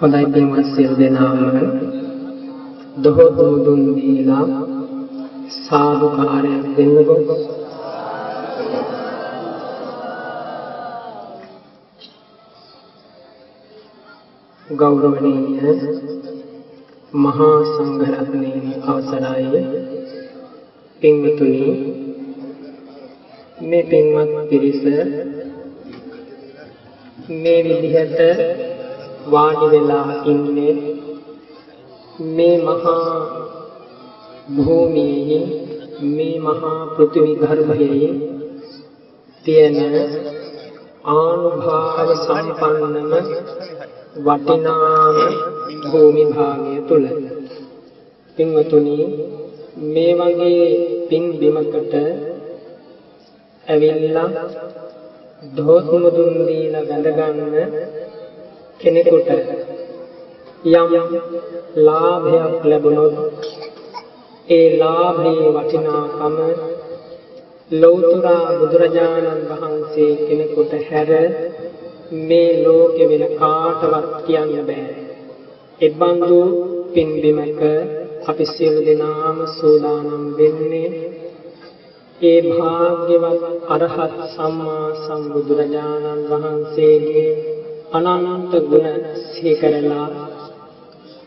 හොඳයි පින්වත් සියලු දෙනාම. දොහොත් මුදුන් දීලා සාදුකාරයක් දෙන්නකො. ගෞරවනීය මහා සංඝරත්නයේ අවසරයි. පින්වතුනි මේ පින්වත් පිරිස මේ විදිහට වාඩි වෙලා ඉන්නේ. මේ මහා භූමියේ මේ මහා පෘථිවි ගර්භයේ තියෙන ආනුභාව සම්පන්නම වටිනාම භූමි භාගය තුල පින්වතුනි මේ වගේ පින් බිමකට ඇවිල්ලා දෝස් මුදුන් දීලා වැඳ ගන්න කෙනෙකුට යම් ලාභයක් ලැබුණොත් ඒ ලාභයේ වටිනාකම ලෞතර බුදුරජාණන් වහන්සේ කෙනෙකුට හැර මේ ලෝකෙ වෙන කාටවත් කියන්න බෑ. එබඳු පින්බිමක අපි සියලු දෙනාම සූදානම් වෙන්නේ ඒ භාග්‍යවත් අරහත් සම්මා සම්බුදුරජාණන් වහන්සේගේ අනන්ත ගුණ සිහි කරලා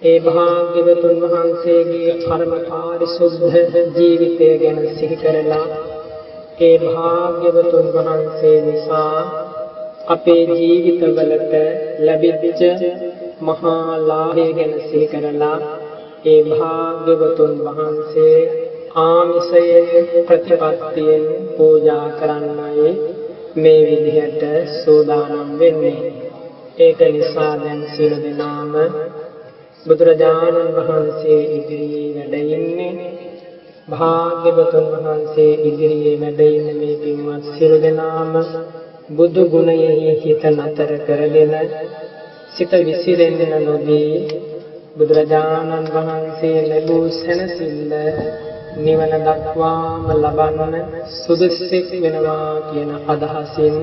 ඒ භාග්‍යවතුන් වහන්සේගේ පරම පාරිශුද්ධ ජීවිතය ගැන සිහි කරලා ඒ භාග්‍යවතුන් වහන්සේ නිසා අපේ ජීවිතවලට ලැබිච්ච මහා ලාභය ගැන සිහි කරලා ඒ භාග්‍යවතුන් වහන්සේ ආමිසයෙන් ප්‍රතිපත්තියෙන් පූජා කරන්නයි මේ විදිහට සූදානම් වෙන්නේ. ඒක නිසා දැන් සියලු දෙනාම බුදුරජාණන් වහන්සේ ඉදිරියේ වැඩ ඉන්නේ භාග්‍යවතුන් වහන්සේ ඉදිරියේ වැඩ ඉන්න මේ පින්වත් සියලු දෙනාම බුදු ගුණයෙහි හිත නතර කරගෙන සිත විසිරෙන්න නොදී බුදුරජාණන් වහන්සේ ලැබූ සැනසෙල්ල නිවන දක්වාම ලබන්න සුදුස්සෙක් වෙනවා කියන අදහසින්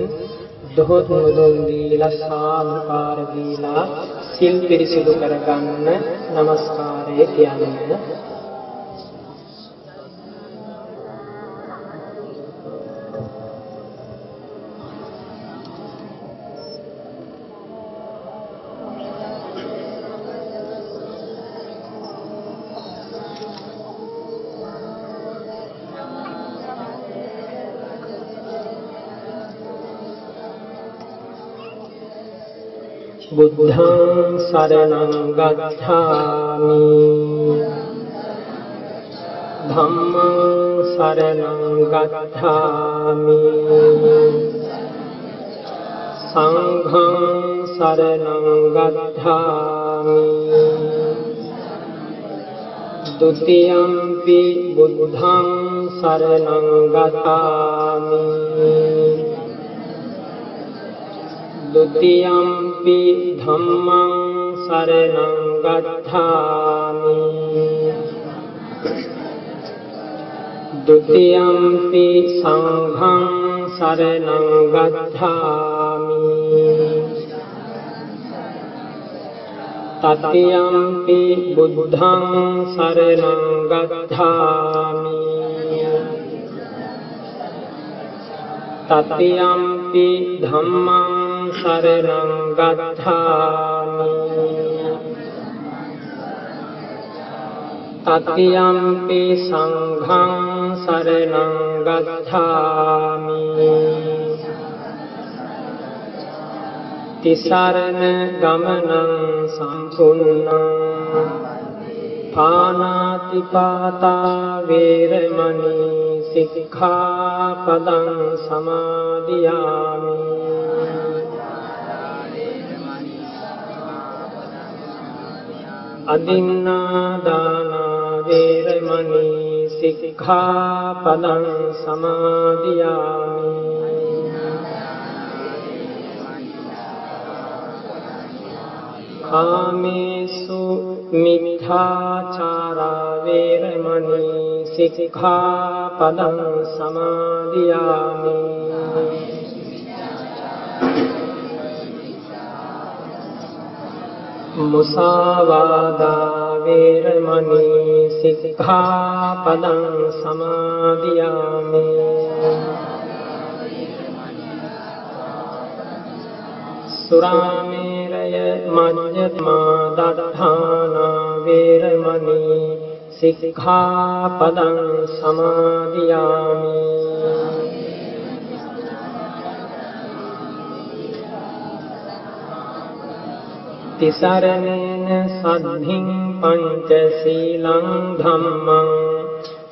දොහොත් මුදුන් දීලා සාමකාර දීලා සිල් පිරිසිදු කරගන්න নমස්කාරය කියන්නේ. බුද්ධං සරණං ගච්ඡාමි ධම්මං සරණං ගච්ඡාමි සංඝං සරණං ගච්ඡාමි ဒုတိယံ පි බුද්ධං සරණං ගච්ඡාමි द्वितीयम्पि धम्मं शरणं गच्छामि। द्वितीयम्पि सङ्घं शरणं गच्छामि। तृतीयम्पि बुद्धं शरणं गच्छामि। तृतीयम्पि धम्मं සරණං ගච්ඡාමි තතියම්පි සංඝං සරණං ගච්ඡාමි තිසරණ ගමනං සම්පූර්ණං පානාතිපාතා වේරමණී සික්ඛාපදං සමාදියාමි අදින්නාදාන වේරමණී සික්ඛාපදං සමාදියාමි। කාමේසු මිත්‍යාචාරා වේරමණී සික්ඛාපදං සමාදියාමි। මුසාවාදා වේරමණී සික්ඛාපදං සමාදියාමි. සුරාමේරය මඤ්ඤත්මා දත්තානා වේරමණී සික්ඛාපදං සමාදියාමි. තිසරණේන සද්ධින් පංචශීලං ධම්මං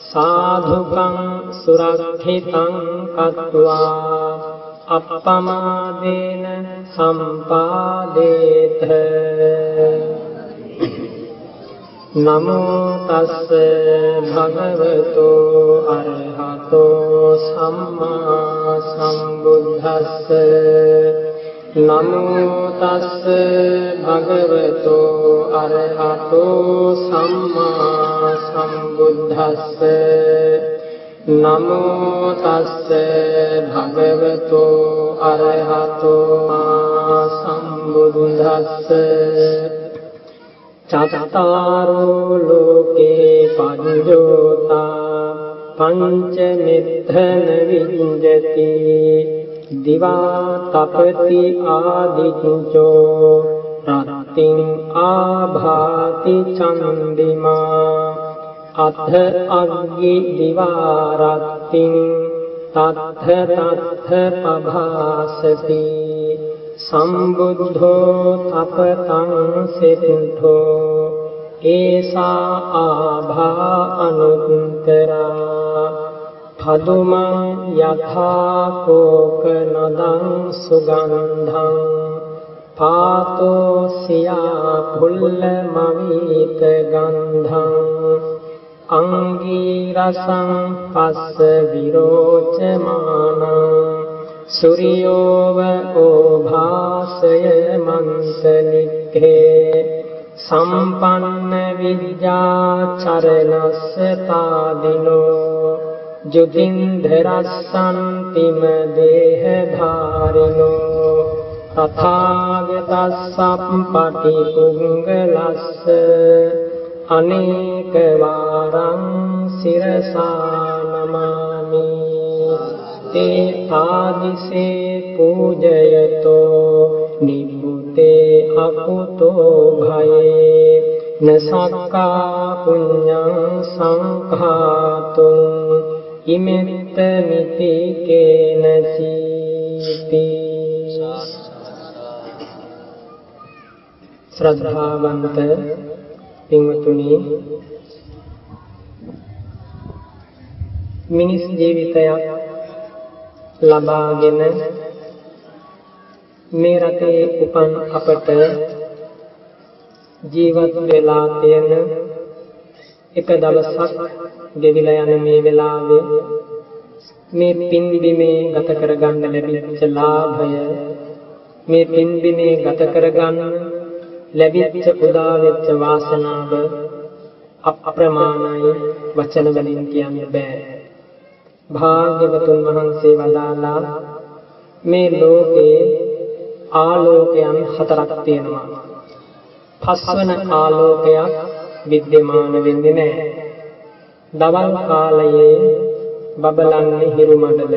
සාධුකං සුරක්ෂිතං කତ୍වා අප්පමාදේන සම්පාදේත නමෝ තස්ස භගවතෝ අරහතෝ සම්මා සම්බුද්දස්ස නමෝ තස්ස භගවතෝ අරහතෝ සම්මා සම්බුද්දස්ස නමෝ තස්ස භගවතෝ අරහතෝ සම්බුද්දස්ස චත්තාරෝ ලෝකේ පඤ්ඤෝතා පංච මිද්ධන විඤ්ජති दिवा तपति आदिकुचो रत्तिम् आभाति चन्दिमा। अथ अग्नि दिवा रत्तिम् तथ तथ अभासति सम्बुद्धो तपतां सेतु एषा आभा अनुन्तरा। පදුමං යථා කෝක නදං සුගන්ධං පාතෝ සියා පුල්ල මවිත ගන්ධං අංගී රසං පස්ස විරෝචමානං සුරියෝව ඕභාසය මන්තනික්ඛේ සම්පන්න විද්‍යා චරණස්ස තාදිනෝ ජුතින්ධරස්සන්තිම දේහධාරිනෝ තථාගතස්සප්පටි කුංගලස්ස අනේක වාරං සිරසා නමාමි තේ ආදිසේ පූජයතෝ නිබ්බුතේ අකුතෝ භයේ නසක්කා පුඤ්ඤං සංඛාතුං ඉමෙත්ත මිති කේනචීති ශ්‍රද්ධාවන්ත පින්වතුනි මිනිස් ජීවිතයක් ලබාගෙන මේ රටේ උපන් අපට ජීවත් වෙලා තියෙන එක දවසක් ගෙවිලා යන මේ වෙලාවේ මේ පින්බිමේ ගත කරගන්න ලැබිච්ච ලාභය මේ පින්බිමේ ගත කරගන්න ලැබිච්ච උදා වෙච්ච වාසනාව අප්‍රමාණයි වචන වලින් කියන්න බෑ භාග්‍යවතුන් වහන්සේ වදාලා මේ ලෝකේ ආලෝකයන් හතරක් තියෙනවා පස්වන ආලෝකයක් විද්‍යමාන වෙන්නේ නැහැ. දවල් කාලයේ බබලන්නේ හිරු මඩල.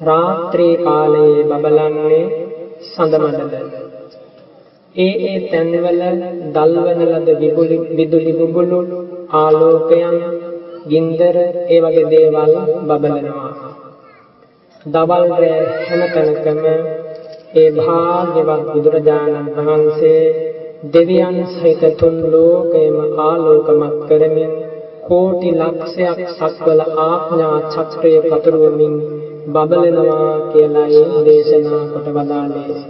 රාත්‍රී කාලයේ බබලන්නේ සඳ මඩල. ඒ ඒ තැන්වල දල්වන ලද විදුලි විදුලි බුබුලු ආලෝකයන් ගින්දර ඒ වගේ දේවල් බබලනවා. දවල් රැ හැම තැනකම ඒ භාග්‍යවත් බුදුරජාණන් වහන්සේ දෙවියන් සහිත තුන් ලෝකයම ආලෝකමත් කරමින් කෝටි ලක්ෂයක් සක්වල ආඥා චක්‍රය පතුරවමින් බබලනවා කියලායි දේශනා කොට වදාළේ.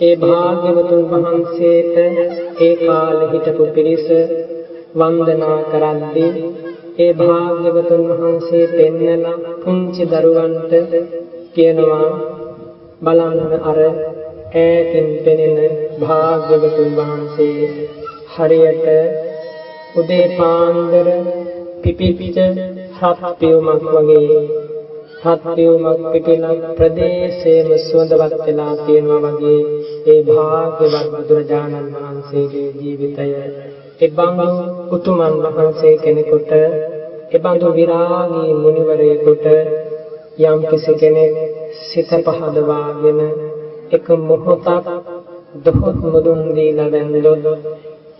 ඒ භාග්‍යවතුන් වහන්සේට ඒ කාලේ හිටපු පිරිස වන්දනා කරද්දී ඒ භාග්‍යවතුන් වහන්සේ පෙන්නලා පුංචි දරුවන්ට කියනවා බලන්න අර ඈතින් පෙනෙන භාග්‍යවතුන් වහන්සේ හරියට උදේ පාන්දර පිපිච්ච රත් පියුමක් වගේ රත්වියුමක් පිටිලා ප්‍රදේශයේම සුවඳවත් වෙලා තියෙනවා වගේ ඒ භාග්‍යවත් බුදුරජාණන් වහන්සේගේ ජීවිතය එබඳු උතුමන් වහන්සේ කෙනෙකුට එබඳු විරාගී මුනිවරයෙකුට යම් කෙනෙක් සිත පහදවාගෙන එක මොහොතක් දොහොත් මුදුන් දීලා වැන්දොත්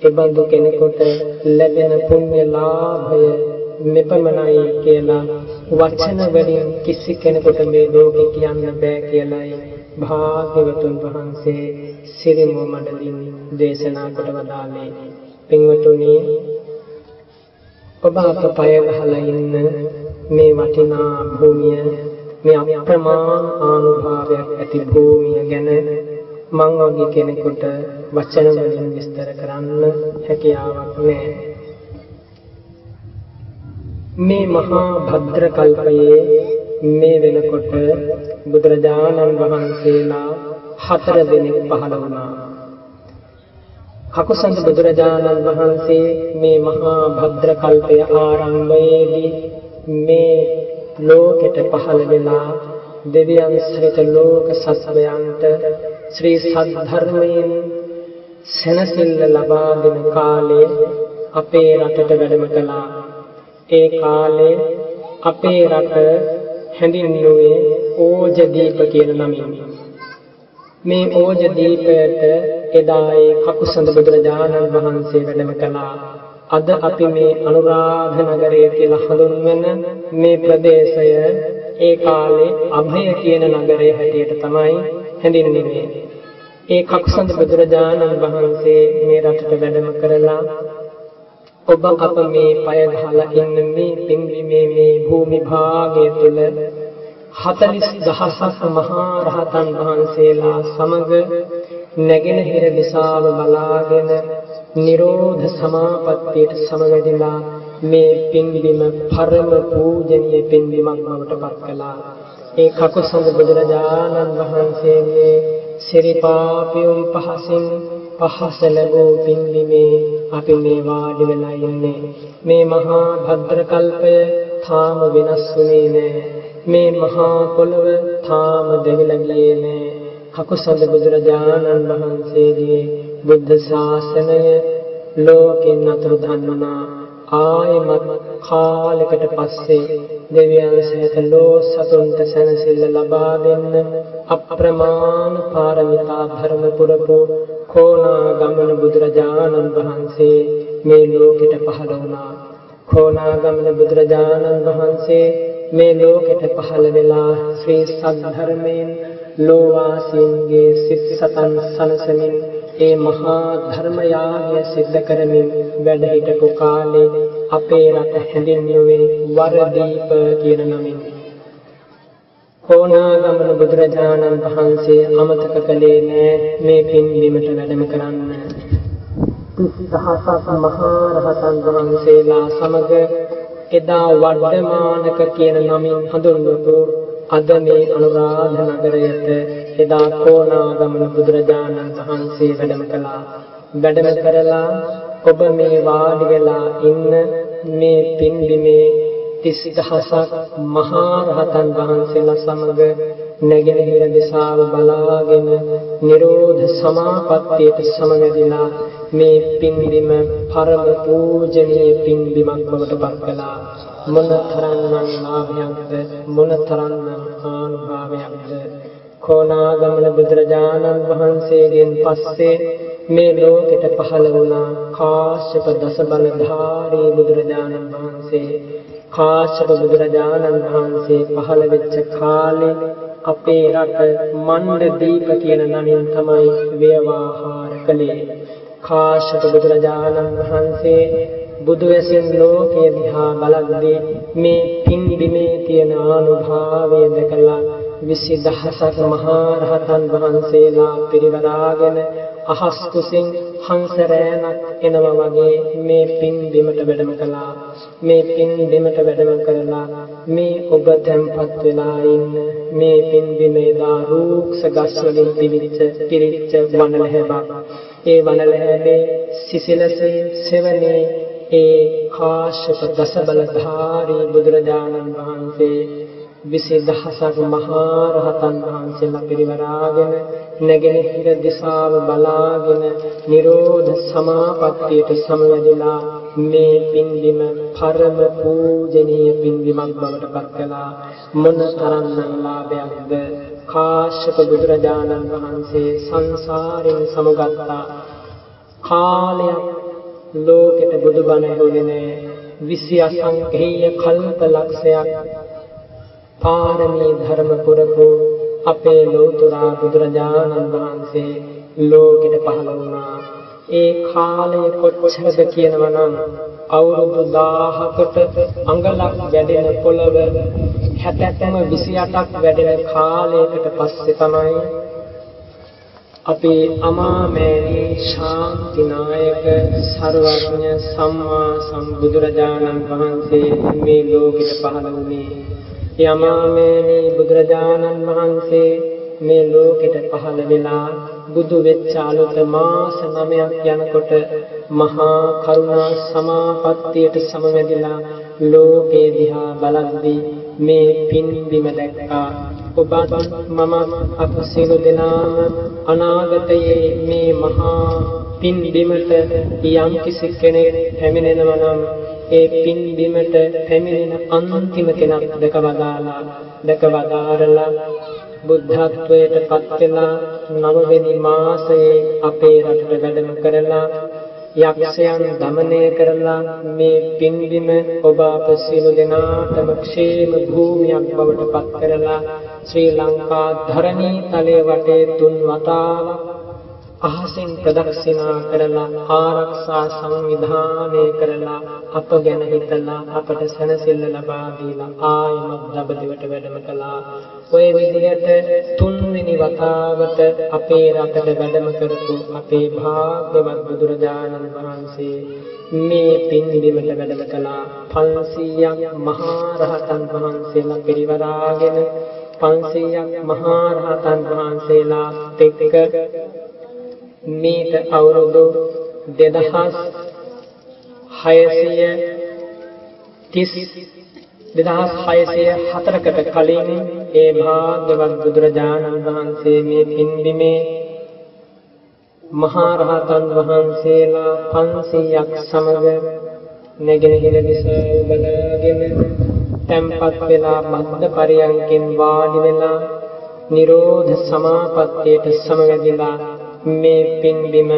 එබඳු කෙනෙකුට ලැබෙන පුණ්‍ය ලාභය මෙපමණයි කියලා වචන වලින් කිසි කෙනෙකුට මේ ලෝකේ කියන්න බෑ කියලායි භාග්‍යවතුන් වහන්සේ සිරිමෝ මඩලින් දේශනා කොට වදාළේ පින්වතුනි ඔබ අප පය ගහලා ඉන්න මේ වටිනා භූමිය මේ අප්‍රමාණ ආනුභාවයක් ඇති භූමිය ගැන මං වගේ කෙනෙකුට වචන වලින් විස්තර කරන්න හැකියාවක් නැහැ. මේ මහා භද්‍ර කල්පයේ මේ වෙනකොට බුදුරජාණන් වහන්සේලා හතර දෙනෙක් පහළ වුණා. කකුසඳ බුදුරජාණන් වහන්සේ මේ මහා භද්‍ර කල්පය ආරම්භයේදී මේ ලෝකෙට පහළ වෙලා දෙවියන් සහිත ලෝක සත්වයන්ට ශ්‍රී සද්ධර්මයෙන් සැනසෙල්ල ලබා දෙන කාලේ අපේ රටට වැඩම කළා. ඒ කාලේ අපේ රට හැඳින්වුවේ ඕජදීප කියන නමින්. මේ ඕජදීපයට එදා ඒ කකුසඳ බුදුරජාණන් වහන්සේ වැඩම කළා. අද අපි මේ අනුරාධ නගරය කියලා හඳුන්වන මේ ප්‍රදේශය ඒ කාලේ අභය කියන නගරය හැටියට තමයි හැඳින්වෙන්නේ. ඒ කකුසඳ බුදුරජාණන් වහන්සේ මේ රටට වැඩම කරලා ඔබ අප මේ පය ගහලා ඉන්න මේ පින්බිමේ මේ භූමි භාගය තුල 40000ක් මහා රහතන් වහන්සේලා සමග නැගෙනහිර දිශාව බලාගෙන නිරෝධ සමාපත්තියට සමවැදිලා මේ පින්බිම පරම පූජනීය පින්බිමක් බවට පත් කළා. ඒ කකුසඳ බුදුරජාණන් වහන්සේගේ සිරිපාපියුම් පහසින් පහස ලැබූ පින්බිමේ අපි මේ වාඩි වෙලා ඉන්නේ. මේ මහා භද්‍ර කල්පය තාම වෙනස් වුණේ නැහැ. මේ මහා පොළව තාම දෙවිලා ගියේ නැහැ. කකුසඳ බුදුරජාණන් වහන්සේගේ බුද්ධ ශාසනය ලෝකෙන් අතුරුදහන් වුණා ආයමත් කාලයකට පස්සේ දෙවියන් සහිත ලෝ සතුන්ට සැනසෙල්ල ලබා දෙන්න අප්‍රමාණ පාරමිතා ධර්ම පුරපු කොණාගමන බුදුරජාණන් වහන්සේ මේ ලෝකෙට පහළ වුණා. කොණාගමන බුදුරජාණන් වහන්සේ මේ ලෝකෙට පහළ වෙලා ශ්‍රී සද්ධර්මයෙන් ලෝවාසීන්ගේ සිත් සතන් සනසමින් ඒ මහා ධර්ම යාගය සිද්ධ කරමින් වැඩ හිටපු කාලේ අපේ රට හැඳින්වුවේ වරදීප කියන නමින්. කොණාගමන බුදුරජාණන් වහන්සේ අමතක කළේ නෑ මේ පින්බිමට වැඩම කරන්න. තිස්දහසක් මහා රහතන් වහන්සේලා සමග එදා වඩ්ඩමානක කියන නමින් හඳුන්වපු අද මේ අනුරාධ නගරයට එදා කොණාගමන බුදුරජාණන් වහන්සේ වැඩම කළා. වැඩම කරලා ඔබ මේ වාඩි වෙලා ඉන්න මේ පින්බිමේ 30000ක් මහා රහතන් වහන්සේලා සමග නැගෙනහිර දිශාව බලාගෙන නිරෝධ සමාපත්තියට සමවැදිලා මේ පින්බිම පරම පූජනීය පින්බිමක් බවට පත් කළා. මොනතරම්නම් ලාභයක්ද මොනතරම්නම් ආනුභාවයක්ද කොණාගමන බුදුරජාණන් වහන්සේගෙන් පස්සේ මේ ලෝකෙට පහළ වුණා. කාශ්‍යප දසබලධාරී බුදුරජාණන් වහන්සේ. කාශ්‍යප බුදුරජාණන් වහන්සේ පහළ වෙච්ච කාලේ අපේ රට මණ්ඩදීප කියන නමින් තමයි ව්‍යවහාර කළේ. කාශ්‍යප බුදුරජාණන් වහන්සේ බුදු ඇසින් ලෝකයේ දිහා බලද්දී මේ පින්බිමේ තියෙන ආනුභාවය දැකලා විසි දහසක් මහා රහතන් වහන්සේලා පිරිවරාගෙන අහස් කුසින් හංස රෑනක් එනවා වගේ මේ පින් බිමට වැඩම කළා. මේ පින් බිමට වැඩම කරලා මේ ඔබ තැන්පත් වෙලා ඉන්න. මේ පින් බිමේ දා රූක්ෂ ගස් වලින් පිරිච්ච පිරිච්ච වනලැහැබක්. ඒ වනලැහැබේ සිසිලසේ සෙවනේ ඒ කාශ්‍යප දසබලධාරී බුදුරජාණන් වහන්සේ විසි දහසක් මහා රහතන් වහන්සේලා පිරිවරාගෙන නැගෙනහිර දිශාව බලාගෙන නිරෝධ සමාපත්තියට සමවැදිලා මේ පින්බිම පරම පූජනීය පින්බිමක් බවට පත් කළා. මොන තරම්නම් ලාභයක්ද? කාශ්‍යප බුදුරජාණන් වහන්සේ සංසාරයෙන් සමුගත්තා. කාලයක් ලෝකෙට බුදුබණ ඇහුවේ නෑ. විසි අසංකේය කල්ප ලක්ෂයක් පාරමී ධර්ම පුරපු අපේ ලෝතුරා බුදුරජාණන් වහන්සේ ලෝකෙට පහළ වුණා. ඒ කාලය කොච්චරද කියනවා නම් අවුරුදු 1000කට අඟලක් වැඩෙන පොළව 60ක්ම 28ක් වැඩෙන කාලයකට පස්සේ තමයි අපේ අමාමෑණි ශාන්තිනායක සර්වඥ සම්මා සම්බුදුරජාණන් වහන්සේ මේ ලෝකෙට පහළ වුණේ යමාමේනි බුදුරජාණන් වහන්සේ මේ ලෝකෙට පහළ වෙලා බුදු වෙච්ච අලුත මාස 9ක් යනකොට මහා කරුණා සමාපත්තියට සමවැදිලා ලෝකේ දිහා බලද්දී මේ පින්බිම දැක්කා. ඔබත් මම අප සියලු දෙනාම අනාගතයේ මේ මහා පින්බිමට යම් කිසි කෙනෙක් පැමිණෙනවා නම් ඒ පින් බිමට පැමිණෙන අන්තිම කෙනක් දැකවදාලා දැකවදාරලා බුද්ධත්වයට පත් වෙලා නවවෙනි මාසයේ අපේ රටට වැඩම කරලා යක්ෂයන් দমনය කරලා මේ පින් බිම ඔබ අප සියලු දෙනාටම ക്ഷേම භූමියක් බවට පත් කරලා ශ්‍රී ලංකා ධරණී තලයේ වටේ තුන් වතාවක් අහසින් ප්‍රදක්ෂිනා කරලා ආරක්ෂා සංවිධානය කරලා අප ගැන හිතලා අපට සැනසෙල්ල ලබා දීලා ආයමත් දබදිවට වැඩම කළා. ඔය විදිහට තුන්වෙනි වතාවට අපේ රටට වැඩම කරපු අපේ භාග්‍යවත් බුදුරජාණන් වහන්සේ මේ පින්බිමට වැඩම කළා. 500ක් මහා රහතන් වහන්සේලා පිරිවරාගෙන 500ක් මහා රහතන් වහන්සේලා එක්ක මීට අවුරුදු 2604කට කලින් ඒ භාග්‍යවත් බුදුරජාණන් වහන්සේ මේ පින්බිමේ මහා රහතන් වහන්සේලා 500ක් සමග නැගෙනහිර දිස බලගෙන තැම්පත් වෙලා බද්ධ පරියන්කෙන් වාඩි වෙලා නිරෝධ සමාපත්තියට සමවැදිලා මේ පින්බිම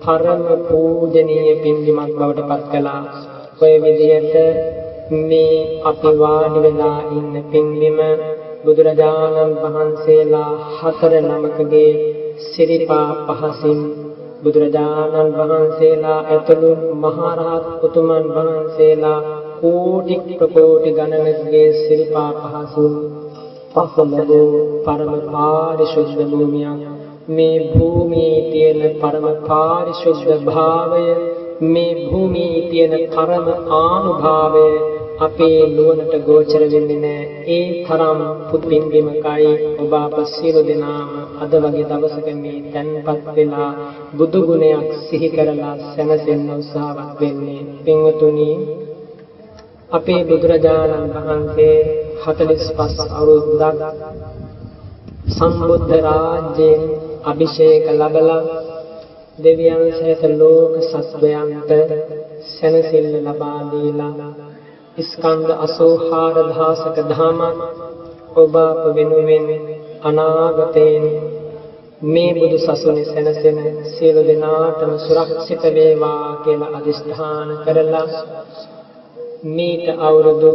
පරම පූජනීය පින්බිමක් බවට පත් කළා. ඔය විදිහට මේ අපි වාඩි වෙලා ඉන්න පින්බිම බුදුරජාණන් වහන්සේලා හතර නමකගේ සිරිපා පහසින් බුදුරජාණන් වහන්සේලා ඇතුළු මහරහත් උතුමන් වහන්සේලා කෝටි ප්‍රකෝටි ගණනකගේ සිරිපා පහසින් පසලද පරම පාරිශුද්ධ භූමියක් මේ භූමියේ තියෙන පරම පාරිශුද්ධ භාවය මේ භූමියේ තියෙන පරම ආනුභාවය අපේ නුවණට ගෝචර වෙන්නේ නැහැ. ඒ තරම් පුදුබිම්බිමකයි ඔබ අප සියලු දෙනාම අද වගේ දවසක මේ තැන්පත් වෙලා බුදු ගුණයක් සිහි කරලා සැනසෙන්න උත්සාහවත් වෙන්නේ. පින්වතුනි අපේ බුදුරජාණන් වහන්සේ 45 අවුරුද්දක් සම්බුද්ධ රාජ්‍යයෙන් අභිෂේක ලැබලා දෙවියන් සහිත ලෝක සත්වයන්ට සැනසෙල්ල ලබා දීලා ස්කන්ධ 84000ක ධාම ඔබ අප වෙනුවෙන් අනාගතයෙන් මේ බුදු සසුනේ සැනසෙන සියලු දෙනාටම සුරක්ෂිත වේවා කියලා අදිස්ථාන කරලා මීට අවුරුදු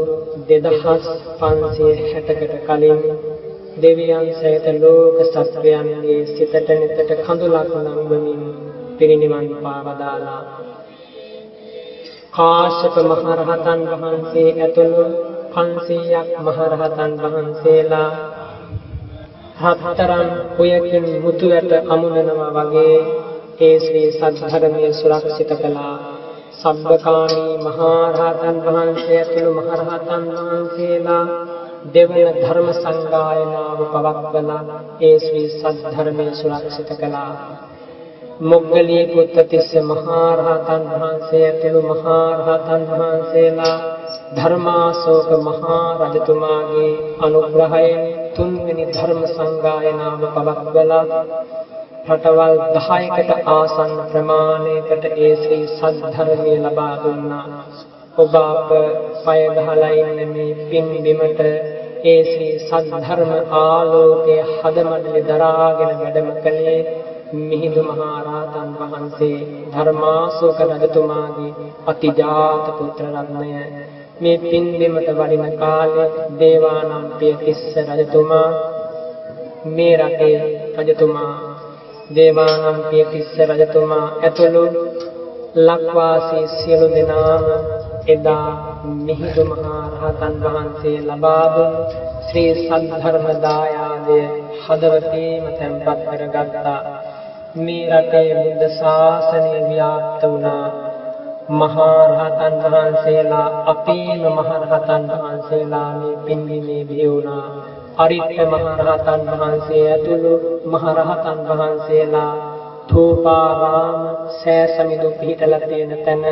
2560කට කලින් දෙවියන් සහිත ලෝක සත්වයන්ගේ සිතට නිතට කඳුලක් නම්වමින් පිරිනිවන් පාවදාලා. කාශ්‍යප මහරහතන් වහන්සේ ඇතුළු 500ක් මහරහතන් වහන්සේලා හතරන් පුයකින් මුතුයට අමුණනවා වගේ ඒ ශ්‍රී සද්ධර්මයේ සුරක්ෂිත කළා. සබ්බකාණී මහරහතන් වහන්සේ ඇතුළු මහරහතන් වහන්සේලා දෙවන ධර්ම සංගායනාව පවත්වලා ඒ ශ්‍රී සද්ධර්මයේ සුරක්ෂිත කළා. මොග්ගලී පුත්තිස්ස මහා රහතන් වහන්සේ ඇතුළු මහා රහතන් වහන්සේලා ධර්මාශෝක මහා රජතුමාගේ අනුග්‍රහයෙන් තුන්වෙනි ධර්ම සංගායනාව පවත්වලා රටවල් 10කට ආසන්න ප්‍රමාණයකට ඒ ශ්‍රී සද්ධර්මය ලබා දුන්නා. ඔබ අප පය ගහලා ඉන්න මේ පින් බිමට ඒ ශ්‍රී සද්ධර්ම ආලෝකයේ හදමඩලි දරාගෙන වැඩම කළේ මිහිඳු මහා රහතන් වහන්සේ ධර්මාශෝක රජතුමාගේ අතිජාත පුත්‍ර රත්නය. මේ පින් බිමට වඩින කාලේ දේවානම්පිය තිස්ස රජතුමා මේ රටේ රජතුමා දේවානම්පිය තිස්ස රජතුමා ඇතුළු ලක්වාසී සියලු දෙනාම එදා මිහිඳු මහා රහතන් වහන්සේ ලබා දුන් ශ්‍රී සද්ධර්ම දායාදය හදවතේම තැන්පත් කරගත්තා. මේ රටේ බුද්ධ ශාසනය ව්‍යාප්ත වුණා. මහා රහතන් වහන්සේලා අපේම මහා රහතන් වහන්සේලා මේ පින්බිමේ බිහි වුණා. අරිත්ත මහා රහතන් වහන්සේ ඇතුළු මහා රහතන් වහන්සේලා තෝපාරාම සෑසමිදු පිහිටලා තියෙන තැන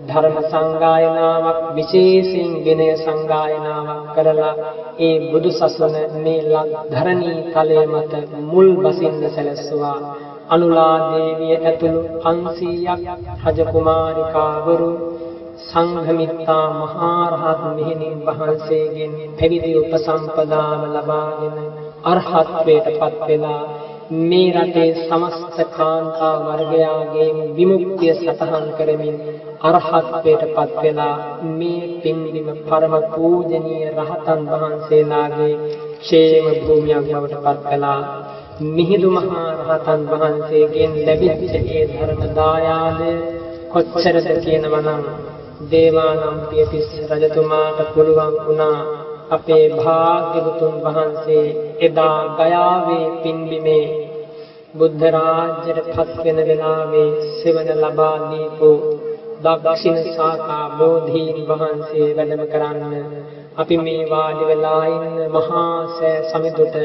ධර්ම සංගායනාවක් විශේෂයෙන් විනය සංගායනාවක් කරලා ඒ බුදු සසුන මේ ධරණී තලයේ මත මුල් බසින්න සැලැස්සුවා. අනුලා දේවිය ඇතුළු 500ක් රජ කුමාරිකාවරු සංඝමිත්තා මහා රහත් මෙහෙණින් වහන්සේගෙන් පැවිදි උපසම්පදාව ලබාගෙන අරහත්ත්වයට පත් වෙලා මේ රටේ සමස්ත කාන්තා වර්ගයාගේ විමුක්තිය සතහන් කරමින් අරහත්ත්වයට පත් වෙලා මේ පින්දිම පරම පූජනීය රහතන් වහන්සේලාගේ ക്ഷേම භූමියක් බවට පත් කළා. මිහිඳු මහා රහතන් වහන්සේගෙන් ලැබිච්ච ඒ ධර්ම දායාදය කොච්චරද කියනවා නම් දේවානම්පිය තිස්ස රජතුමාට පුළුවන් වුණා අපේ භාග්‍යවතුන් වහන්සේ එදා ගයාවේ පින්බිමේ බුද්ධ රාජ්‍යයට පත් වෙන වෙලාවේ සෙවන ලබා දීපු දක්ෂිණ ශාඛා බෝධීන් වහන්සේ වැඩම කරන්න අපි මේ වාඩි වෙලා ඉන්න මහා සෑ සමිඳුට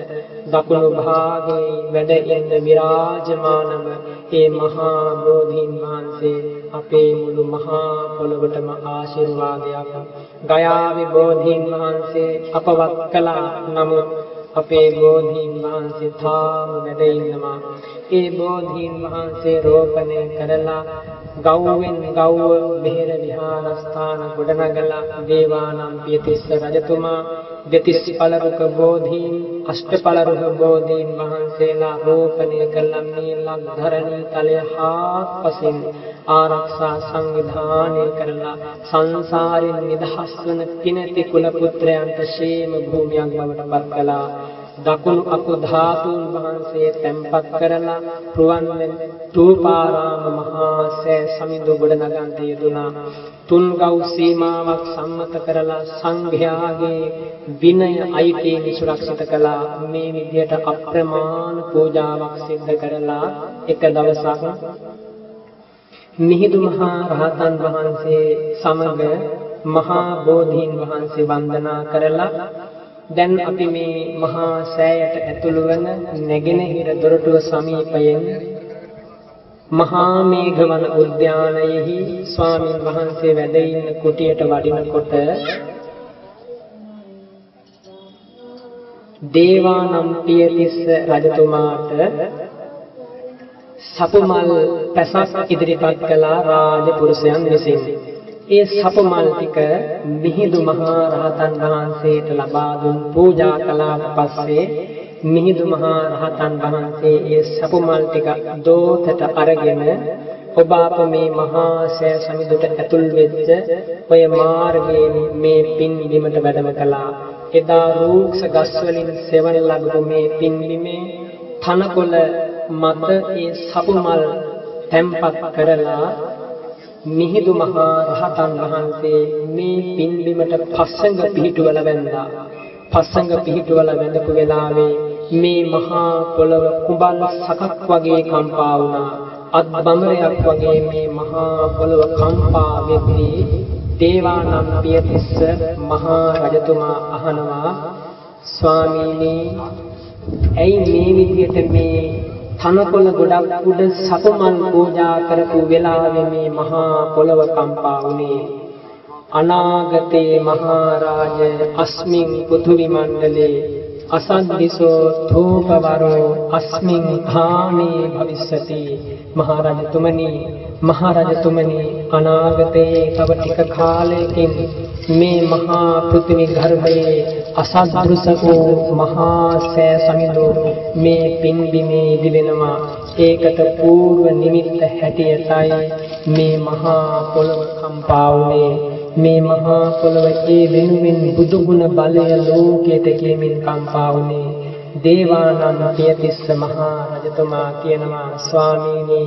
දකුණු භාගයේ වැඩ ඉන්න විරාජමානව ඒ මහා බෝධීන් වහන්සේ අපේ මුළු මහා පොළොවටම ආශිර්වාදයක් ගයාවේ බෝධීන් වහන්සේ අපවත් කළා නමුත් අපේ බෝධීන් වහන්සේ තාම වැඩ ඉන්නවා. ඒ බෝධීන් වහන්සේ රෝපණය කරලා ගෞවෙන් ගෞව මෙහෙර විහාරස්ථාන ගොඩනගලා දේවානම්පිය තිස්ස රජතුමා දෙතිස් පළරුක බෝධීන් අෂ්ටපළරුක බෝධීන් වහන්සේලා රෝපණය කළා මේ ලක්ධරණී තලය හාත්පසින් ආරක්ෂා සංවිධානය කරලා සංසාරයෙන් නිදහස් වන පිනති කුල පුත්‍රයන්ට ශේම භූමියක් බවට පත් කළා දකුණු අකු ධාතුන් වහන්සේ තැන්පත් කරලා රුවන්වැලි තූපාරාම මහා සෑ සමිඳු ගොඩනගන්ට යෙදුනා. තුන් ගව් සීමාවක් සම්මත කරලා සංඝයාගේ විනය අයිතීන් සුරක්ෂිත කළා. මේ විදියට අප්‍රමාණ පූජාවක් සිද්ධ කරලා එක දවසක් මිහිඳු මහා රහතන් වහන්සේ සමග මහා බෝධීන් වහන්සේ වන්දනා කරලා දැන් අපි මේ මහා සෑයට ඇතුළු වන නැගෙනහිර දොරටුව සමීපයෙන් මහා මේඝවන උද්‍යානයෙහි ස්වාමින් වහන්සේ වැඩ ඉන්න කුටියට වඩිනකොට දේවානම්පිය තිස්ස රජතුමාට සපුමල් පැසක් ඉදිරිපත් කළා රාජපුරුෂයන් විසින්. ඒ සපමල් ටික මිහිඳු මහා රහතන් වහන්සේට ලබා දුන් පූජා කළාට පස්සේ මිහිඳු මහා රහතන් වහන්සේ ඒ සපමල් ටික දෝතට අරගෙන ඔබ අප මේ මහා සෑ සමිඳුට ඇතුල් වෙච්ච ඔය මාර්ගයෙන් මේ පින් බිමට වැඩම කළා. එදා රූක්ෂ ගස් වලින් සෙවන ලැබු මේ පින් බිමේ තනකොළ මත ඒ සපුමල් තැම්පත් කරලා මිහිඳු මහා රහතන් වහන්සේ මේ පින්බිමට පස්සඟ පිහිටුවල වැන්දා. පස්සඟ පිහිටුවල වැඳපු වෙලාවේ මේ මහා පොළව කුඹල් සකක් වගේ කම්පා වුණා. අත් බඹරයක් වගේ මේ මහා පොළව කම්පා වෙද්දී දේවානම්පිය තිස්ස මහා රජතුමා අහනවා ස්වාමීනි ඇයි මේ විදියට මේ තනකොළ ගොඩක් උඩ සපමල් පූජා කරපු වෙලාවේ මේ මහා පොළව කම්පා වුණේ. අනාගතේ මහරජ අස්මින් පෘථිවි මණ්ඩලේ අසද්දිසෝ තෝපවරෝ අස්මින් ධානේ භවිස්සති මහරජතුමනි. මහරජතුමනි අනාගතයේ තව ටික කාලයකින් මේ මහා පෘථිවි ගර්භයේ අසද්දෘස වූ මහා සෑ සමිඳු මේ පින්බිමේ දිවෙනවා. ඒකට పూర్ව නිමිත්ත හැටියටයි මේ මහා පොළව කම්පා වුනේ. මේ මහා පොළව ඒ වෙනුවෙන් බුදු ගුණ බලය ලෝකයට කියමින් කම්පා වුනේ. දේවානන්ද පියතිස්ස මහා රජතුමා කියනවා ස්වාමීනි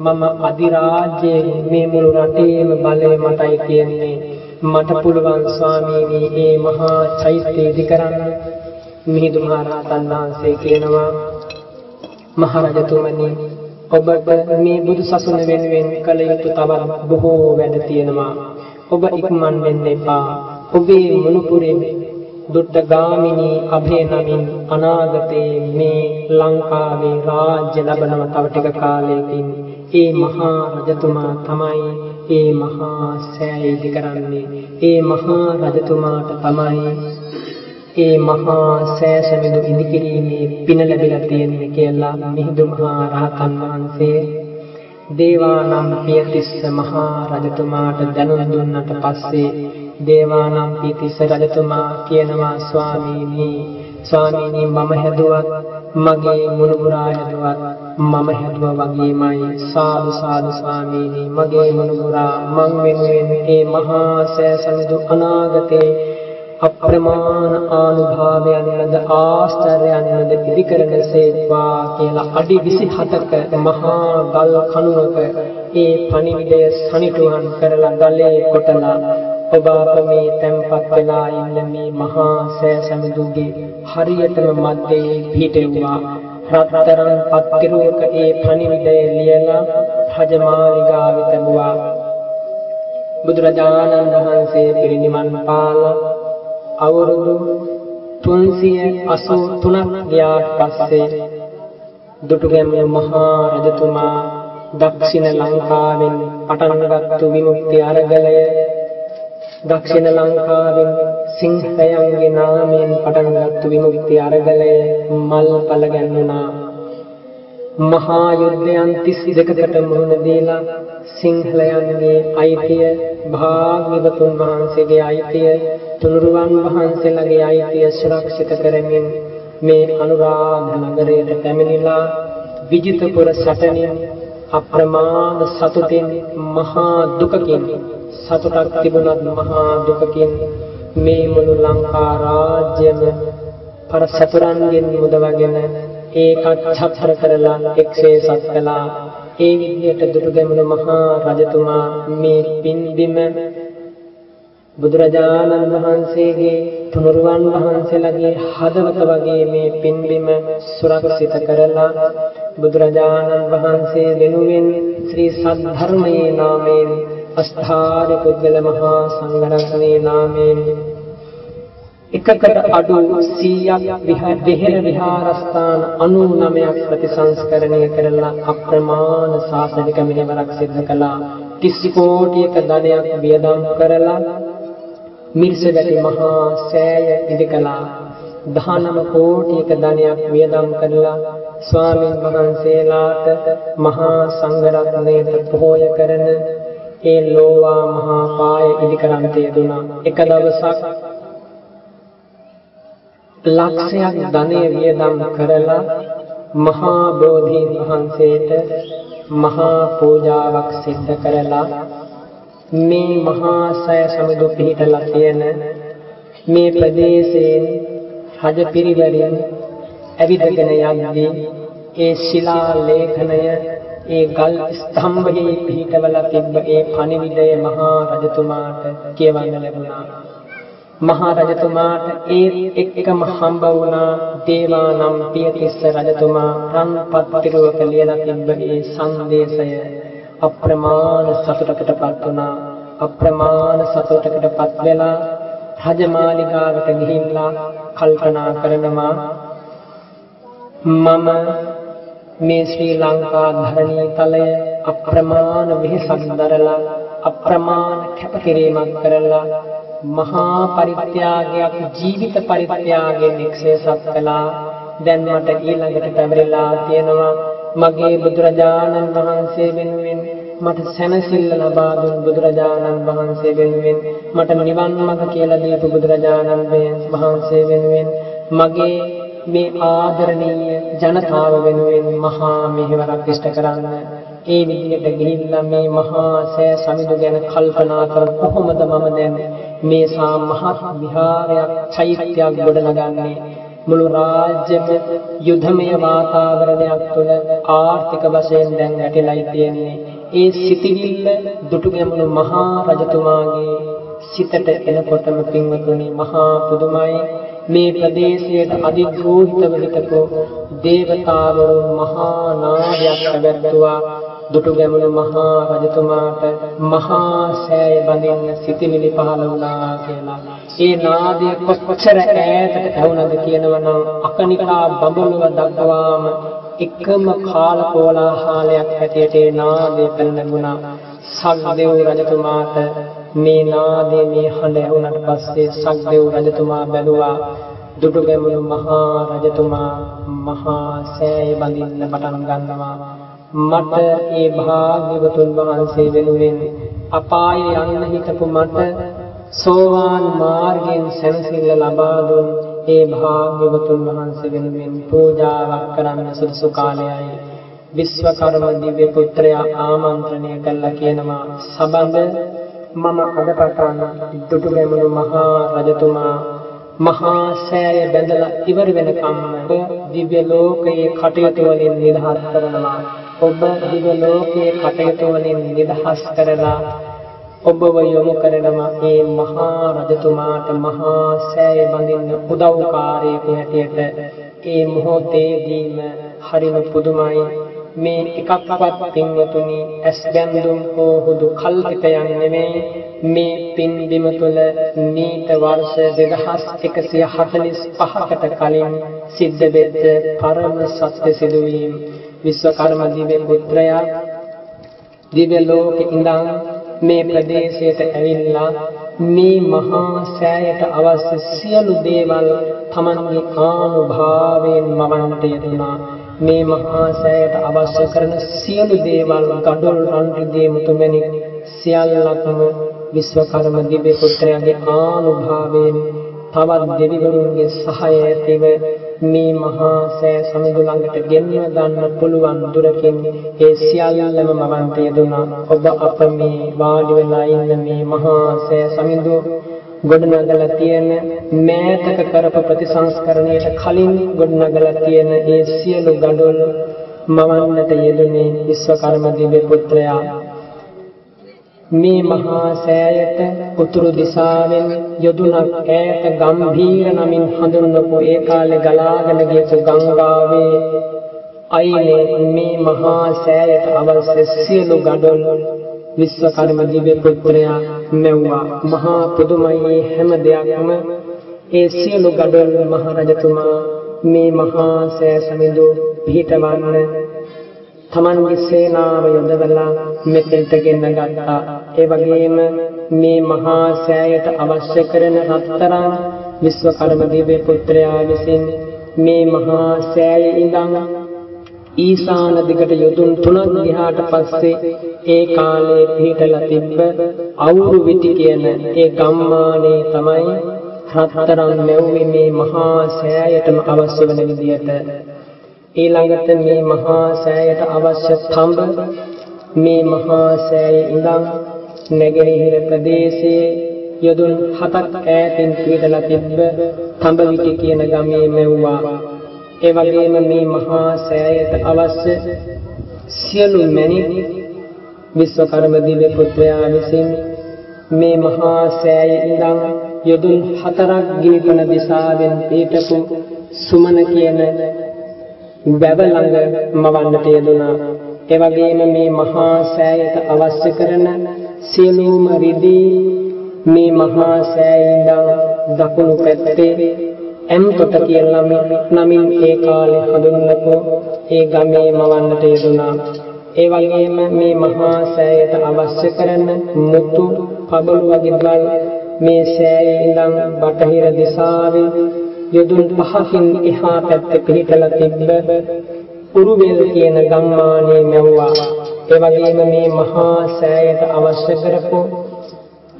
මම අධිරාජ්‍යයෙන් මේ මුළු රටේම බලය මටයි කියන්නේ. මට පුළුවන් ස්වාමීනි මේ මහා චෛත්‍ය ඉදි කරන්න. මිහිඳු මහ රහතන් වහන්සේ කියනවා මහරජතුමනි ඔබට මේ බුදු සසුන වෙනුවෙන් කළ යුතු තවත් බොහෝ වැඩ තියෙනවා. ඔබ ඉක්මන් වෙන්න එපා. ඔබේ මුණුපුරේ දුට්ටගාමිනී අභේ නමින් අනාගතේ මේ ලංකාවේ රාජ්‍ය ලබනව තව ටික කාලයකින්. ඒ මහා රජතුමා තමයි ඒ මහා සෑය ඉදි කරන්නේ. ඒ මහා රජතුමාට තමයි ඒ මහා සෑ සමිඳු ඉදි කිරීමේ පින ලැබිලා තියෙන්නේ කියලා මිහිඳු මහා රහතන් වහන්සේ දේවානම් පියතිස්ස මහා රජතුමාට දැනුම් දුන්නට පස්සේ දේවානම් පියතිස්ස රජතුමා කියනවා ස්වාමීනි ස්වාමීනි මම හැදුවත් මගේ මුණුබුරා හැදුවත් මම හැදුවා වගේමයි. සාදු සාදු ස්වාමීනි. මගේ මුණුබුරා මං වෙනුවෙන් මේ මහා සෑසමිදු අනාගතේ අප්‍රමාණ ආනුභාවයන්ද ආශ්චර්යයන්ද පිළිකරන සේවා කියලා අඩි 27ක මහා ගල් කණුවක ඒ පණිවිඩය සනිටුහන් කරලා ගලේ කොටලා ඔබ අප මේ තැන්පත් වෙලා ඉන්න මේ මහා සෑ සමිඳුගේ හරියටම මැදේ පිහිටෙව්වා රත්තරන් පත්තිරුවක ඒ පණිවිඩය ලියලා රජමාලිගාවේ තැබුවා බුදුරජාණන් වහන්සේ පිරිනිවන් පාලා අවුරුදු 383ක් ගියාට පස්සේ දුටුගැමුණු මහා රජතුමා දක්ෂිණ ලංකාවෙන් පටන් ගත්තු විමුක්ති අරගලය. දක්ෂිණ ලංකාවෙන් සිංහයන්ගේ නාමයෙන් පටන් ගත්තු විමුක්ති අරගලය මල්පල ගැන්වුණා මහා යුද්ධයන් 32කට මුහුණ දීලා සිංහලයන්ගේ අයිතිය භාග්‍යවතුන් වහන්සේගේ අයිතිය තුනුරුවන් වහන්සේලාගේ අයිතිය සුරක්ෂිත කරමින් මේ අනුරාධ නගරයට පැමිණිලා විජිතපුර සටනින් අප්‍රමාණ සතුටින් මහා දුකකින් සතුටක් තිබුණත් මහා දුකකින් මේ මුළු ලංකා රාජ්‍යම පර සතුරන්ගෙන් මුදවගෙන ඒකත් ඡත්‍ර කරලා එක්සේසත් කළා. ඒ විදිහට දුටුගැමුණු මහා රජතුමා මේ පින්බිම බුදුරජාණන් වහන්සේගේ තුනුරුවන් වහන්සේලාගේ හදවත වගේ මේ පින්බිම සුරක්ෂිත කරලා බුදුරජාණන් වහන්සේ වෙනුවෙන් ශ්‍රී සද්ධර්මයේ නාමයෙන් අස්ථාරි පුද්ගල මහා සංඝරත්නයේ නාමයෙන් එකකට අඩු 100ක් විහෙර විහාරස්ථාන 99ක් ප්‍රතිසංස්කරණය කරලා අප්‍රමාණ ශාසනික මෙහෙවරක් සිදු කළා. 30 කෝටියක ධනයක් වියදම් කරලා මිරිසවැටි මහා සෑය ඉදිකලා 19 කෝටියක ධනයක් වියදම් කරලා ස්වාමීන් වහන්සේලාට මහා සංඝරත්නයට පොහොය කරන ඒ ලෝවා මහා පාය ඉදිකරන්තය දුනා. එක දවසක් ලක්ෂයක් ධනය වියදම් කරලා මහා බෝධීන් වහන්සේට මහා පූජාවක් සිද්ධ කරලා මේ මහා සය සමුදු පිහිටලා තියෙන මේ ප්‍රදේශයෙන් රජ පිරිවරින් ඇවිදගෙන යද්දී ඒ ශිලා ලේඛනය ඒ ගල් ස්තම්භයේ පිහිටවලා තිබ්බ ඒ පණිවිඩය මහා රජතුමාට කියවන්න ලැබුණා. මහා රජතුමාට ඒත් එක්කම හම්බ වුණා දේවානම් පියතිස්ස රජතුමා රන්පත් පිරුවක ලියලා තිබ්බ ඒ සංදේශය. අප්‍රමාණ සතුටකටපත් වුණා. අප්‍රමාණ සතුටකටපත් වෙලා රජමාලිගාවට ගිහිල්ලා කල්පනා කරනවා මම මේ ශ්‍රී ලංකා ධරණී තලය අප්‍රමාණ වෙහසක් දරලා අප්‍රමාණ කැපකිරීමක් කරලා මහා පරිත්‍යාගයක් ජීවිත පරිත්‍යාගයෙන් එක්සේසත් කළා. දැන් මට ඊළඟට පැවරිලා තියෙනවා මගේ බුදුරජාණන් වහන්සේ වෙනුවෙන් මට සැනසෙල්ල ලබා දුන් බුදුරජාණන් වහන්සේ වෙනුවෙන් මට නිවන් මඟ කියලා දීපු බුදුරජාණන් වහන්සේ වෙනුවෙන් මගේ මේ ආදරණීය ජනතාව වෙනුවෙන් මහා මෙහෙවරක් ඉෂ්ට කරන්න. ඒ විදිහට ගිහිල්ලා මේ මහා සෑ සමිඳු ගැන කල්පනා කර කොහොමද මම දැන් මේ සා මහත් විහාරයක් චෛත්‍යයක් ගොඩනගන්නේ? මුළු රාජ්‍යම යුද්ධමය වාතාවරණයක් තුළ ආර්ථික වශයෙන් දැන් ඇතිලයි තියෙන්නේ. ඒ සිටිවිල්ල දුටුගැමුණු මහා රජතුමාගේ සිතට එනකොටම පින්වතුනි මහා පුදුමයි. මේ ප්‍රදේශයට අධිග්‍රෝහිතව හිටපු දේවතාවරු මහා නායයක් පැවැත්තුවා දුටුගැමුණු මහා රජතුමාට මහා සෑය බඳින්න සිටිවිලි පහළ වුණා කියලා. ඒ නාදය කොච්චර ඈතට ඇහුණද කියනවනම් අකනිකා බඹලුව දක්වාම එකම කාල කෝලාහලයක් හැටියට ඒ නාදය පැනගුණා. සක්දෙව් රජතුමාට මේ නාදයේ මේ හඬ ඇහුණට පස්සේ සක්දෙව් රජතුමා බැලුවා දුටුගැමුණු මහා රජතුමා මහා සෑය බඳින්න පටන් ගන්නවා. මට ඒ භාග්‍යවතුන් වහන්සේ වෙනුවෙන් අපායේ යන්න හිතපු මට සෝවාන් මාර්ගයෙන් සැනසෙල්ල ලබා දුන් ඒ භාග්‍යවතුන් වහන්සේ වෙනුවෙන් පූජාවක් කරන්න සුදුසු කාලයයි. විශ්වකර්ම දිව්‍ය පුත්‍රයා ආමන්ත්‍රණය කළා කියනවා. සබඳ මම අද පටන් දුටුගැමුණු මහා රජතුමා. මහා සෑය බැඳලා ඉවර වෙනකම් දිව්‍ය ලෝකයේ කටයුතු වලින් නිදහස් කරනවා. ඔබ දිව්‍ය ලෝකයේ කටයුතු වලින් නිදහස් කරලා ඔබව යොමු කරනවා. මේ මහා රජතුමාට මහා සෑය බඳින්න උදව්කාරයෙකු හැටියට ඒ මොහොතේදීම හරිම පුදුමයි. මේ එකක්වත් පින්වතුනි ඇස් බැඳුම් හෝ හුදු කල්පිතයන් නෙමෙයි. මේ පින් බිම තුළ නීත වර්ෂ 2145කට කලින් සිද්ධ වෙච්ච පරම සත්‍ය සිදුවීම්. විශ්වකර්ම දිව්‍ය පුත්‍රයා දිව්‍ය ලෝකේ ඉඳන් මේ ප්‍රදේශයට ඇවිල්ලා මේ මහා සෑයට අවශ්‍ය සියලු දේවල් තමන්ගේ ආනුභාවයෙන් මවන්නට යෙදුනා මේ මහා සෑයට අවශ්‍ය කරන සියලු දේවල් ගඩොල් රන් රිදී මුතුමැණික් සියල්ලක්ම විශ්වකර්ම දිව්‍ය පුත්‍රයාගේ ආනුභාවයෙන් තවත් දෙවිවරුන්ගේ සහාය ඇතිව මේ මහා සෑ සමිඳු ළඟට ගෙන්ව ගන්න පුළුවන් දුරකින් ඒ සියල්ලම මවන්ට යෙදුණා. ඔබ අප මේ වාඩි වෙලා ඉන්න මේ මහා සෑ සමිඳු ගොඩනගලා තියෙන මෑතක කරපු ප්‍රතිසංස්කරණයට කලින් ගොඩනගලා තියෙන ඒ සියලු ගඩොල් මවන්නට යෙදුනේ විශ්වකර්ම දිව්‍ය පුත්‍රයා. මේ මහා සෑයට උතුරු දිශාවෙන් යොදුනක් ඈත ගම්භීර නමින් හඳුන්වපු ඒ කාලේ ගලාගෙන ගියපු ගංගාවේ අයිනේ මේ මහා සෑයට අවශ්‍ය සියලු ගඩොල් විශ්වකර්ම දිව්‍ය පුත්‍රයා මෙව්වා මහා පුදුමයි හැම දෙයක්ම. ඒ සියලු ගඩොල් මහ රජතුමා මේ මහා සෑ සමිඳු පිහිටවන්න. තමන්ගේ සේනාව යොදවලා මෙතෙන්ට ගෙන්න ගත්තා. ඒ වගේම මේ මහා සෑයට අවශ්‍ය කරන රත්තරන් විශ්වකර්ම දිව්‍ය පුත්‍රයා විසින් මේ මහා සෑයේ ඉඳන් ඊසාන දිගට යොදුන් තුනක් ගියාට පස්සේ ඒ කාලේ පිහිටලා තිබ්බ අවුරු විටි කියන ඒ ගම්මානේ තමයි රත්තරන් මෙව්වේ මේ මහා සෑයටම අවශ්‍ය වෙන විදියට. ඊළඟට මේ මහා සෑයට අවශ්‍ය තඹ මේ මහා සෑයේ ඉඳන් නැගෙනහිර ප්‍රදේශයේ යොදුන් හතක් ඈතින් පිටලා තිබ්බ තඹවිටි කියන ගමේ මෙව්වා. ඒ වගේම මේ මහා සෑයට අවශ්‍ය සියලු මැණික් විශ්වකර්ම දිව්‍ය පුත්‍රයා විසින් මේ මහා සෑයේ ඉඳන් යොදුන් හතරක් ගිනිපන දිශාවෙන් පිටපු සුමන කියන වැව ළඟ මවන්නට යෙදුනා. ඒ වගේම මේ මහා සෑයට අවශ්‍ය කරන සියලුම රිදී මේ මහා සෑයේ ඉඳන් දකුණු පැත්තේ එම්තොට කියලා නමින් ඒ කාලේ හඳුන්වපු ඒ ගමේ මවන්නට යෙදුනා. ඒ වගේම මේ මහා සෑයට අවශ්‍ය කරන මුතු පබළු වගේ ගල් මේ සෑයේ ඉඳන් බටහිර දිශාවේ යොදුන් පහකින් එහා පැත්තේ පිහිටලා තිබ්බ උරුවෙල් කියන ගම්මානයේ මැව්වා. ඒ වගේම මේ මහා සෑයට අවශ්‍ය කරපු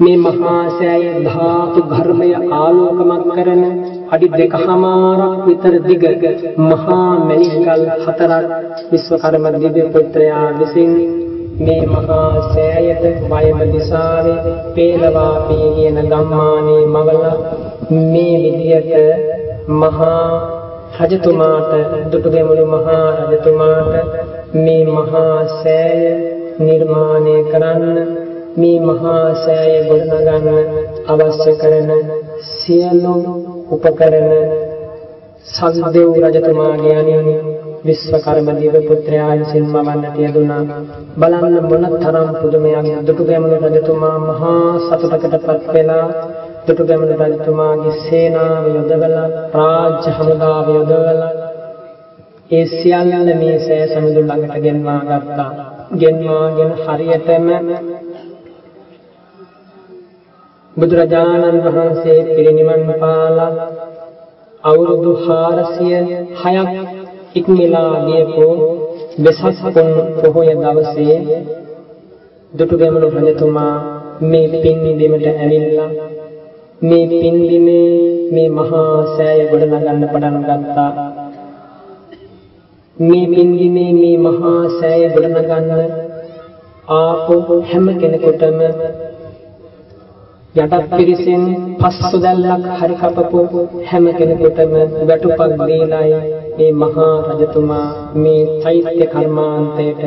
මේ මහා සෑය ධාතු ධර්මය ආලෝකමත් කරන අඩි දෙකමාරක් විතර දිග මහා මණිකල් හතරක් විශ්වකර්ම දිව්‍ය පුත්‍රයා විසින් මේ මහා සෑයට වයම දිසාවේ පේලවාපී කියන ගම්මානයේ මවලා මේ විදියට මහා රජතුමාට දුටුගැමුණු මහා රජතුමාට මේ මහා සෑය නිර්මාණය කරන්න මේ මහා සෑය ගොඩනගන්න අවශ්‍ය කරන සියලු උපකරණ සද්දේව් රජතුමාගේ අනින් විශ්වකර්ම දේව පුත්‍රයා විසින් මවන්නට යෙදුණා බලන්න මොන තරම් පුදුමයක් දුටුගැමුණු රජතුමා මහා සතුටකටපත් වෙලා දුටුගැමුණු රජතුමාගේ සේනාව යොදවලා රාජ්‍ය හමුදාව යොදවලා ඒ සියල්ල මේ සෑ සමුදු ළඟට ගෙන්වා ගත්තා. ගෙන්වාගෙන හරියටම බුදුරජාණන් වහන්සේ පිරිනිවන් පාලා අවුරුදු 406ක් ඉක්මලා ගියපු වෙසක් පුන් පොහොය දවසේ දුටුගැමුණු රජතුමා මේ පින්නිදෙමට ඇවිල්ලා මේ පින්දිමේ මේ මහා සෑය ගොඩනගන්න පටන් ගත්තා. මේ පින්දිමේ මේ මහා සෑය ගොඩනගන්න ආපු හැම කෙනෙකුටම යටත් පිරිසෙන් පස්සු දැල්ලක් හරි කපපු හැම කෙනෙකුටම වැටුපක් දීලායි මේ මහා රජතුමා මේ චෛත්‍ය කර්මාන්තයට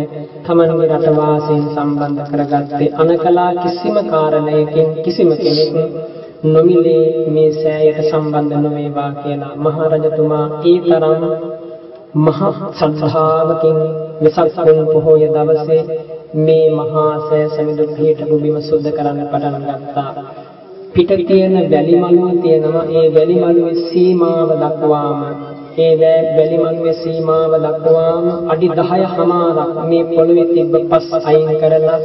තමන්ගේ රටවාසීන් සම්බන්ධ කරගත්තේ අනකලා කිසිම කාරණයකින් කිසිම කෙනෙක් නොමිලේ මේ සෑයට සම්බන්ධ නොවේවා කියලා මහා රජතුමා ඒ තරම් මහා ශ්‍රද්ධාවකින් වෙසක් පොහොය දවසේ මේ මහා සෑ සමිඳු පිහිටපු බිම සුද්ධ කරන්න පටන් ගත්තා. පිට තියෙන වැලි මළුව තියෙනවා. ඒ වැලි මළුවේ සීමාව දක්වාම ඒ වැලි මළුවේ සීමාව දක්වාම අඩි 10 හමාරක් මේ පොළවේ තිබ්බ පස් අයින් කරලා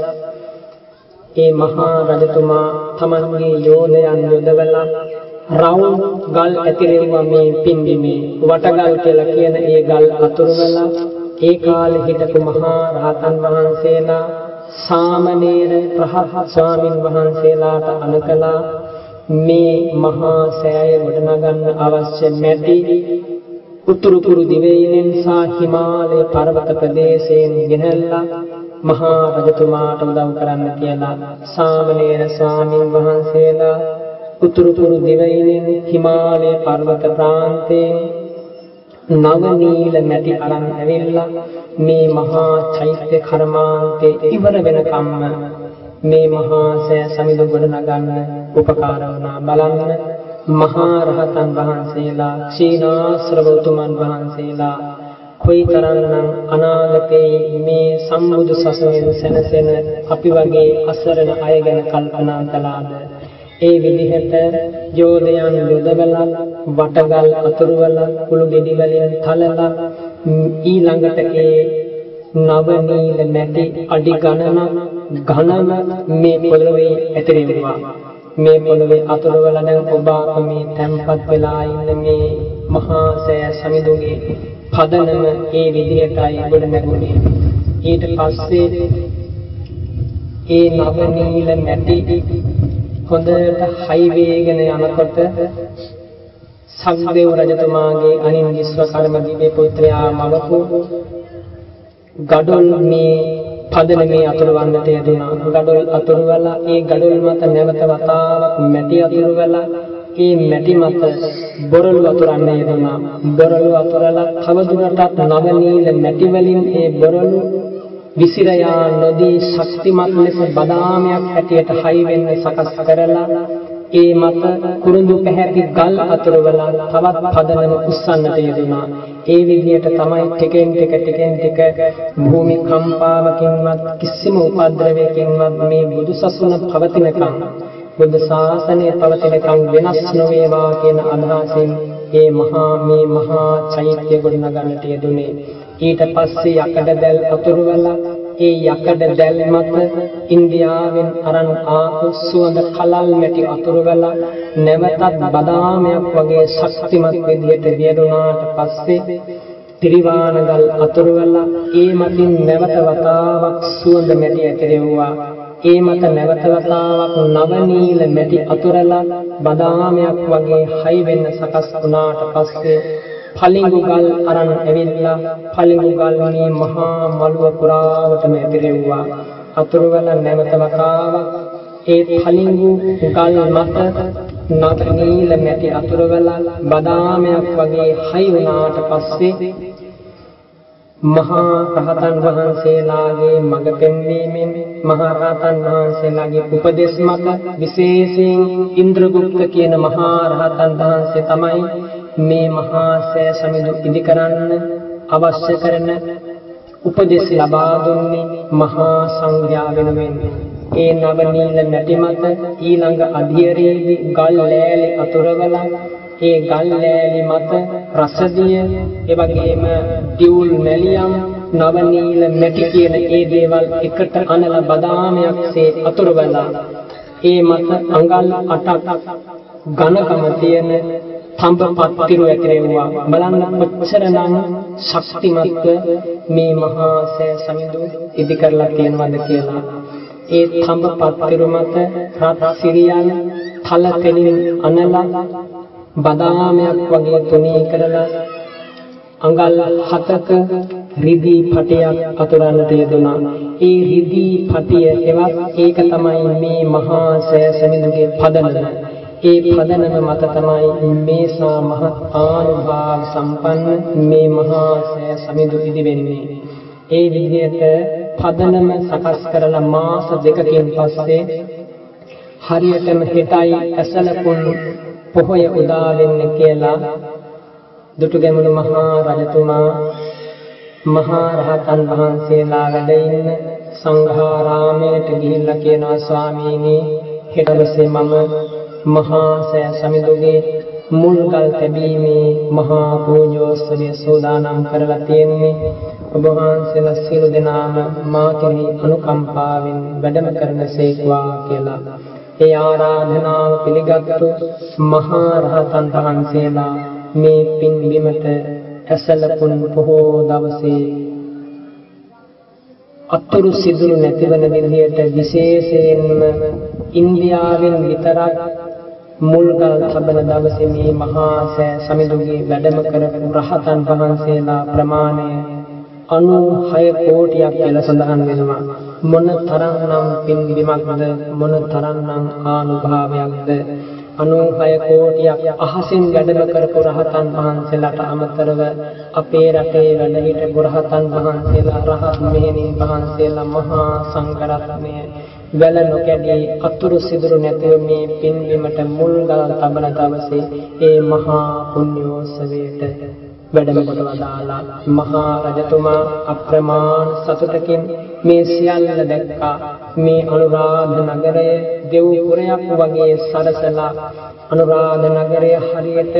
ඒ මහා රජතුමා තමන්ගේ යෝධයන් යොදවලා රවුම් ගල් ඇතිරෙව්වා මේ පින්බිමේ. වටගල් කියලා කියන ඒ ගල් අතුරුවලා ඒ කාලේ හිටපු මහා රහතන් වහන්සේලා සාමණේර ප්‍රහත් ස්වාමින් වහන්සේලාට අනුකලා මේ මහා සෑය ගොඩනගන්න අවශ්‍ය මැටි උතුරු කුරු දිවයිනෙන් සහ හිමාලය පර්වත ප්‍රදේශයෙන් ගෙනල්ලා මහා රජතුමාට උදව් කරන්න කියලා සාමණේර ස්වාමින් වහන්සේලා උතුරු කුරු දිවයිනෙන් හිමාලය පර්වත ප්‍රාන්තයෙන් නව නීල මැටි අරන් ඇවිල්ලා මේ මහා චෛත්‍ය කර්මාන්තේ ඉවර වෙනකම්ම මේ මහා සෑ සමිඳු ගොඩ නගන්න උපකාර වුණා බලන්න. මහා රහතන් වහන්සේලා ක්ෂීණාශ්‍රව උතුමන් වහන්සේලා කොයිතරම්නම් අනාගතේ මේ සම්බුදු සසුනෙන් සැනසෙන අපි වගේ අසරණ අය ගැන කල්පනා කළාද? ඒ විදිහට යෝධයන් යොදවලා වටගල් අතුරුවලා කුළු ගෙඩි වලින් තලලා ඊළඟට ඒ නව නීල මැටි අඩි ගණනක් ඝනව මේ පොළවේ ඇතිරෙවුවා. මේ පොළවේ අතුරුවලා දැන් ඔබ මේ තැම්පත් වෙලා ඉන්න මේ මහා සෑ සමිඳුගේ පදනම ඒ විදිහටයි ගොඩ නැගුණේ ඊට පස්සේ ඒ නව නීල මැටි හොඳට හයිවේගෙන යනකොට සක්දේව රජතුමාගේ අනින් විශ්වකර්ම දිව්‍ය පුත්‍රයා මවපු ගඩොල් මේ පදනමේ අතුරවන්නට යෙදුණා. ගඩොල් අතුරවලා ඒ ගඩොල් මත නැවත වතාවක් මැටි අතුරවලා ඒ මැටි මත බොරළු අතුරන්න යෙදුණා. බොරළු අතුරලා තවදුරටත් නවනීල මැටි වලින් ඒ බොරළු විසිර යා නොදී ශක්තිමත් ලෙස බදාමයක් හැටියට හයි වෙන්න සකස් කරලා ඒ මත කුරුඳු පැහැති ගල් අතුරවලා තවත් පදනම උස්සන්නට යෙදුණා. ඒ විදිහට තමයි ටිකෙන් ටික ටිකෙන් ටික භූමි කම්පාවකින්වත් කිසිම උපද්‍රවයකින්වත් මේ බුදුසසුන පවතිනකම් බුද්ධ ශාසනය පවතිනකම් වෙනස් නොවේවා කියන අදහසින් මේ මහා මේ මහා චෛත්‍ය ගොඩනගන්නට යෙදුනේ. ඊට පස්සේ යකඩ දැල් අතුරුවලා ඒ යකඩ දැල් මත ඉන්දියාවෙන් අරන් ආපු සුවඳ කලල් මැටි අතුරු වෙලා නැවතත් බදාමයක් වගේ ශක්තිමත් විදියට වියදුනාට පස්සේ ත්‍රිවාණගල් අතුරු වෙලා ඒ මතින් නැවත වතාවක් සුවඳ මැටි ඇතිරෙව්වා. ඒ මත නැවත වතාවක් නවනීල මැටි අතුරලා බදාමයක් වගේ හයි වෙන්න සකස් වුණාට පස්සේ පලිඟු ගල් අරන් ඇවිල්ලා පලිඟු ගල් වනේ මහා මළුව පුරාවටම ඇතිරෙව්වා අතුරු වල නැවත වතාවක්. ඒ පලිඟු ගල් මත නවනීල මැටි අතුරු වල බදාමයක් වගේ හයි වුණාට පස්සේ මහා රහතන් වහන්සේලාගේ මඟ පෙන්වීමෙන් මහා රහතන් වහන්සේලාගේ උපදෙස් මත විශේෂයෙන් ඉන්ද්‍රගුප්ත කියන මහා රහතන් වහන්සේ තමයි මේ මහා සෑ සමිඳු ඉදි කරන්න අවශ්‍ය කරන උපදෙස් ලබා දුන්නේ මහා සංඝයා වෙනුවෙන්. ඒ නවනීල නැටි මත ඊළඟ අධියරේදී ගල් ලෑලි අතුරවලා ඒ ගල් ලෑලි මත රසදිය ඒ වගේම දියුල් මැලියම් නවනීල මැටි කියන ඒ දේවල් එකට අනලා බදාමයක්සේ අතුරුවලා ඒ මත අඟල් 8ක් ඝනකම තියෙන තඹපත්තිරු ඇතිරෙව්වා බලන්න කොච්චරනම් ශක්තිමත්ව මේ මහා සෑ සමිඳු ඉදි කරලා තියෙනවද කියලා ඒ තඹපත්තිරු මත රත් සිරියල් තල තෙලින් අනලා බදාමයක් වගේ තුනී කරලා අඟල් හතක රිදී පටයක් අතුරන්නට යෙදුණා. ඒ රිදී පටිය එවත් ඒක තමයි මේ මහා සෑසමිඳුගේ පදනම. ඒ පදනම මත තමයි මේසා මහත් ආනුභාව සම්පන්න මේ මහා සෑසමිඳු ඉදි වෙන්නේ. ඒ විදිහට පදනම සකස් කරලා මාස දෙකකින් පස්සේ හරියටම හෙටයි ඇසලපුල් පොහොය උදා වෙන්නේ කියලා දුටුගැමුණු මහා රජතුමා මහා රහතන් වහන්සේලා වැඩ ඉන්න සංඝාරාමයට ගිහිල්ලා කියනවා ස්වාමීනි හෙට දවසේ මම මහා සෑ සමිඳුගේ මුල්කල් තැබීමේ මහා පූජෝත්සවය සූදානම් කරලා තියෙන්නේ. ඔබ වහන්සේලා සියලු දෙනාම මා කෙරෙහි අනුකම්පාවෙන් වැඩම කරනසේක්වා කියලා. ඒ ආරාධනාව පිළිගත්තු මහා රහතන් වහන්සේලා මේ පින් බිමට ඇසලපුන් පොහෝ දවසේ අතුරු සිදුරු නැතිවන විදිහට විශේෂයෙන්ම ඉන්දියාවෙන් විතරක් මුල්ගල් තබන දවසේ මේ මහා සෑ සමිඳුගේ වැඩම කරපු රහතන් වහන්සේලා ප්‍රමාණය 96 කෝටියක් කියලා සඳහන් වෙනවා. මොන තරම්නම් පින් බිමක්ද මොන තරම්නම් ආනුභාවයක්ද? 96 කෝටියක් අහසින් වැඩම කරපු රහතන් වහන්සේලාට අමතරව අපේ රටේ වැඩ හිටපු රහතන් වහන්සේලා රහත් මෙහෙණින් වහන්සේලා මහා සංඝරත්නය වැල නොකැඩී අතුරු සිදුරු නැතිව මේ පින්වීමට මුල් ගල් තබන දවසේ ඒ මහා පුණ්‍යෝත්සවයට වැඩම කොට වදාලා මහා රජතුමා අප්‍රමාණ සතුටකින් මේ සියල්ල දැක්කා. මේ අනුරාධ නගරය දෙව් පුරයක් වගේ සරසලා අනුරාධ නගරය හරියට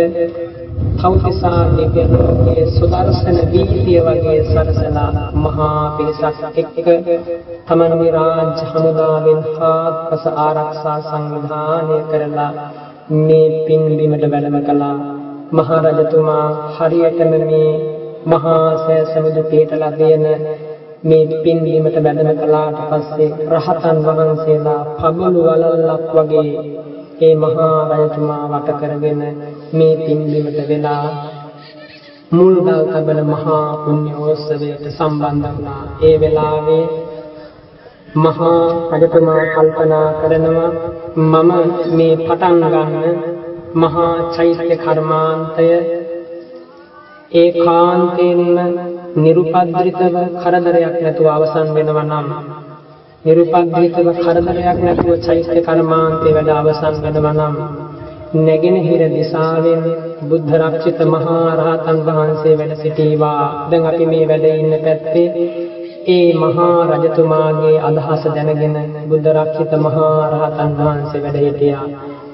කෞතිසා දිව්‍ය ලෝකයේ සුදර්ශන වීතිය වගේ සරසලා මහා පිරිසක් එක්ක තමන්ගේ රාජ්‍ය හමුදාවෙන් හාත්පස ආරක්ෂා සංවිධානය කරලා මේ පින්බිමට වැඩම කළා. මහරජතුමා හරියටම මේ මහා සෑ සමුදු පිටලා තියෙන මේ පින්වීමට වැඩම කළාට පස්සේ රහතන් වහන්සේලා පබළු වලල්ලක් වගේ ඒ මහා රජතුමා වට කරගෙන මේ පින්වීමට වෙලා මුල්ගල් තබන මහා පුණ්‍යෝත්සවයට සම්බන්ධ වුණා. ඒ වෙලාවේ මහා රජතුමා කල්පනා කරනවා මම මේ පටන් ගන්න මහා චෛත්‍ය කර්මාන්තය ඒකාන්තයෙන්ම නිරුපද්‍රිතව කරදරයක් නැතුව අවසන් වෙනවා නම් නිරුපද්‍රිතව කරදරයක් නැතුව චෛත්‍ය කර්මාන්තේ වැඩ අවසන් වෙනවා නම් නැගෙනහිර දිශාවෙන් බුද්ධ රක්ෂිත මහා රහතන් වහන්සේ වැඩ සිටීවා. දැන් අපි මේ වැඩ ඉන්න පැත්තේ ඒ මහා රජතුමාගේ අදහස දැනගෙන බුද්ධ රක්ෂිත මහා රහතන් වහන්සේ වැඩ සිටියා.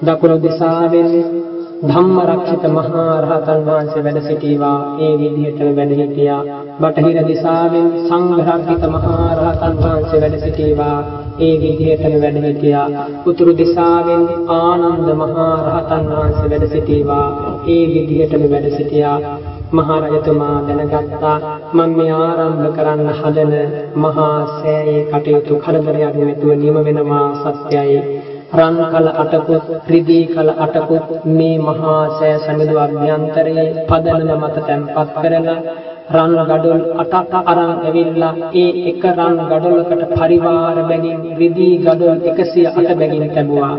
දකුණු දිශාවෙන් ධම්මරක්ෂිත මහා රහතන් වහන්සේ වැඩ සිටීවා. ඒ විදිහටම වැඩ හිටියා බටහිර දිසාවෙන් සංඝරක්ෂිත මහා රහතන් වහන්සේ වැඩ සිටීවා. ඒ විදිහටම වැඩ හිටියා උතුරු දිසාවෙන් ආනන්ද මහා රහතන් වහන්සේ වැඩ සිටීවා. ඒ විදිහටම වැඩ සිටියා. මහරජතුමා දැනගත්තා මම මේ ආරම්භ කරන්න හදන මහා සෑයේ කටයුතු කරදරයක් නැතුව නිම වෙනවා සත්‍යයි. රන් කල අටකුත් රිදී කල අටකුත් මේ මහා සෑ සමිඳු අභ්‍යන්තරයේ පදනම මත තැන්පත් කරලා රන් ගඩොල් අටක් අරන් ඇවිල්ලා ඒ එක රන් ගඩොලකට පරිවාර බැගින් රිදී ගඩොල් 108 බැගින් ලැබුවා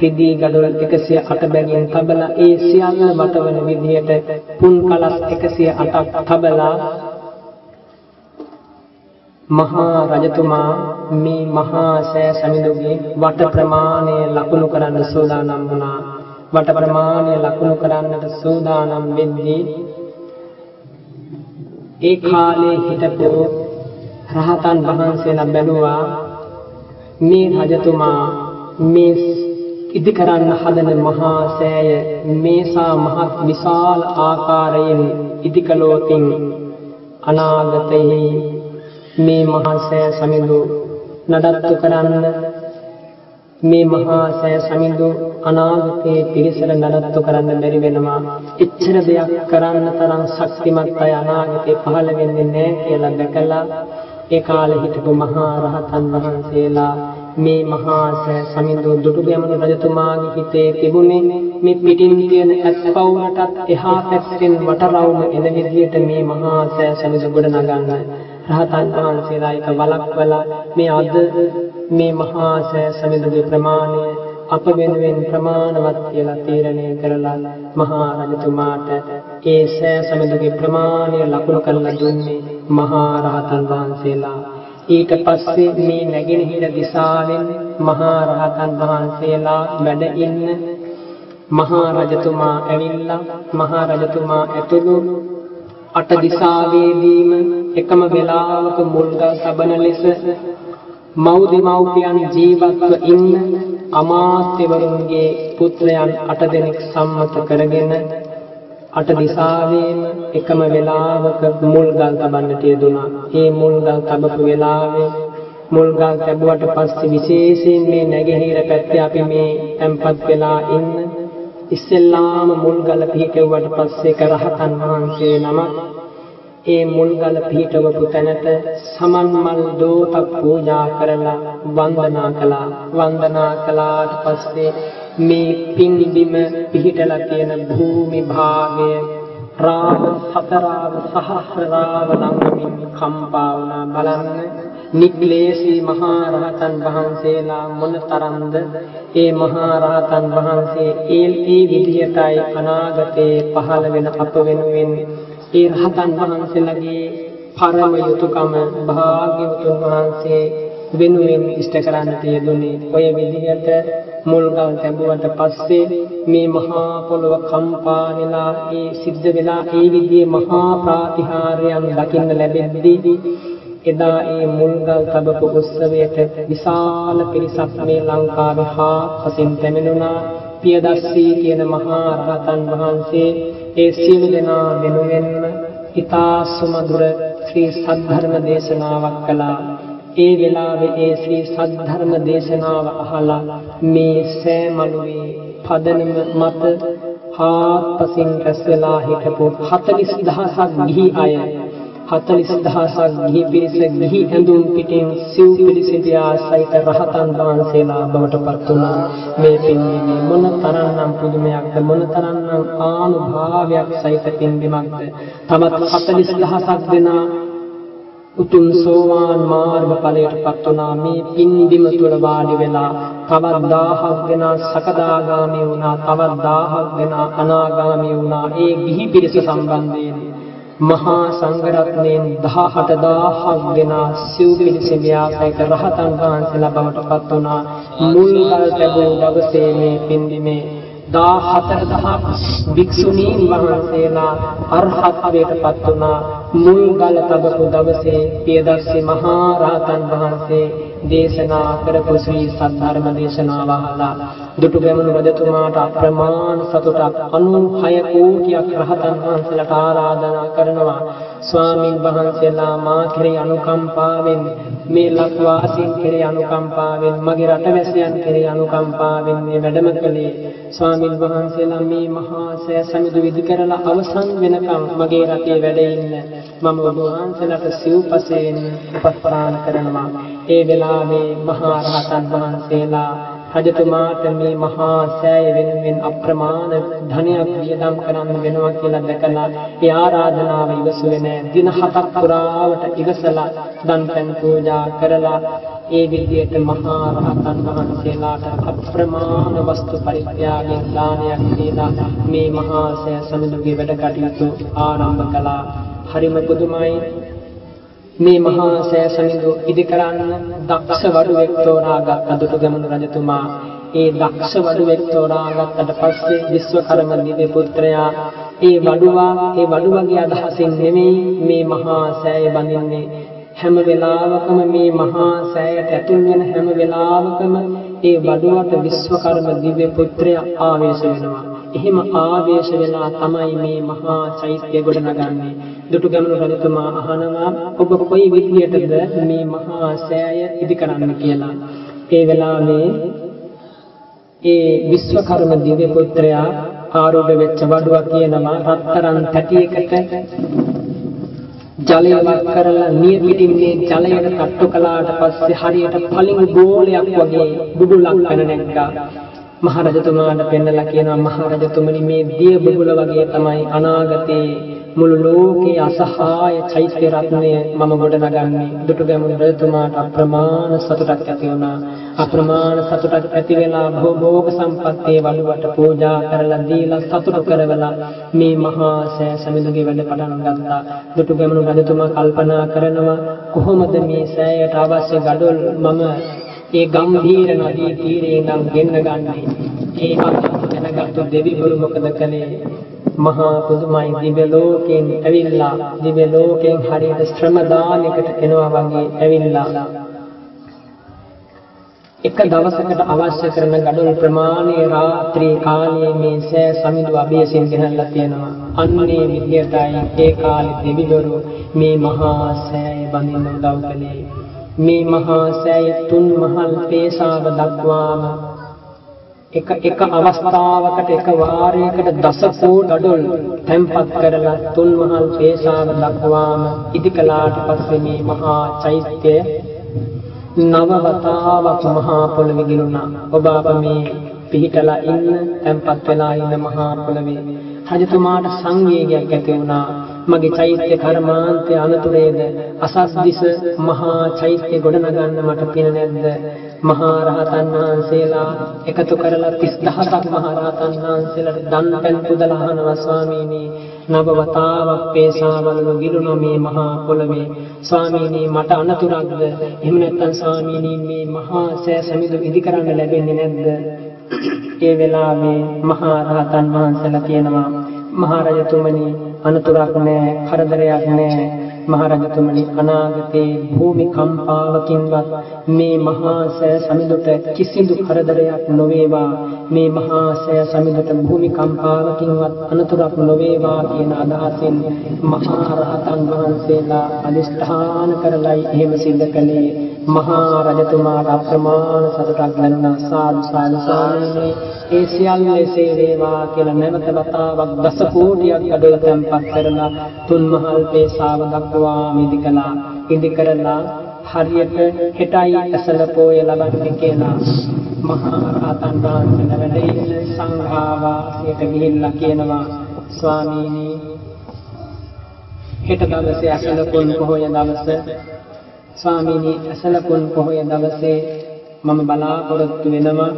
රිදී ගඩොල් 108 බැගින් තබලා ඒ සියල්ල මතවන විදියට පුන් කලස් 108ක් තබලා මහා රජතුමා මේ මහා සෑ සමිඳුගේ වට ප්‍රමාණය ලකුණු කරන්න සූදානම් වුණා. වට ප්‍රමාණය ලකුණු කරන්නට සූදානම් වෙද්දී ඒ කාලේ හිටපු රහතන් වහන්සේලා බැලුවා මේ රජතුමා මේ ඉදි කරන්න හදන මහා සෑය මේසා මහත් විශාල ආකාරයෙන් ඉදි කළෝතින් අනාගතයේ මේ මහා සෑ සමිඳු නඩත්තු කරන්න. මේ මහා සෑ සමිඳු අනාගතයේ පිරිසර නඩත්තු කරන්න බැරි වෙනවා. එච්චර දෙයක් කරන්න තරම් ශක්තිමත් අය අනාගතේ පහළ වෙන්නේ නැහැ කියලා දැකලා ඒ කාලේ හිටපු මහා රහතන් වහන්සේලා මේ මහා සෑ සමිඳු දුටුගැමුණු රජතුමාගේ හිතේ තිබුණේ මේ පිටින් තියෙන ඇත්පවුලටත් එහා පැත්තෙන් වටරවුම එන විදිහට මේ මහා සෑ සමිඳු ගොඩ නගන්න රහතන් වහන්සේලා එක වළක්වලා මේ අද මේ මහා සෑ සමිඳුගේ ප්‍රමාණය අප වෙනුවෙන් ප්‍රමාණවත් කියලා තීරණය කරලා මහා රජතුමාට ඒ සෑ සමිඳුගේ ප්‍රමාණය ලකුණු කරලා දුන්නේ මහා රහතන් වහන්සේලා. ඊට පස්සේ මේ නැගෙනහිර දිසාවෙන් මහා රහතන් වහන්සේලා වැඩ ඉන්න මහා රජතුමා ඇවිල්ලා මහා රජතුමා ඇතුළු අට දිසාවේදීම එකම වේලාවක මුල්ගල් තබන ලෙස මව් දෙමව්පියන් ජීවත්ව ඉන්න අමාත්‍යවරුන්ගේ පුත්‍රයන් අට දෙනෙක් සම්මත කරගෙන අට දිසාවේම එකම වේලාවක මුල්ගල් තබන්නට යෙදුණා. ඒ මුල්ගල් තබපු වෙලාවේ මුල්ගල් තැබුවට පස්සේ විශේෂයෙන් මේ නැගෙනහිර පැත්තේ අපි මේ tempat වෙලා ඉන්න ඉස්සෙල්ලාම මුල්ගල පිහිටුවට පස්සේ කරහතන් වහන්සේ නමක් ඒ මුල්ගල පිහිටවපු තැනට සමන් මල් දෝතක් පූජා කරලා වන්දනා කළා. වන්දනා කළාට පස්සේ මේ පින්බිම පිහිටලා තියෙන භූමි භාගය රාව හතරාව සහස්‍රාව ලංගමින් කම්පා වුණා. බලන්න නික්ලේශී මහා රහතන් වහන්සේලා මොනතරම්ද ඒ මහා රහතන් වහන්සේ ඒ ඒ විදියටයි අනාගතේ පහළ වෙන අප වෙනුවෙන් ඒ රහතන් වහන්සේලාගේ පරම යුතුයකම භාග්‍යවතුන් වහන්සේ වෙනුවෙන් ඉෂ්ට කරන්නට යෙදුනේ ඔය විදිහට මුල්ගල් තැබුවට පස්සේ මේ මහා පොළොව කම්පා වෙලා ඒ සිද්ධ වෙලා ඒ විදිහේ මහා ප්‍රාතිහාර්යයන් දකින්න ලැබෙද්දී එදා ඒ මුල්ගල් තබපු උත්සවයට විශාල පිරිසක් මේ ලංකාවේ හා පසින් පැමිණුණා. පියදස්සී කියන මහා රහතන් වහන්සේ ඒ සියලු දෙනා වෙනුවෙන්ම ඊතා සුමధుර ශ්‍රී සද්ධර්ම දේශනාවක් කළා. ඒ වෙලාවේ ඒ ශ්‍රී සද්ධර්ම දේශනාව අහලා මේ සෑමලුවේ පදනම මත හාත්පසින් රැස් වෙලා හිටපු 40000ක් ගිහි අය 40000ක් ගිහි පිරිස ගිහි ඇඳුම් පිටින් සිව් පිළිසිටියා සහිත රහතන් වහන්සේලා බවට පත් වුණා. මේ පින්වීම මොන තරම්නම් පුදුමයක්ද? මොන තරම්නම් ආනුභාවයක් සහිත පින්බිමක්ද තවත් 40000ක් දෙනා උතුම් සෝවාන් මාර්ග ඵලයට පත් වුණා. මේ පින්බිම තුල වාඩි වෙලා තවත් 1000ක් දෙනා සකදාගාමී වුණා. තවත් 1000ක් දෙනා අනාගාමී වුණා. ඒ ගිහි පිරිස සම්බන්ධයෙන් මහා සංඝරත්නයෙන් 18000ක් දෙනා සිව් පිළිසෙ ව්‍යාසයක රහතන් වහන්සේලා බවට පත් වුණා. මුල්ගල් ලැබූ දවසේ මේ පින්දිමේ 14000ක් භික්ෂුණීන් වහන්සේලා අරහත්ත්වයට පත් වුණා. මුල්ගල තබපු දවසේ පියදස්සි මහා රහතන් වහන්සේ දේශනා කරපු ශ්‍රී සද්ධර්ම දේශනාව අහලා දුටුගැමුණු රජතුමාට අප්‍රමාණ සතුටක් 96 කෝටියක් රහතන් වහන්සේලාට ආරාධනා කරනවා. ස්වාමින් වහන්සේලා මා කෙරෙහි අනුකම්පාවෙන් මේ ලක්වාසීන් කෙරෙහි අනුකම්පාවෙන් මගේ රටවැසියන් කෙරෙහි අනුකම්පාවෙන් මේ වැඩම කළේ. ස්වාමින් වහන්සේලා මේ මහා සෑ සමිඳු විදි කරලා අවසන් වෙනකම් මගේ රටේ වැඩ ඉන්න මම ඔබ වහන්සේලාට සිව්පසයෙන් උපස්ථාන කරනවා. ඒ වෙලාවේ මහා රහතන් වහන්සේලා රජතුමාට මේ මහා සෑය වෙනුවෙන් අප්‍රමාණ ධනයක් වියදම් කරන්න වෙනවා කියලා දැකලා ඒ ආරාධනාව ඉවසුවේ නැහැ. දින හතක් පුරාවට ඉවසලා දන් පැන් පූජා කරලා ඒ විදිහට මහා රහතන් වහන්සේලාට අප්‍රමාණ වස්තු පරිත්‍යාගයෙන් දානයක් දීලා මේ මහා සෑ සමිඳුගේ වැඩ කටයුතු ආරම්භ කළා. හරිම පුදුමයි මේ මහා සෑ සමිඳු ඉදි කරන්න දක්ෂ වඩුවෙක් තෝරාගත් අදුටුගැමුණු රජතුමා. ඒ දක්ෂ වඩුවෙක් තෝරාගත්තට පස්සේ විශ්වකර්ම දිව්‍ය පුත්‍රයා ඒ වඩුවා ඒ වඩුවගේ අදහසින් නෙමෙයි මේ මහා සෑය බඳින්නේ. හැම වෙලාවකම මේ මහා සෑයට ඇතුල් වෙන හැම වෙලාවකම ඒ වඩුවට විශ්වකර්ම දිව්‍ය පුත්‍රයා ආවේශ වෙනවා. එහෙම ආවේශ වෙලා තමයි මේ මහා චෛත්‍ය ගොඩනගන්නේ. දුටුගැමුණු රජතුමා අහනවා ඔබ කොයි විදියටද මේ මහා සෑය ඉදි කරන්න කියලා. ඒ වෙලාවේ ඒ විශ්වකර්ම දිව්‍ය පුත්‍රයා ආරෝඪ වෙච්ච වඩුවා කියනවා රත්තරන් තැටියකට ජලය වත් කරලා නියපිටින් මේ ජලයට තට්ටු කළාට පස්සේ හරියට පලිඟු බෝලයක් වගේ බුබුලක් වෙන නැග්ගා. මහරජතුමාට පෙන්නලා කියනවා මහරජතුමනි මේ දිය බුබුල වගේ තමයි අනාගතේ මුළු ලෝකේ අසහාය චෛත්‍ය රත්නය මම ගොඩනගන්නේ. දුටුගැමුණු රජතුමාට අප්‍රමාණ සතුටක් ඇති වුණා. අප්‍රමාණ සතුටක් ඇති වෙලා භෝග සම්පත්තියේ වළුවට පූජා කරලා දීලා සතුටු කරවලා මේ මහා සෑ සමිඳුගේ වැඩ පටන් ගත්තා. දුටුගැමුණු රජතුමා කල්පනා කරනවා කොහොමද මේ සෑයට අවශ්‍ය ගඩොල් මම ඒ ගම්භීර නදී තීරේ නම් ගෙන්න ගන්නේ? ඒ අත්දැක දැනගත්තු දෙවිවරු මොකද කළේ? මහා පුදුමයි දිව්‍ය ලෝකෙන් ඇවිල්ලා දිව්‍ය ලෝකෙන් හරියට ශ්‍රම දානයකට එනවා වගේ ඇවිල්ලා එක දවසකට අවශ්‍ය කරන ගඩොල් ප්‍රමාණය රාත්‍රී කාලයේ මේ සෑ සමිඳු අභියසින් ගෙනල්ලා තියෙනවා. අන්නේ විද්‍යටයි ඒ කාලේ දෙවිවරු මේ මහා සෑය බඳින්න උදව් කළේ. මේ මහා සෑය තුන් මහල් පේසාව දක්වාම එක එක අවස්ථාවකට එක වාරයකට දස කෝඩඩොල් තැන්පත් කරලා තුන් මහල් පේසාව දක්වාම ඉදි කළාට පස්සේ මේ මහා චෛත්‍යය නව වතාවක් මහා පොළවේ ගිලුණා. ඔබ අප මේ පිහිටලා ඉන්න තැන්පත් වෙලා ඉන්න මහා පොළවේ රජතුමාට සංවේගයක් ඇති වුණා. මගේ චෛත්‍ය කර්මාන්තය අනතුරේද? අසස්දිස මහා චෛත්‍ය ගොඩනගන්න මට පින නැද්ද? මහා රහතන් වහන්සේලා එකතු කරලා 30000ක් මහා රහතන් වහන්සේලාට දන් පැන් පුදලා අහනවා ස්වාමීනි. නව වතාවක් පේසාවලු ගිලුණ මේ මහා පොළවේ. ස්වාමීනි මට අනතුරක්ද? එහෙම නැත්නම් ස්වාමීනි මේ මහා සෑ සමිඳු ඉදි කරන්න ලැබෙන්නේ නැද්ද? ඒ වෙලාවේ මහා රහතන් වහන්සේලා කියනවා මහරජතුමනි අනතුරක් නැහැ කරදරයක් නැහැ මහරජතුමනි අනාගතේ භූමි කම්පාවකින්වත් මේ මහා සෑ සමිඳුට කිසිදු කරදරයක් නොවේවා. මේ මහා සෑ සමිඳුට භූමි කම්පාවකින්වත් අනතුරක් නොවේවා කියන අදහසින් මහා රහතන් වහන්සේලා අදිෂ්ඨාන කරලයි එහෙම සිද්ධ කළේ. මහා රජතුමාට අප්‍රමාණ සතුටක් දැනුණා. සාදු සාදු සාමීනි ඒ සියල්ල එසේ වේවා කියලා නැවත වතාවක් දස කෝටියක් අඩල් තැන්පත් කරලා තුන් මහල් පේසාව දක්වා මිදි කළා. ඉදි කරලා හරියට හෙටයි ඇසල පෝය ලබන්නේ කියලා. මහා රහතන් වහන්සේ වැඩ ඉන්න සංඝාවාසයට ගිහිල්ලා කියනවා ස්වාමීනි හෙට දවසේ ඇසල පොන් පොහොය දවසේ ස්වාමීනි ඇසලපොන් පොහොය දවසේ මම බලාපොරොත්තු වෙනවා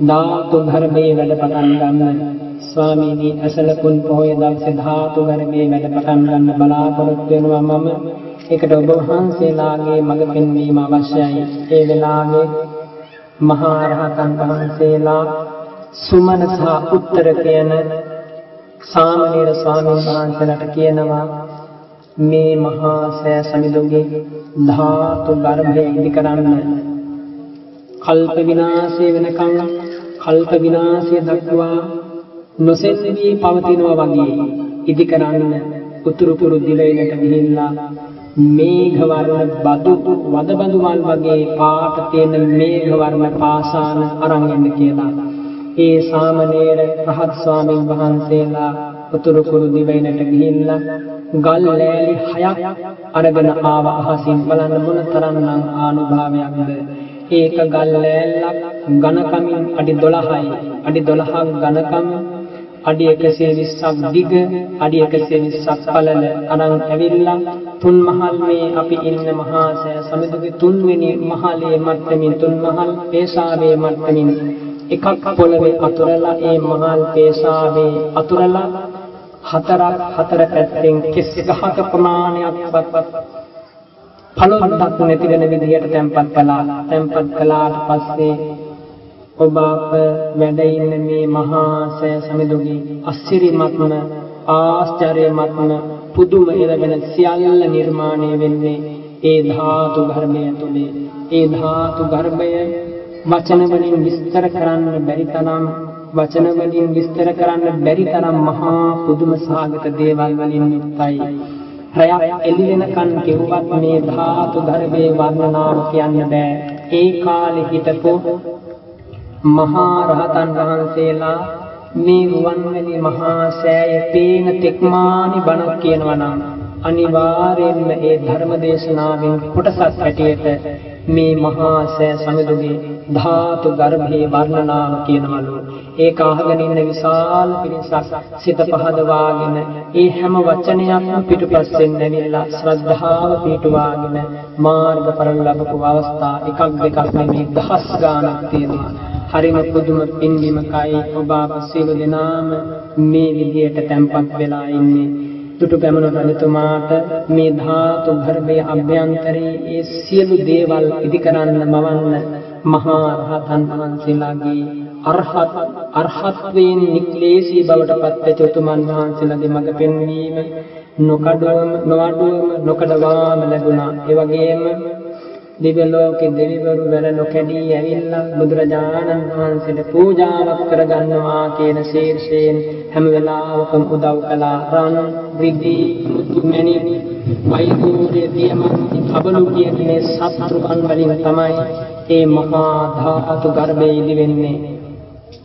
ධාතු ධර්මයේ වැඩ පටන් ගන්න. ස්වාමීනි ඇසලපොන් පොහොය දවසේ ධාතු ධර්මයේ වැඩ පටන් ගන්න බලාපොරොත්තු වෙනවා මම. ඒකට ඔබ වහන්සේලාගේ මඟ පෙන්වීම අවශ්‍යයි. ඒ වෙලාවේ මහා රහතන් වහන්සේලා සුමන සහ උත්තර කියන සාමණේර ස්වාමීන් වහන්සේලාට කියනවා මේ මහා සෑ සමිඳුගේ ධාතු ගර්භය ඉදි කරන්න කල්ප විනාශය වෙනකන් කල්ප විනාශය දක්වා නොසෙල්වී පවතිනවා වගේ ඉදි කරන්න උතුරු පුරු දිවයිනට ගිහිල්ලා මේඝ වර්ණ බදු වද බඳු මල් වගේ පාට තියෙන මේඝ වර්ණ පාසාන අරන් එන්න කියලා. ඒ සාමණේර රහත් ස්වාමීන් වහන්සේලා උතුරු කුරු දිවයිනට ගිහිල්ලා ගල් ලෑලි හයක් අරගෙන ආව අහසින් බලන්න මොන තරම්නම් ආනුභාවයක්ද? ඒක ගල් ලෑල්ලක් ඝනකමින් අඩි 12යි අඩි 12ක් ඝනකම අඩි 120ක් දිග අඩි 120ක් පළල. අරන් ඇවිල්ලා තුන් මහල් මේ අපි ඉන්න මහා සෑ සමිඳුගේ තුන්වෙනි මහලේ මට්ටමින් තුන් මහල් පේශාවේ මට්ටමින් එකක් පොළවේ අතුරලා ඒ මහල් පේශාවේ අතුරලා හතරක් හතර පැත්තෙන් කෙස් ගහක ප්‍රමාණයක්වත් පළොන්නක් නැති වෙන විදිහට තැම්පත් කළා. තැම්පත් කළාට පස්සේ ඔබ අප වැඩ ඉන්න මේ මහා සෑ සමිඳුගේ අසිරිමත්ම ආශ්චර්යමත්ම පුදුම එළවෙන සියල්ල නිර්මාණය වෙන්නේ ඒ ධාතු ගර්භය තුලේ. ඒ ධාතු ගර්භය වචන වලින් විස්තර කරන්න බැරි තරම් වචන වලින් විස්තර කරන්න බැරි තරම් මහා පුදුම සාගත දේවල් වලින් යුක්තයි. රයක් එළි වෙනකන් කෙරුවත් මේ ධාතු ගර්භයේ වර්ණනාව කියන්න බෑ. ඒ කාලේ හිටපු මහා රහතන් වහන්සේලා මේ රුවන්වැලි මහා සෑය පේන තෙක්මානි බණක් කියනවා නම් අනිවාර්යයෙන්ම ඒ ධර්ම දේශනාවෙන් කොටසක් හැටියට මේ මහා සෑ සමිඳුගේ ධාතු ගර්භයේ වර්ණනාව කියනවලු. ඒක අහගෙන ඉන්න විශාල පිරිසක් සිත පහදවාගෙන ඒ හැම වචනයක්ම පිටුපස්සෙන් නැවිලා ශ්‍රද්ධාව පිටුවාගෙන මාර්ගඵල ලැබපු අවස්ථා එකක් දෙකක් නෙමෙයි දහස් ගාණක් තියෙනවා. හරිම පුදුම පින්බිමකයි ඔබ අප සියලු දෙනාම මේ විදියට තැම්පත් වෙලා ඉන්නේ. තුටු පැමුණු රජතුමාට මේ ධාතු ගර්භයේ අභ්‍යන්තරයේ ඒ සියලු දේවල් ඉදි කරන්න මවන්න මහා රහතන් වහන්සේලාගේ අරහත් අරහත්වයෙන් නික්ලේශී බවට පත්වෙච්ච උතුමන් වහන්සේලාගේ මඟ පෙන්වීම නොකඩවම නොඅඩුවම නොකඩවාම ලැබුණා. ඒ වගේම දිව්‍ය ලෝකේ දෙවිවරු වැල නොකැඩී ඇවිල්ලා බුදුරජාණන් වහන්සේට පූජාවක් කරගන්නවා කියන ශීර්ෂයෙන් හැම වෙලාවකම උදව් කළා රන් රිදී මැණික් වෛදූර්ය දියමන්ති කබලු කියන මේ සත්‍රුවන් වලින් තමයි ඒ මහා ධාතු ගර්භයේ ඉදි වෙන්නේ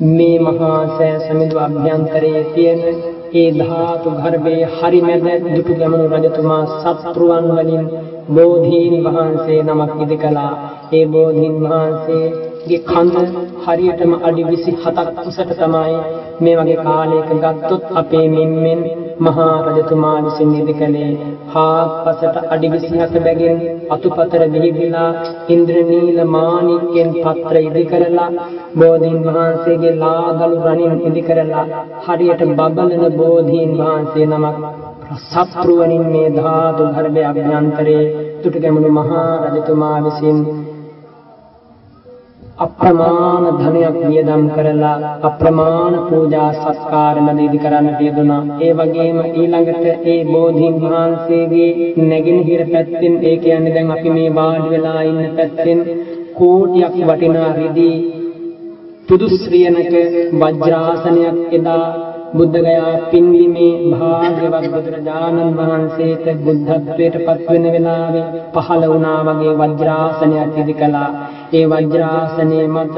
මේ මහා සෑ සමිඳු අභ්‍යන්තරයේ තියෙන ඒ ධාතු ගර්භයේ හරි මැද දුටු ගැමුණු රජතුමා සත්‍රුවන් වලින් බෝධීන් වහන්සේ නමක් ඉදි කළා. ඒ බෝධීන් වහන්සේගේ කඳ හරියටම අඩි 27ක් උසට තමයි මේ වගේ කාලයක ගත්තොත් අපේ මෙම්මෙන් මහා රජතුමා විසින් ඉදි කළේ හාත්පසට අඩි 27 බැගින් අතුපතර විහිදිලා ඉන්ද්‍රනීල මාණික්යෙන් පත්‍ර ඉදි කරලා බෝධීන් වහන්සේගේ ලාදළු රණින් ඉදි කරලා හරියට බබලන බෝධීන් වහන්සේ නමක් සත්‍රුවනින් මේ ධාතු ගර්භය අභ්‍යන්තරේ තුටුගැමුණු මහා රජතුමා විසින් අප්‍රමාණ ධනයක් වියදම් කරලා අප්‍රමාණ පූජා සත්කාර නදීදි කරන්නට යෙදුණා. ඒ වගේම ඊළඟට ඒ බෝධීන් වහන්සේගේ නැගෙනහිර පැත්තෙන් ඒ කියන්නේ දැන් අපි මේ වාඩි වෙලා ඉන්න පැත්තෙන් කෝටියක් වටිනා රිදී පුදුස්ත්‍රියනක වජ්‍රාසනයක් එදා බුද්ධගයා පින්වීමේ භාග්‍යවත් බුදුරජාණන් වහන්සේට බුද්ධත්වයට පත්වෙන වෙලාවේ පහළ වුණා වගේ වජ්‍රාසනයක් ඉදි කළා. ඒ වජ්‍රාසනයේ මත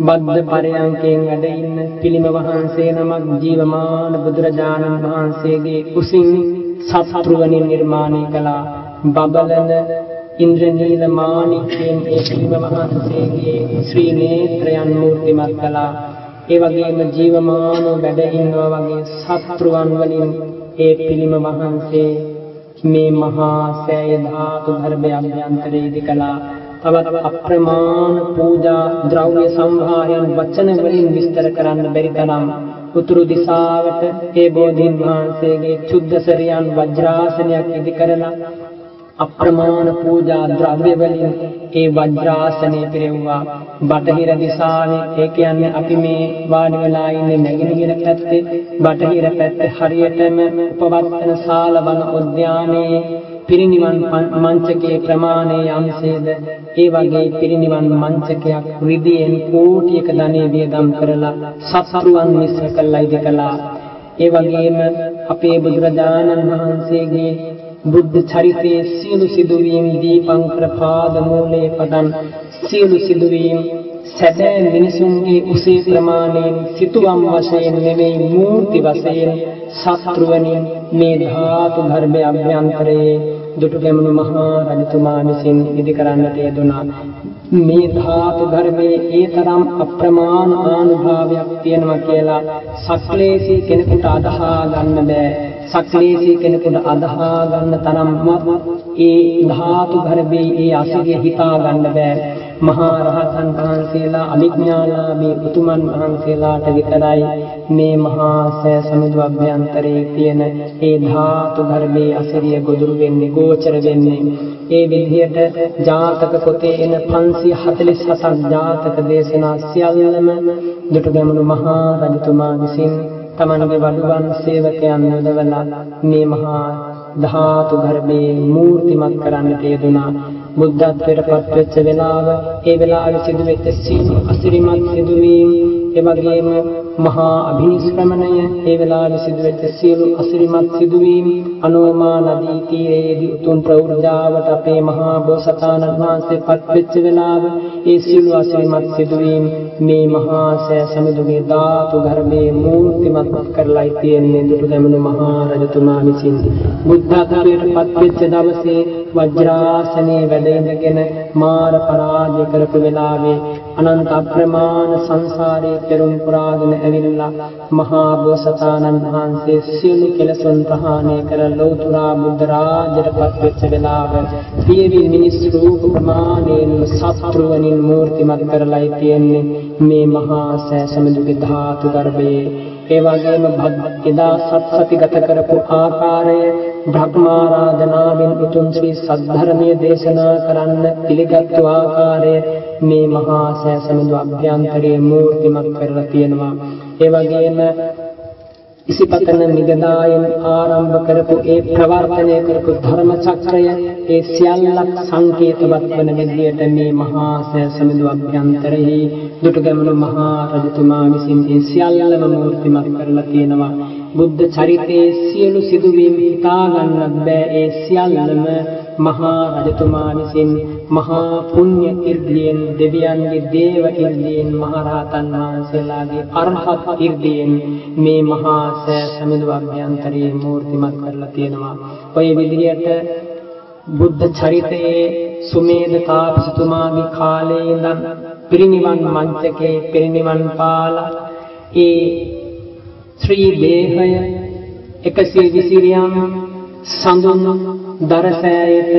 බද්ධ පරයන්කෙන් වැඩ ඉන්න පිළිම වහන්සේ නමක් ජීවමාන බුදුරජාණන් වහන්සේගේ කුසින් සත්‍රුවනින් නිර්මාණය කළා. බබලන ඉන්ද්‍රනීල මාණික්යෙන් ඒ පිළිම වහන්සේගේ ශ්‍රී නේත්‍රයන් මූර්තිමත් කළා. ඒ වගේම ජීවමානව වැඩ ඉන්නවා වගේ සත්‍රුවන් වලින් ඒ පිළිම වහන්සේ මේ මහා සෑය ධාතු ගර්භය අභ්‍යන්තරයේදී කළා තවත් අප්‍රමාණ පූජා ද්‍රව්‍ය සම්භාරයන් වචන වලින් විස්තර කරන්න බැරි තරම් උතුරු දිශාවට ඒ බෝධීන් වහන්සේගේ චුද්ධසරියන් වජ්‍රාසනයක් ඉදි කරලා අප්‍රමාණ පූජා ද්‍රව්‍ය වලින් ඒ වජ්‍රාසනය පිරෙව්වා. බටහිර දිශාවේ ඒ කියන්නේ අපි මේ වාඩි වෙලා ඉන්නේ නැගෙනහිර පැත්තේ. බටහිර පැත්තේ හරියටම උපවත්තන ශාල වන උද්‍යානයේ පිරිනිවන් මංචකයේ ප්‍රමාණය යම්සේද? ඒ වගේ පිරිනිවන් මංචකයක් රිදියෙන් කෝටියක ධනෙ වියදම් කරලා සත්රුවන් මිශ්‍ර කළා ඉදකලා ඒ වගේම අපේ බුදුරජාණන් වහන්සේගේ බුද්ධ චරිතයේ සියලු සිදුවීම් දීපංකර පාද මූලයේ පදන් සියලු සිදුවීම් සැබෑ මිනිසුන්ගේ උසේ ප්‍රමාණයෙන් සිතුවම් වශයෙන් නෙමෙයි මූර්ති වශයෙන් සත්‍රුවණින් මේ ධාතු ගර්භය අභ්‍යන්තරයේ දුටුගැමුණු මහා රජතුමා විසින් ඉදි කරන්නට යෙදුණා. මේ ධාතු ගර්භයේ ඒ තරම් අප්‍රමාණ ආනුභාවයක් තියෙනවා කියලා සක්ලේශී කෙනෙකුට අදහා ගන්න බෑ. සක්ලේශී කෙනෙකුට අදහා ගන්න තරම්වත් ඒ ධාතු ගර්භයේ ඒ අසිරිය හිතා ගන්න බෑ. මහා රහතන් වහන්සේලා අභිඥාලාභී උතුමන් වහන්සේලාට විතරයි මේ මහා සෑ සමුදු අභ්‍යන්තරයේ තියෙන ඒ ධාතු ගර්භයේ අසිරිය ගොදුරු වෙන්නේ ගෝචර වෙන්නේ. ඒ විදිහට ජාතක පොතේ එන 547ක් ජාතක දේශනා සියල්ලම දුටුගැමුණු මහා රජතුමා විසින් තමන්ගේ වඩුවන් සේවකයන් යොදවලා මේ මහා ධාතු ගර්භයේ මූර්තිමත් කරන්නට යෙදුනා බුද්ධත්වයට පත්වෙච්ච වෙලාව ඒ වෙලාවේ සිදුවෙච්ච සීල අසිරිමත් සිදුවීම් ඒ වගේම මහා අභිනිෂ්ක්‍රමණය ඒ වෙලාවේ සිදුවෙච්ච සියලු අසිරිමත් සිදුවීම් අනෝමා නදී තීරයේදී උතුම් ප්‍රෞර්ජාවට අපේ මහා බෝසතාණන් වහන්සේ පත්වෙච්ච වෙලාව ඒ සියලු අසිරිමත් සිදුවීම් මේ මහා සෑ සමිඳුගේ ධාතු ගර්භයේ මූර්තිමත් කරලායි තියෙන්නේ දුටුගැමුණු මහා රජතුමා විසින්. බුද්ධත්වයට පත්වෙච්ච දවසේ වජ්‍රාසනයේ වැඩ ඉඳගෙන මාර පරාජය කරපු වෙලාවේ අනන්ත අප්‍රමාණ සංසාරේ පෙරම් පුරාගෙන ඇවිල්ලා මහා බෝසතාණන් වහන්සේ සියලු කෙලසුන් ප්‍රහාණය කර ලෞතුරා බුද්ධ රාජ්‍යයට පත්වෙච්ච වෙලාව පියවි මිනිස් රූප ප්‍රමාණයෙන් සත්‍රුවණින් මූර්තිමත් කරලායි තියෙන්නේ. මේ මහා සෑ සමිඳුගේ ධාතු ගර්භයේ ඒ වගේම එදා සත්සති ගත කරපු ආකාරය බ්‍රහ්මාරාධනාවෙන් උතුම් ශ්‍රී සද්ධර්මයේ දේශනා කරන්න පිළිගත්තු ආකාරය මේ මහා සෑ සමිඳු අභ්‍යන්තරයේ මූර්තිමත් කරලා තියෙනවා. ඒ වගේම ඉසිපතන මිගදායෙන් ආරම්භ කරපු ඒ ප්‍රවර්තනය කරපු ධර්ම චක්‍රය ඒ සියල්ලක් සංකේතවත් වන විදියට මේ මහා සෑ සමිඳු අභ්‍යන්තරෙහි දුටුගැමුණු මහා රජතුමා විසින් ඒ සියල්ලම මූර්තිමත් කරලා තියෙනවා බුද්ධ චරිතයේ සියලු සිදුවීම් හිතා ගන්නත් බෑ ඒ සියල්ලම මහා රජතුමා විසින් මහා පුණ්‍ය irdiyen දෙවියන්ගේ දේව irdiyen මහරහතන් වහන්සේලාගේ අරහත් irdiyen මේ මහා සෑ සමිඳු අභ්‍යන්තරයේ මූර්තිමත් කරලා තියෙනවා. ඔය විදිහට බුද්ධ චරිතයේ සුමේධ තාපසතුමාගේ කාලේ ඉඳන් පිරිනිවන් මංචකේ පිරිනිවන් පාලා. ඒ ශ්‍රී දේහය 120 සඳුන් දරසෑයට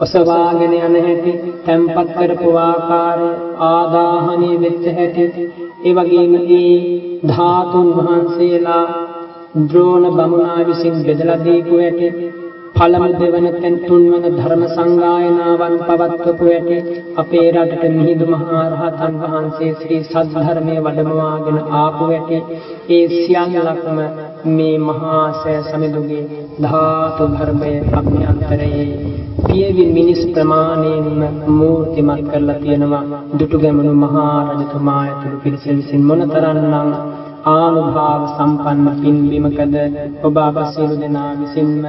ඔසවාගෙන යන හැටි, තැම්පත් කරපු ආකාරය, ආදාහණය වෙච්ච හැටි, ඒ වගේම මේ ධාතුන් වහන්සේලා ද්‍රෝණ බමුණා විසින් බෙදලා දීපු හැටි, පළමු දෙවන තෙන් තුන්වන ධර්ම සංගායනාවන් පවත්වපු ඇති අපේ රටට මිහිඳු මහා රහතන් වහන්සේ ශ්‍රී සද්ධර්මයේ වැඩමවාගෙන ආපු ඇති ඒ සියල්ලක්ම මේ මහා සෑ සමිඳුගේ ධාතු ධර්මයේ අභ්‍යන්තරයේ පියවි මිනිස් ප්‍රමාණයෙන්ම මූර්තිමත් කරලා තියෙනවා. දුටුගැමුණු මහා රජතුමා ඇතුළු පිරිස විසින් මොනතරම්නම් ආනුභාව සම්පන්න පින්බිමකද ඔබ අප සියලු දෙනා විසින්ම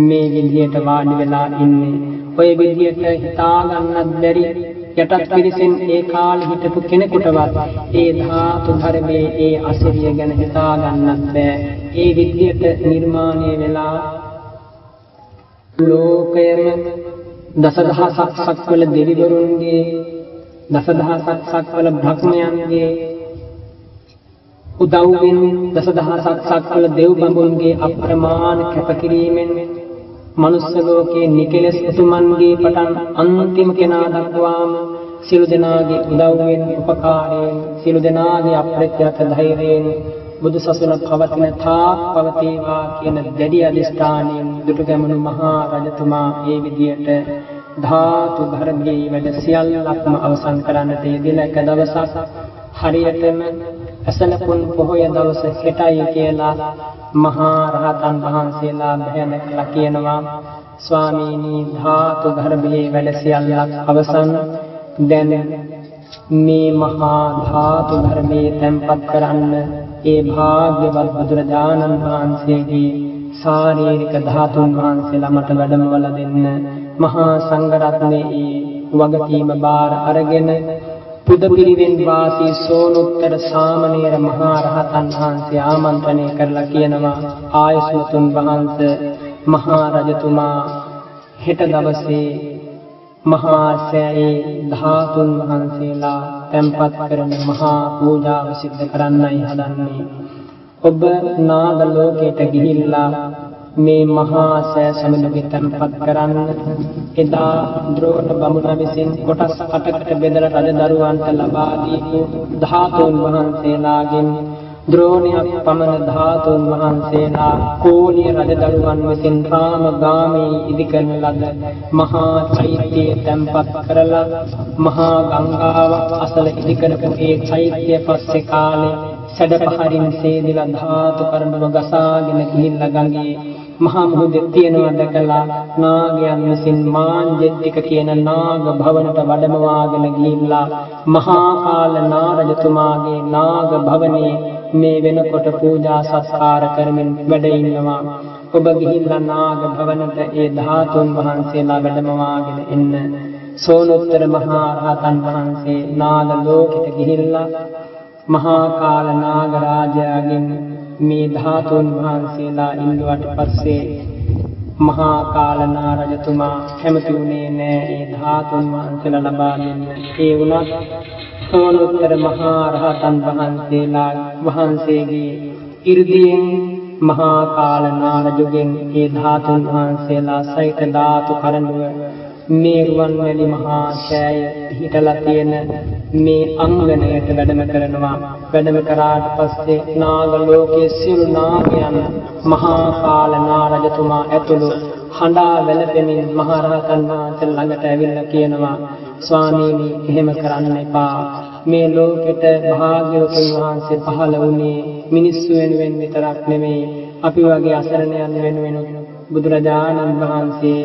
මේ විදියට වාඩි වෙලා ඉන්නේ. ඔය විදියට හිතා ගන්නත් බැරි යටත් පිරිසෙන් ඒ කාලේ හිටපු කෙනෙකුටවත් ඒ ධාතු ධර්මයේ ඒ අසිරිය ගැන හිතා ගන්නත් බෑ. ඒ විදියට නිර්මාණය වෙලා ලෝකයම දසදහසක් සක්වල දෙවිවරුන්ගේ දසදහසක් සක්වල බ්‍රහ්මයන්ගේ උදව්වෙන් දසදහසක් සක්වල දෙව් බඹුන්ගේ අප්‍රමාණ කැපකිරීමෙන් මනුස්ස ලෝකයේ නිකලස් උතුමන්ගේ පටන් අන්තිම කෙනා දක්වාම සියලු දෙනාගේ උදව්වෙන් උපකාරයෙන් සියලු දෙනාගේ අප්‍රත්‍යත ධෛර්යයෙන් බුදු සසුන පවතින තාක් පවතිවා කියන දැඩි අදිෂ්ඨානයෙන් දුටුගැමුණු මහා රජතුමා ඒ විදියට ධාතු ධර්මයේ වැඩ සියල්ලක්ම අවසන් කරන්නට යෙදෙන එක දවසක් හරියටම අසලපුන් පොහොය දවස හෙටයි කියලා මහා රහතන් වහන්සේලා බැහැනකලා කියනවා. ස්වාමීනි ධාතු ධර්මයේ වැඩ සියල්ලක් අවසන්. දැන් මේ මහා ධාතු ධර්මයේ තැන්පත් කරන්න ඒ භාග්‍යවත් බුදුරජාණන් වහන්සේගේ ශාරීරික ධාතුන් වහන්සේලා මට වැඩමවල දෙන්න මහා සංඝරත්නයේ වගකීම බාර අරගෙන පුද පිරිවෙන් වාසී සෝනුත්තර සාමණේර මහා රහතන් වහන්සේ ආමන්ත්‍රණය කරලා කියනවා ආයසුතුන් වහන්සේ මහා රජතුමා හෙට දවසේ මහා සෑයේ ධාතුන් වහන්සේලා තැන්පත් කරන මහා පූජාව සිද්ධ කරන්නයි හදන්නේ. ඔබ නාග ලෝකයට ගිහිල්ලා මේ මහා සෑ සමිඳුගේ තැන්පත් කරන්න. එදා ද්‍රෝණ බමුණ විසින් කොටස් 8කට බෙදලා රජ දරුවන්ට ලබා දීපු ධාතුන් වහන්සේලාගෙන් ද්‍රෝණයක් පමණ ධාතුන් වහන්සේලා කෝලිය රජදරුවන් විසින් රාම ගාමී ඉදිකරන ලද මහා චෛත්‍යය තැන්පත් කරලා මහා ගංගාවක් අසල ඉදිකරපු ඒ චෛත්‍ය පස්සේ කාලේ සැඩපහරින් සේදිලා ධාතු කරඬුව ගසාගෙන ගිහිල්ලා ගඟේ මහා මුහුදේ තියෙනවා දැකලා නාගයන් විසින් මාංජෙත්තික කියන නාග භවනට වැඩමවාගෙන ගිහිල්ලා මහා කාල නාරජතුමාගේ නාග භවනයේ මේ වෙනකොට පූජා සත්කාර කරමින් වැඩ ඉන්නවා. ඔබ ගිහිල්ලා නාග භවනට ඒ ධාතුන් වහන්සේලා වැඩමවාගෙන එන්න. සෝනුත්තර මහා රහතන් වහන්සේ නාග ලෝකෙට ගිහිල්ලා මහා කාල නාග රාජයාගෙන් මේ ධාතුන් වහන්සේලා ඉල්ලුවට පස්සේ මහා කාලනා රජතුමා කැමති වුණේ නෑ ඒ ධාතුන් වහන්සේලා ලබා දෙන්න. ඒ වුණත් සෝනුත්තර මහා රහතන් වහන්සේලා වහන්සේගේ 이르දියෙන් මහා කාලනා රජුගෙන් ඒ ධාතුන් වහන්සේලා සහිත ධාතු කරඬුව මේ රුවන්වැලි මහා ශෑය හිටලා තියෙන මේ අංගණයට වැඩම කරනවා. වැඩම කරාට පස්සේ නාග ලෝකයේ සියලු නාගයන් මහා කාල නාරජතුමා ඇතුළු හඬා වැළපෙමින් මහරහතන් වහන්සේ ළඟට ඇවිල්ලා කියනවා ස්වාමීනි එහෙම කරන්න එපා. මේ ලෝකෙට භාග්‍යවතුන් වහන්සේ පහළ වුණේ මිනිස්සු වෙනුවෙන් විතරක් නෙමෙයි. අපි වගේ අසරණයන් වෙනුවෙන් බුදුරජාණන් වහන්සේ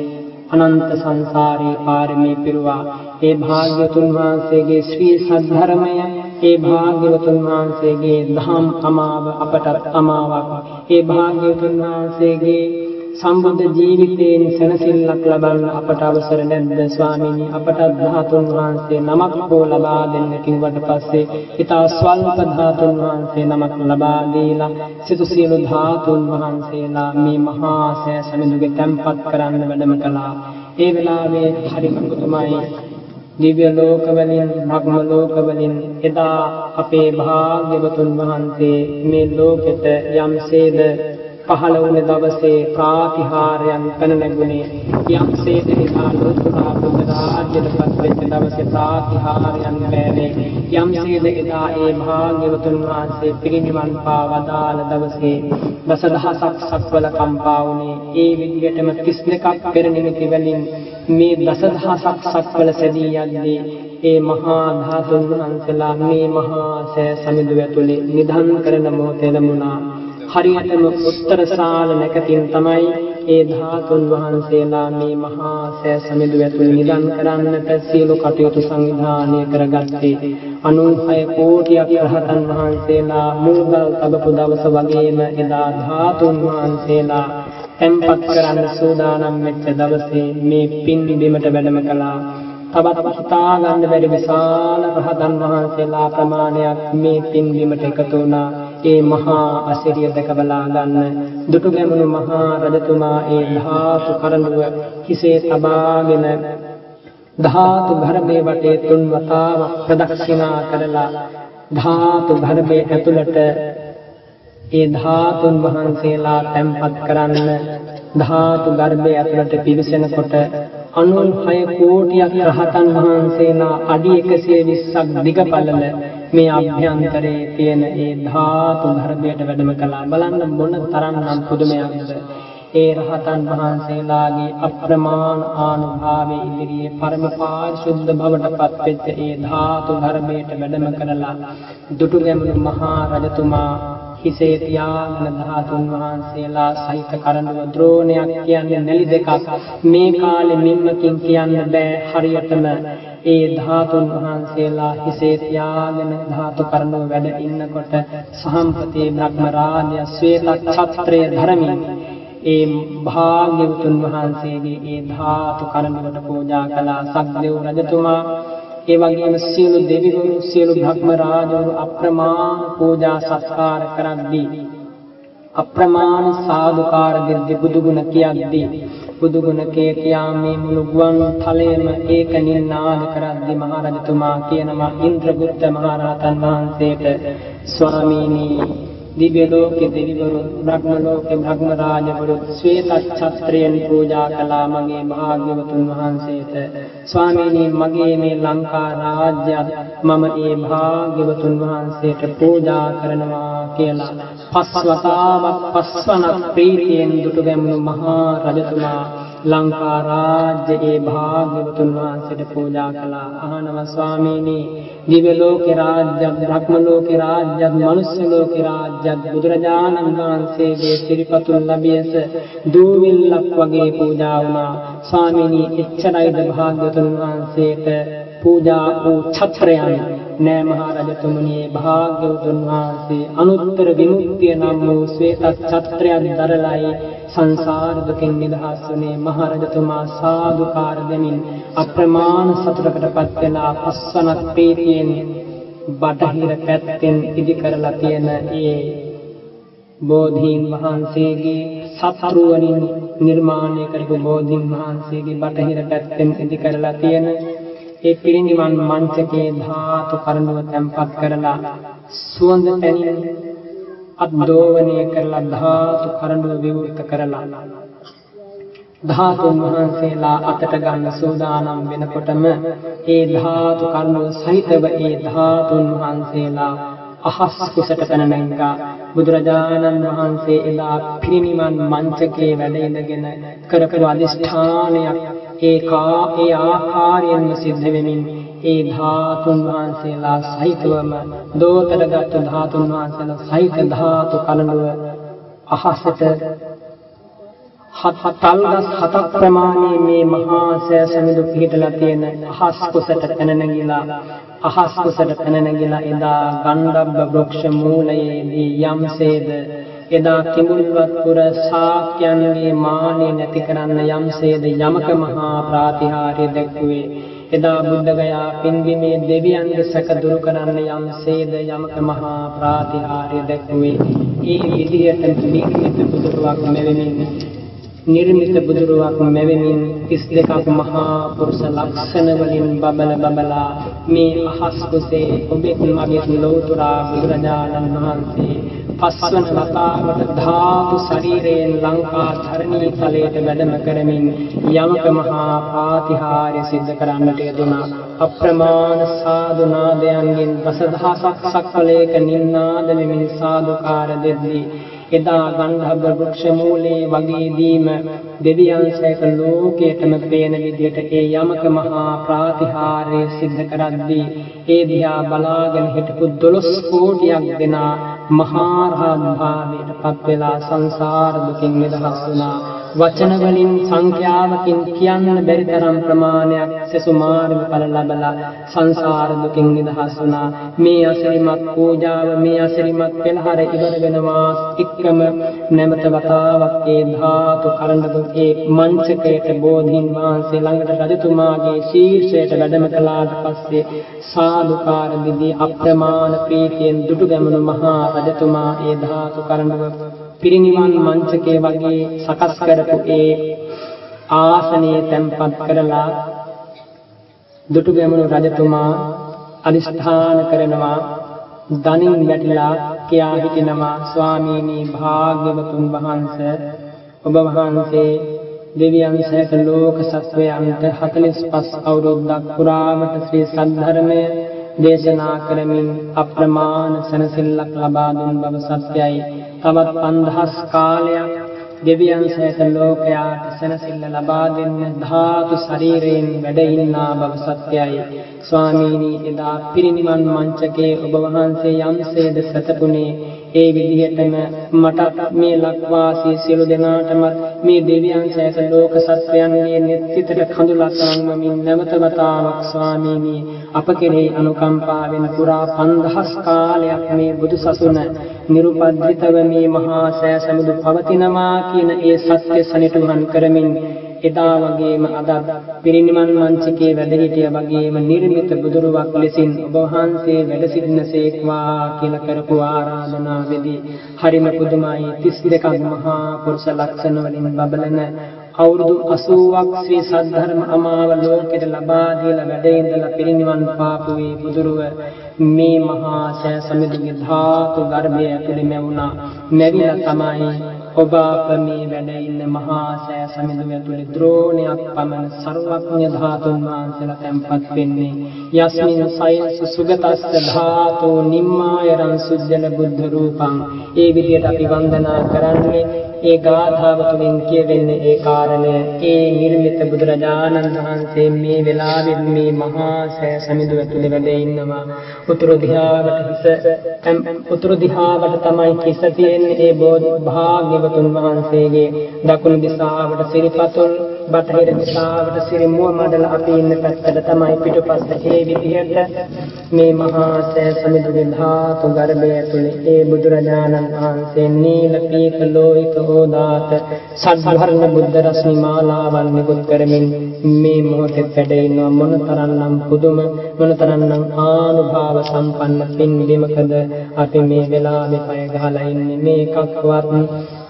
අනන්ත සංසාරේ පාරමී පිරුවා ඒ භාග්‍යතුන් වහන්සේගේ ශ්‍රී සද්ධර්මය ඒ භාග්‍යවතුන් වහන්සේගේ ධම් අමාව අපටත් අමාවක් ඒ භාග්‍යවතුන් වහන්සේගේ සම්බුද්ධ ජීවිතයෙන් සැනසෙල්ලක් ලබන්න අපට අවසර නැද්ද? ස්වාමීනි අපට ධාතුන් වහන්සේ නමක් හෝ ලබා දෙන්න කිව්වට පස්සේ ඊතා ස්වල්ප ධාතුන් වහන්සේ නමක් ලබා දීලා සිතු සියලු ධාතුන් වහන්සේලා මේ මහා සෑ සමිඳුගේ තැන්පත් කරන්න වැඩම කළා. ඒ වෙලාවේ හරි පුදුමයි දිව්‍ය ලෝකවලින් භග්ම ලෝකවලින් එදා අපේ භාග්‍යවතුන් වහන්සේ මේ ලෝකෙට යම්සේද පහළ වුණ දවසේ ප්‍රාතිහාරයන් පැන නැගුණේ. යම්සේද එදා ලෝතුරා බුද්ධ රාජ්‍යයට පත්වෙච්ච දවසේ ප්‍රාතිහාරයන් පෑවේ යම්සේද එදා ඒ භාග්‍යවතුන් වහන්සේ පිරිනිවන් පා වදාළ දවසේ දසදහසක් සක්වල කම්පා වුණේ. ඒ විදිහටම 32ක් පෙර නිමිති වලින් මේ දසදහසක් සක්වල සැදී යද්දී ඒ මහා ධාතුන් වහන්සේලා මේ මහා සෑ සමිඳු ඇතුලේ නිධන් කරන මොහොතේ ලැබුණා. හරියටම උත්තර ශාල නැකතින් තමයි ඒ ධාතුන් වහන්සේලා මේ මහා සෑ සමිඳු ඇතුළේ නිදන් කරන්නට සියලු කටයුතු සංවිධානය කරගත්තේ. 96 කෝටියක් රහතන් වහන්සේලා මුල්ගල් තබපු දවස වගේම එදා ධාතුන් වහන්සේලා tempat කරන්න සූදානම් වෙච්ච දවසේ මේ පින් බිමට වැඩම කළා. තවත් හිතා ගන්න බැරි විශාල රහතන් වහන්සේලා ප්‍රමාණයක් මේ පින් බිමට එකතු වුණා. ඒ මහා අසිරිය දැක බලා ගන්න. දුටුගැමුණු මහා රජතුමා ඒ ධාතු කරඬුව හිසේ තබාගෙන ධාතු ගර්භයේ වටේ තුන් වතාවක් ප්‍රදක්ෂිනා කරලා ධාතු ගර්භයේ ඇතුළට ඒ ධාතුන් වහන්සේලා තැන්පත් කරන්න ධාතු ගර්භයේ ඇතුළට පිවිසෙනකොට 96 කෝටියක් රහතන් වහන්සේලා අඩි 120ක් දිග පළල මේ අභ්‍යන්තරයේ තියෙන ඒ ධාතු ධර්මයට වැඩම කළා. බලන්න මොන තරම්නම් පුදුමයක්ද? ඒ රහතන් වහන්සේලාගේ අප්‍රමාණ ආනුභාවයේ ඉදිරියේ පරම පාරිශුද්ධ බවට පත්වෙච්ච ඒ ධාතු ධර්මයට වැඩම කරලා දුටුගැමුණු මහා රජතුමා හිසේ තියාගෙන ධාතුන් වහන්සේලා සහිත කරඬුව ද්‍රෝණයක් කියන්නේ නැලි දෙකක්. මේ කාලෙ මින්මකින් කියන්න බෑ. හරියටම ඒ ධාතුන් වහන්සේලා හිසේ තියාගෙන ධාතු කරඬුව වැඩ ඉන්නකොට සහම්පතේ බ්‍රහ්ම රාජ්‍ය ශ්වේත ඡත්‍රය ධර්මින් ඒ භාග්‍යවතුන් වහන්සේගේ ඒ ධාතු කරඬුවට පූජා කළා. සක්දේව රජතුමා ඒ වගේම සියලු දෙවිවරු සියලු භක්ම රාජවරු අප්‍රමාණ පූජා සත්කාර කරද්දී අප්‍රමාණ සාදුකාර දෙද්දී බුදුගුණ කියද්දී බුදුගුණ කේ කියා මේ මුළු ගුවන් තලයේම ඒක නින්නාද කරද්දී මහරජතුමා කියනවා ඉන්ද්‍රගුප්ත මහරහතන් වහන්සේට ස්වාමීනි දිව්‍ය ලෝකේ දෙවිවරු බ්‍රහ්ම ලෝකේ බ්‍රහ්ම රාජවරු ශ්වේත ඡත්‍රයෙන් පූජා කළා මගේ භාග්‍යවතුන් වහන්සේට. ස්වාමීනි මගේ මේ ලංකා රාජ්‍යයත් මම ඒ භාග්‍යවතුන් වහන්සේට පූජා කරනවා කියලා පස්වතාවක් පස්වනක් ප්‍රීතියෙන් දුටු ගැමුණු මහා රජතුමා ලංකා රාජ්‍යයේ භාග්‍යවතුන් වහන්සේට පූජා කළා. අහනම ස්වාමීනි දිව්‍ය ලෝකේ රාජ්‍ය බ්‍රහ්ම ලෝකේ රාජ්‍ය මනුෂ්‍ය ලෝකේ රාජ්‍ය බුදුරජාණන් වහන්සේගේ සිරිපතුල් ලැබියස දූවිල්ලක් වගේ පූජා වුණා. ස්වාමීනි එච්චරයිද භාග්‍යවතුන් වහන්සේට පූජා වූ ඡත්‍රයන්? නෑ මහා රජතුමනි භාග්‍යවතුන් වහන්සේ අනුත්තර විමුක්තිය නම් වූ ශ්වේත ඡත්‍රයක් දරලයි. සංසාර දුකින් නිදහස් වුණේ මහා රජතුමා සාදුකාර දෙමින් අප්‍රමාණ සතුටකටපත් වෙලා පස්වනක් ප්‍රීතියෙන් බටහිර පැත්තෙන් ඉදි කරලා තියෙන ඒ බෝධීන් වහන්සේගේ සත්‍රුවනින් නිර්මාණය කරපු බෝධීන් වහන්සේගේ බටහිර පැත්තෙන් ඉදි කරලා තියෙන ඒ පිරිනිවන් මංචකේ ධාතු කරඬුව තැන්පත් කරලා සුවඳ පැනින් අද්දෝවණය කරලා ධාතු කරඬුව විවෘත කරලා. ධාතුන් වහන්සේලා අතට ගන්න සූදානම් වෙනකොටම ඒ ධාතු කරඬුව සහිතව ඒ ධාතුන් වහන්සේලා අහස් කුසට පැන නැංගා. බුදුරජාණන් වහන්සේ එදා පිරිනිවන් මංචකේ වැඩ ඉඳගෙන කරපු අදිෂ්ඨානයක් ඒ කා ඒ ආකාරයෙන්ම සිද්ධ වෙමින් ඒ ධාතුන් වහන්සේලා සහිතවම දෝතරගත් ධාතුන් වහන්සේලා සහිත ධාතු කලනුව අහසට හත් තල්ගස් හතක් ප්‍රමාණයේ මේ මහා සෑ සමිඳු පිහිටලා තියෙන අහස් කුසට පැන නැගිලා අහස් කුසට පැන නැගිලා එදා ගණ්ඩබ්බ වෘක්ෂ මූලයේදී යම්සේද එදා කිඹුල්වත්පුර ශාක්‍යයන්ගේ මානෙ නැති කරන්න යම්සේද යමක මහා ප්‍රාතිහාර්ය දැක්ුවේ එදා බුද්ධ ගයා පින්බිමේ දෙවියන්ගේ සැක දුරු කරන්න යම්සේද යමක මහා ප්‍රාතිහාර්ය දැක්ුවේ ඒ විදිහට නිර්මිත බුදුරුවක් මෙවෙමින් නිර්මිත බුදුරුවක් මෙවෙමින් 32ක් මහා පුරුෂ ලක්ෂණ වලින් බබල බබලා මේ අහස් කුසේ ඔබේ මගේ ලෞතුරා බුදුරජාණන් වහන්සේ පස්වන වතාවට ධාතු ශරීරයෙන් ලංකා ධරණී තලයට වැඩම කරමින් යමක මහා පාතිහාර්ය සිද්ධ කරන්නට යෙදුණා. අප්‍රමාණ සාදු නාදයන්ගෙන් දසදහසක් සක්වලයක නින්නාද වෙමින් සාදුකාර දෙද්දී එදා ගන්ධබ්බ වෘක්ෂ මූලයේ වගේදීම දෙවියන් සෑක ලෝකයටම පේන විදිහට ඒ යමක මහා ප්‍රාතිහාර්ය සිද්ධ කරද්දී ඒ දිහා බලාගෙන හිටපු 12 කෝටියක් දෙනා මහා රහත් භාවයට පත් වෙලා සංසාර දුකින් නිදහස් වුණා. වචන වලින් සංඛ්‍යාවකින් කියන්න බැරි තරම් ප්‍රමාණයක් සසු මාර්ග ඵල ලැබලා සංසාර දුකින් නිදහස් වුණා. මේ අසිරිමත් පූජාව මේ අසිරිමත් පෙළහර ඉවර වෙනවා එක්කම නැමත වතාවක් ඒ ධාතු කරඬුගේ මංචකයට බෝධීන් වහන්සේ ළඟට රජතුමාගේ ශීර්ෂයට වැඩම කළාට පස්සේ සාදුකාර දිදී අප්‍රමාණ ප්‍රීතියෙන් දුටු ගැමුණු මහා රජතුමා ඒ ධාතු කරඬුව පිරිනිවන් මංචකයේ වගේ සකස් කරපු ඒ ආසනයේ තැන්පත් කරලා දුටු ගැමුණු රජතුමා අදිස්ථාන කරනවා දනින් වැටිලා කියා හිටිනවා ස්වාමීනි භාග්‍යවතුන් වහන්සේ ඔබ වහන්සේ දෙවියන් සහිත ලෝක සත්වයන්ට 45 අවුරුද්දක් පුරාවට ශ්‍රී සද්ධර්මය දේශනා කරමින් අප්‍රමාණ සනසිල්ලක් ලබා දුන් බව සත්‍යයි. තවත් 5000 කාලයක් දෙවියන් සහිත ලෝකයාට සැනසෙල්ල ලබා දෙන්න ධාතු ශරීරයෙන් වැඩ ඉන්නා බව සත්‍යයි. ස්වාමීනි එදා පිරිනිවන් මංචකේ ඔබ වහන්සේ යම්සේද සතපුනේ ඒ විදිහටම මට මේ ලක්වාසී සියලු දෙනාටම මේ දෙවියන් සෑත ලෝක සත්වයන්ගේ නෙත්තිතට කඳුලක් නංවමින් නැවත වතාවක් ස්වාමීනි. අප කෙරෙහි අනුකම්පාවෙන් පුරා 5000 කාලයක් මේ බුදු සසුන නිරුපද්‍රිතව මේ මහා සෑ සමුදු පවතිනවා කියන ඒ සත්‍ය සනිටුහන් කරමින් එදා වගේම අද පිරිනිවන් මංචකේ වැඩ සිටිය වගේම නිර්මිත බුදුරුවක් ලෙසින් ඔබ වහන්සේ වැඩ සිටිනසේක්වා කියලා කරපු ආරාධනාවේදී හරිම පුදුමයි. 32ක් මහා පුරුෂ ලක්ෂණ වලින් බබලන අවුරුදු 80ක් ශ්‍රී සද්ධර්ම අමාව ලෝකෙට ලබා දීලා වැඩ ඉඳලා පිරිනිවන් පාපු වේ බුදුරුව මේ මහා සෑ සමිතිගේ ධාතු ගර්භය ඇතුලේ මැවුණා. මැවිලා තමයි ඔබ අප මේ වැඩ ඉන්න මහා සෑ සමිඳුව ඇතුලේ ද්‍රෝණයක් පමණ සර්වඥ ධාතුන් වහන්සේලා තැන්පත් වෙන්නේ. යස්මින් සයස සුගතස්ස ධාතු නිම්මායරං සුජ්ජල බුද්ධ රූපං. ඒ විදිහට අපි වන්දනා කරන්නේ ඒ ගාථාව තුළින් කියවෙන්නේ ඒ කාරණය. ඒ නිර්මිත බුදුරජාණන් වහන්සේ මේ වෙලාවෙත් මේ මහා සෑ සමිඳුව ඇතුලේ වැඩ ඉන්නවා. උතුරු දිහාවට හිස උතුරු දිහාවට තමයි කිස තියෙන්නේ ඒ බෝධි භාග්‍යවතුන් වහන්සේගේ දකුණු දිශාවට සිරිපතුල් බටහිර දිශාවට සිරිමුව මඩල අපි ඉන්න පැත්තට තමයි පිටුපස්ස ඒ විදිහට. මේ මහා සෑ සමිඳුගේ ධාතු ගර්භය ඇතුලේ ඒ බුදුරජාණන් වහන්සේ නීල පීත ලෝහිත හෝදාත සද්ධර්ම බුද්ධ රශ්මි මාලාවන් නිකුත් කරමින් මේ මොහොතේ වැඩ ඉන්නවා. මොනතරම්නම් පුදුම මොනතරම්නම් ආනුභාව සම්පන්න පින් බිමකද අපි මේ වෙලාවේ පය ගහලා ඉන්නේ. මේකක්වත්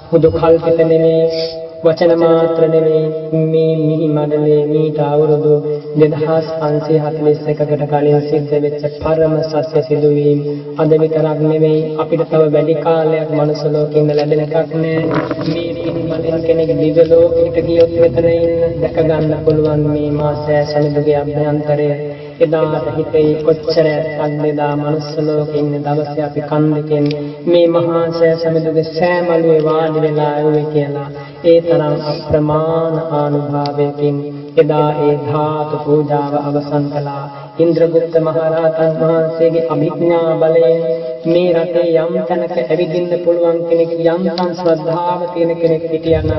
හුදු කල්පිත නෙමේ. වචන මාත්‍ර නෙමේ මේ මිහි මඩලේ මීට අවුරුදු 2541කට කලින් සිද්ධ වෙච්ච පරම සත්‍ය සිදුවීම් අද විතරක් නෙමෙයි අපිට තව වැඩි කාලයක් මනුස්ස ලෝකෙ ඉඳ ලැබෙන එකක් නෑ. මේ පින්මලෙන් කෙනෙක් දිව්‍ය ලෝකෙට ගියොත් මෙතන ඉන්න දැක ගන්න පුළුවන් මේ මාසය සනිදුගේ අභ්‍යන්තරය. එදාට හිතේ කොච්චර ඇත්තක්ද එදා මනුස්ස ලෝකෙ ඉන්න දවසේ අපි කන් දෙකෙන් මේ මහා සෑ සමිඳුගේ සෑමලුවේ වාඩි වෙලා ආවේ කියලා. ඒ තරම් අප්‍රමාණ ආනුභාවයකින් එදා ඒ ධාතු පූජාව අවසන් කළා. ඉන්ද්‍රගුප්ත මහරහතන් වහන්සේගේ අභිඥා බලයෙන් මේ රටේ යම් තැනක ඇවිදින්න පුළුවන් කෙනෙක් යම් තම් ශ්‍රද්ධාව තියෙන කෙනෙක් හිටියනම්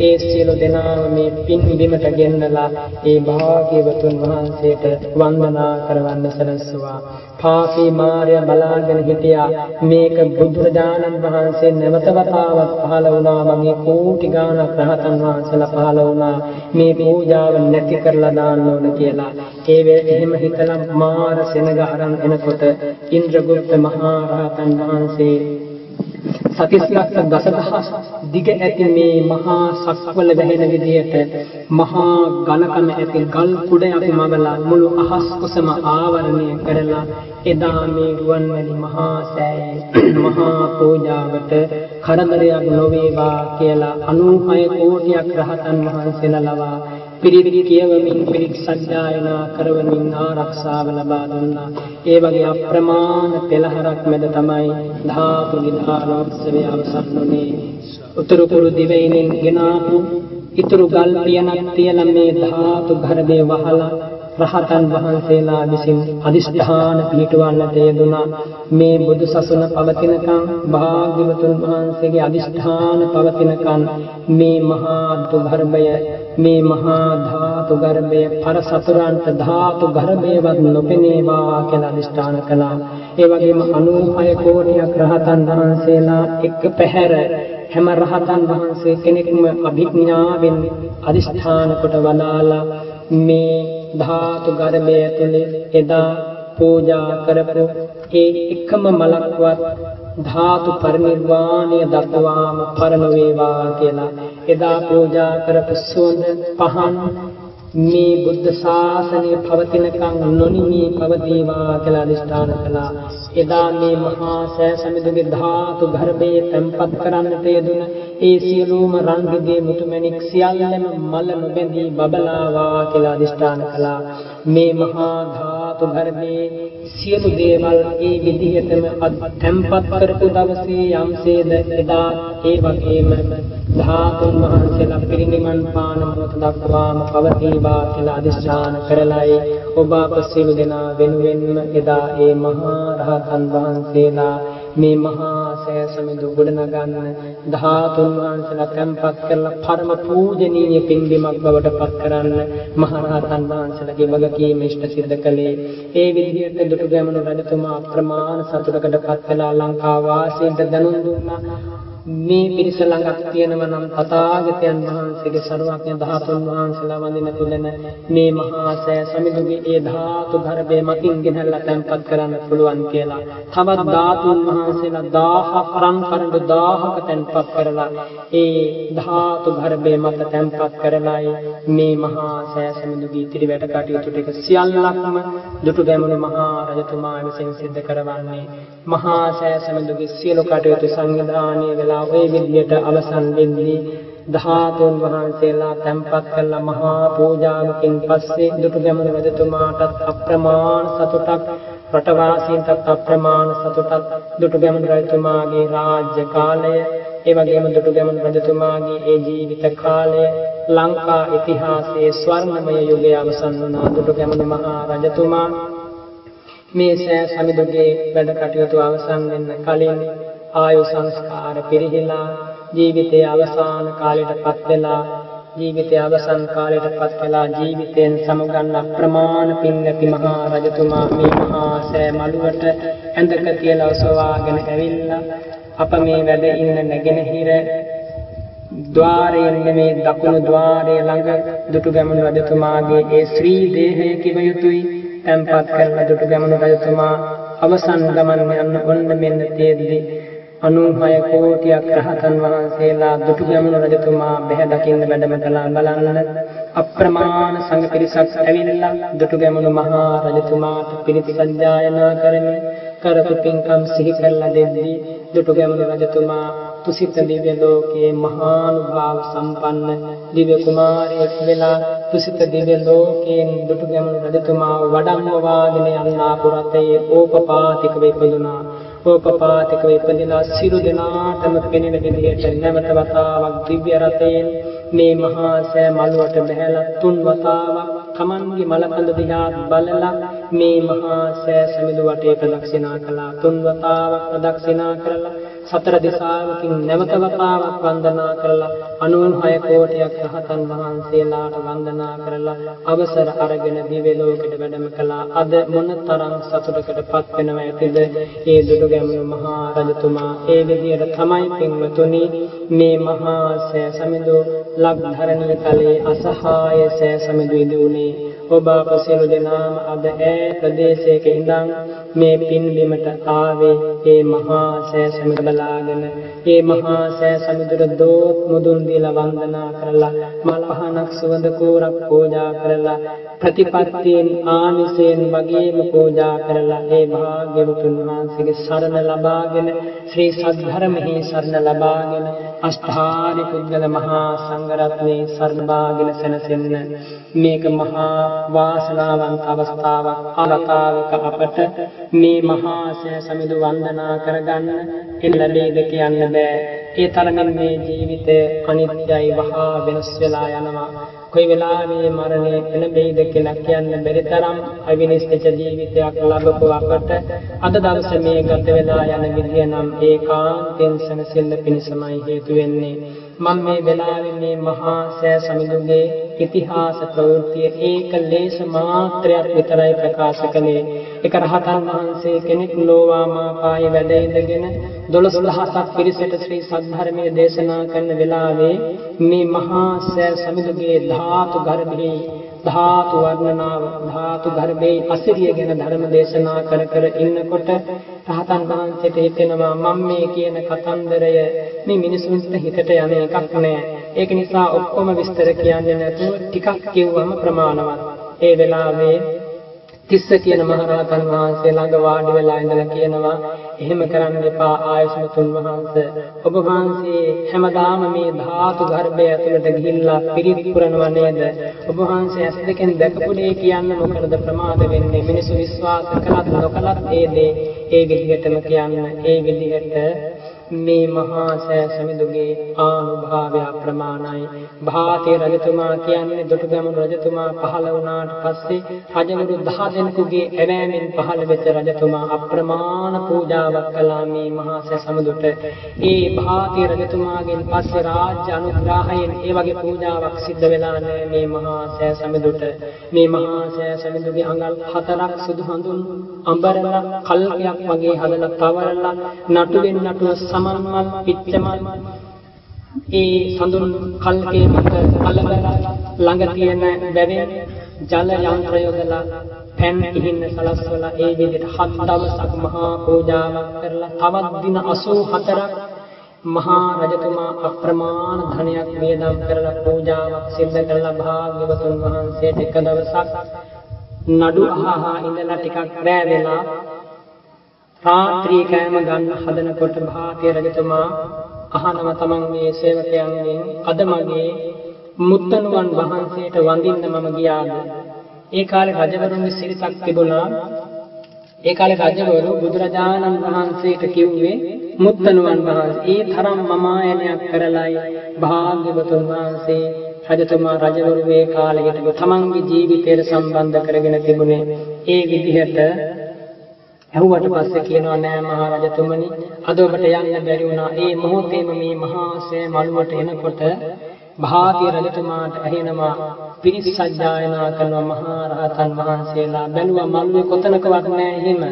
ඒ සියලු දෙනාම මේ පින් බිමට ගෙන්නලා ඒ භාග්‍යවතුන් වහන්සේට වන්දනා කරවන්න සැලැස්සුවා. පාපී මාර්ය බලාගෙන හිටියා. මේක බුදුරජාණන් වහන්සේ නැවත වතාවක් පහළ වුණා. වගේ කෝටි ගාණක් රහතන් වහන්සේලා පහළ වුණා. මේ පූජාව නැති කරලා දාන්න ඕන කියලා. ඒ වෙලේ එහෙම හිතලා මාර සෙනග අරන් එනකොට ඉන්ද්‍රගුප්ත මහා රහතන් වහන්සේ සතිස්ලක්ෂ දසදහස් දිග ඇති මේ මහා සක්වල වැහෙන විදියට මහා ඝනකම ඇති ගල් කුඩයක් මවලා මුළු අහස් කුසම ආවරණය කරලා එදා මේ රුවන්වැලි මහා සෑයේ මහා පූජාවට කරදරයක් නොවේවා කියලා 96 කෝටියක් රහතන් වහන්සේලා ලවා පිරිත් කියවමින් පිරිත් සජ්ජායනා කරවමින් ආරක්ෂාව ලබා දුන්නා. ඒ වගේ අප්‍රමාණ පෙළහරක් මැද තමයි ධාතු විධානෝත්සවය අවසන් වුණේ. උතුරු කුරු දිවයිනෙන් ගෙනාපු ඉතුරු ගල් පියනක් තියලා මේ ධාතු ගර්භය වහලා රහතන් වහන්සේලා විසින් අදිෂ්ඨාන පිහිටවන්නට යෙදුනා මේ බුදු සසුන පවතිනකම් භාග්‍යවතුන් වහන්සේගේ අදිෂ්ඨාන පවතිනකම් මේ මහා දුර්භය මේ මහා ධාතු ගර්භය පර සතුරන්ට ධාතු ගර්භයවත් නොපෙනේවා කියලා අදිෂ්ඨාන කළා. ඒ වගේම 96 කෝටියක් රහතන් වහන්සේලා එක් පැහැර හැම රහතන් වහන්සේ කෙනෙක්ම අභිඥාවෙන් අදිෂ්ඨාන කොට වදාලා මේ ධාතු ගර්භය ඇතුලේ එදා පූජා කරපු ඒ එකම මලක්වත් ධාතු පරිනිර්වාණය දක්වාම පරම වේවා කියලා එදා පූජා කරපු සුවඳ පහන් මේ බුද්ධ ශාසනය පවතිනකන් නොනිමී පවතිවා කියලා අදිෂ්ඨාන කළා. එදා මේ මහා සෑ සමිඳුගේ ධාතු ගර්භයේ තැන්පත් කරන්නට යෙදුන ඒ සියලුම රන් රිදී මුතුමැණික් සියල්ලම මල නොබැඳී බබලාවා කියලා අදිෂ්ඨාන කළා. මේ මහා ධාතු ගර්භයේ සියලු දේවල් ඒ විදිහටම තැම්පත් කරපු දවසේ යම්සේද එදා ඒ වගේම ධාතුන් වහන්සේලා පිරිනිවන් පාන මොහොත දක්වාම පවතිවා කියලා අදිස්ථාන කරලයි ඔබ අප සියලු දෙනා වෙනුවෙන්ම එදා ඒ මහා රහතන් වහන්සේලා මේ මහා සෑ සමිඳු ගොඩනගන්න ධාතුන් වහන්සේලා තැන්පත් කරලා පරම පූජනීය පින්බිමක් බවට පත් කරන්න මහරහතන් වහන්සේලාගේ වගකීම ඉෂ්ට සිද්ධ කළේ. ඒ විදිහට දුටුගැමුණු රජතුමා අප්‍රමාණ සතුටකට පත් වෙලා ලංකා වාසීන්ට දැනුම් දුන්නා. මේ පිරිස ළඟක් තියෙනව නම් තථාගතයන් වහන්සේගේ සරුවක්ඥ ධාතුන් වහන්සේලා වඳින තුලන මේ මහා සෑ සමිඳුගේ ඒ ධාතු ගර්භය මතින් ගෙනල්ලා තැන්පත් කරන්න පුළුවන් කියලා. තවත් ධාතුන් වහන්සේලා 1000 අරන් කරඬු 1000ක තැන්පත් කරලා ඒ ධාතු ගර්භය මත තැන්පත් කරලායි මේ මහා සෑ සමිඳුගේ ඉතිරි වැඩ කටයුතු ටික සියල්ලක්ම දුටු ගැමුණු මහා රජතුමා විසින් සිද්ධ කරවන්නේ. මහා සෑ සමිඳුගේ සියලු කටයුතු සංවිධානය වෙලා වෙලා ওই විදියට අවසන් වෙන්නේ ධාතුන් වහන්සේලා තැන්පත් කළ මහා පූජාවකින් පස්සේ දුටුගැමුණු රජතුමාටත් අප්‍රමාණ සතුටක් රටවාසීන්ටත් අප්‍රමාණ සතුටක් දුටුගැමුණු රජතුමාගේ රාජ්‍ය කාලය ඒ වගේම දුටුගැමුණු රජතුමාගේ ඒ ජීවිත කාලය ලංකා ඉතිහාසයේ ස්වර්ණමය යුගයේ අවසන් වුණා දුටුගැමුණු මහා රජතුමා. මේ සෑ සමිඳුගේ වැඩ කටයුතු අවසන් වෙන්න කලින් ආයු සංස්කාර පිරිහිලා ජීවිතයේ අවසාන කාලයටපත් වෙලා ජීවිතයේ අවසන් කාලයටපත් වෙලා ජීවිතයෙන් සමගන්න ප්‍රමාණ පින්නති මහා රජතුමා මේ මහා සෑ මළුවට ඇඳක තියලා ඔසවාගෙන ඇවිල්ලා අප මේ වැඩ ඉන්න නැගෙනහිර ద్వාරයෙන් මේ දකුණු ద్వාරයේ ළඟ දුටුගැමුණු රජතුමාගේ ඒ ශ්‍රී දේහය කිව යුතුයි. තැන්පත් කරලා දුටුගැමුණු රජතුමා අවසන් ගමන් යන ඔන්න මෙන්න තේදී 96 කෝටියක් රහතන් වහන්සේලා දුටු ගැමුණු රජතුමා බැහැ දකින්න වැඩමකලා බලන්න අප්‍රමාණ සංඝ පිරිසක් ඇවිල්ලා දුටු ගැමුණු මහා රජතුමාට පිරිත් සජ්ජායනා කරමින් කරපු පින්කම් සිහි කරලා දෙද්දී දුටු ගැමුණු රජතුමා තුසිත දිව්‍ය ලෝකයේ මහානුභාව සම්පන්න දිව්‍ය කුමාරයෙක් වෙලා තුසිත දිව්‍ය ලෝකයෙන් දුටු ගැමුණු රජතුමා වඩම්මවාගෙන යන්නා පුරතේ ඕපපාතික වෙපදුනා. ඕපපාතිකව ඉපදිනා සිරු දෙනාටම පෙනෙන විදිහට නැවත වතාවක් දිව්‍ය රථයෙන් මේ මහා සෑ මළුවට බැහැලා තුන් වතාවක් තමන්ගේ මලකඳ දිහා බලලා මේ මහා සෑ සමිඳු වටේ ප්‍රදක්ෂිනා කළා. තුන් වතාවක් ප්‍රදක්ෂිනා කරලා සතර දිසාවකින් නැවත වතාවක් වන්දනා කරලා 96 කෝටියක් රහතන් වහන්සේලාට වන්දනා කරලා අවසර අරගෙන දිව්‍ය ලෝකෙට වැඩම කළා. අද මොනතරම් සතුටකටපත් වෙනව ඇතිද? ඒ දුටුගැමුණු මහා රජතුමා ඒ විදියට තමයි පින්වතුනි මේ මහා සෑ සමිඳු ලබ්ධරණී තලයේ අසහාය සෑ සමිඳු ඉදුනේ ඔබ අප සියලු දෙනාම අද ඈ ප්‍රදේශයක ඉඳන් මේ පින් බිමට ආවේ ඒ මහා සෑ සමිඳ බලාගෙන ඒ මහා සෑ සමිඳුර දෝත් මුදුන් දීලා වන්දනා කරලා මල් පහනක් සුවඳ කෝරක් පූජා කරලා ප්‍රතිපත්තියෙන් ආමිසයෙන් වගේම පූජා කරලා ඒ භාග්‍යවතුන් වහන්සේගේ සරණ ලබාගෙන ශ්‍රී සද්ධර්මෙහි සරණ ලබාගෙන අෂ්ඨාරි පුද්ගල මහා සංඝරත්නයේ සරණ බාගෙන සැනසෙන්න මේක මහා වාසනාවන්ත අවස්ථාවක්. අවතාවක අපට මේ මහා සෑ සමිඳු වන්දනා කරගන්න එන්න ලැබෙයිද කියන්න බෑ. ඒ තරමින් මේ ජීවිතය අනිත්‍යයි වහා වෙනස් වෙලා යනවා. කොයි වෙලාවෙ මරණය එළඹෙයිද කියලා කියන්න බැරි තරම් අවිනිශ්චිත ජීවිතයක් ලැබපු අපට අද දවසේ මේ ගත වෙලා යන විදිය නම් ඒකාන්තයෙන් සනසෙල්ල පිණිසමයි හේතු වෙන්නේ. මම මේ වෙලාවේ මේ මහා සෑ සමිඳුගේ ඉතිහාස ප්‍රවෘත්තිය ඒක ලේස මාත්‍රයක් විතරයි ප්‍රකාශ කළේ. ඒක රහතන් වහන්සේ කෙනෙක් ලෝවා මාපායේ වැඩ ඉඳගෙන 12000ක් පිරිසට ශ්‍රී සද්ධර්මයේ දේශනා කරන වෙලාවේ මේ මහා සෑ සමිඳුගේ ධාතු ගර්භයේ ධාතු වර්ණනාව ධාතු ගර්භයේ අසිරිය ගැන ධර්ම දේශනා කර කර ඉන්නකොට රහතන් වහන්සේට හිතෙනවා මම මේ කියන කතන්දරය මේ මිනිසුන්ට හිතට යන එකක් නෑ. ඒක නිසා ඔක්කොම විස්තර කියන්නේ නැතුව ටිකක් කිව්වම ප්‍රමාණවත්. ඒ වෙලාවේ තිස්ස කියන මහරහතන් වහන්සේ ළඟ වාඩි වෙලා ඉඳලා කියනවා එහෙම කරන්න එපා ආයසුතුන් වහන්සේ. ඔබ වහන්සේ හැමදාම මේ ධාතු ගර්භය ඇතුළට ගිහිල්ලා පිරිත් පුරනවා නේද? ඔබ වහන්සේ ඇස් දෙකෙන් දැකපු දේ කියන්න මොකද ප්‍රමාද වෙන්නේ? මිනිසු විශ්වාස කළත් නොකළත් ඒ දේ ඒ විදිහටම කියන්න ඒ විදිහට මේ මහා සෑ සමිඳුගේ ආනුභාවය ප්‍රමාණයි. භාතේ රජතුමා කියන්නේ දුටුගැමුණු රජතුමා පහළ වුණාට පස්සේ රජවරු 10 දෙනෙකුගේ ඇවෑමෙන් පහළ වෙච්ච රජතුමා අප්‍රමාණ පූජාවක් කළා මේ මහා සෑ සමිඳුට ඒ භාතේ රජතුමාගෙන් පස්සේ රාජ්‍ය අනුග්‍රහයෙන් ඒ වගේ පූජාවක් සිද්ධ වෙලා නැහැ මේ මහා සෑ සමිඳුට මේ මහා සෑ සමිඳුගේ අඟල් හතරක් සුදු හඳුන් අඹරලා කල්කයක් වගේ හදලා තවරලා නටුවෙන් නටුව සමන්මල් පිච්චමල් ඒ සඳුන් කල්කේ මත අලබලා ළඟ තියෙන බැවෙන් ජල යන්ත්‍ර යොදලා පෑන් ඉහින්න සලස්වලා ඒ විදිහට හත් දවසක් මහා පූජාවක් කරලා තවත් දින 84ක් මහා රජතුමා අප්‍රමාණ ධනයක් වේදම් කරලා පූජාවක් සිද්ධ කරලා භාග්‍යවතුන් වහන්සේට එක දවසක් නඩු අහහා ඉඳලා ටිකක් රෑ වෙලා රාත්‍රී කෑම ගන්න හදනකොට භාග්‍ය රජතුමා අහනවා තමන්ගේ සේවකයන්ගෙන් අද මගේ මුත්තණුවන් වහන්සේට වඳින්න මම ගියාද? ඒ කාලේ රජවරුන්ගේ සිරිතක් තිබුණා. ඒ කාලේ රජවරු බුදුරජාණන් වහන්සේට කිව්වේ මුත්තණුවන් වහන්සේ ඒ තරම් මමායනයක් කරලයි භාග්‍යවතුන් වහන්සේ රජතුමා රජවරු මේ කාලෙට තමන්ගේ ජීවිතයට සම්බන්ධ කරගෙන තිබුණේ. ඒ විදිහට ඇහුවට පස්සේ කියනවා නෑ මහා රජතුමනි අද ඔබට යන්න බැරි වුණා. ඒ මොහොතේම මේ මහා සෑ මළුවට එනකොට භාග්‍ය රජතුමාට ඇහෙනවා පිරිස් සජ්ජායනා කරන මහා රහතන් වහන්සේලා. බැලුවා මළුවේ කොතනකවත් නෑ එහෙම.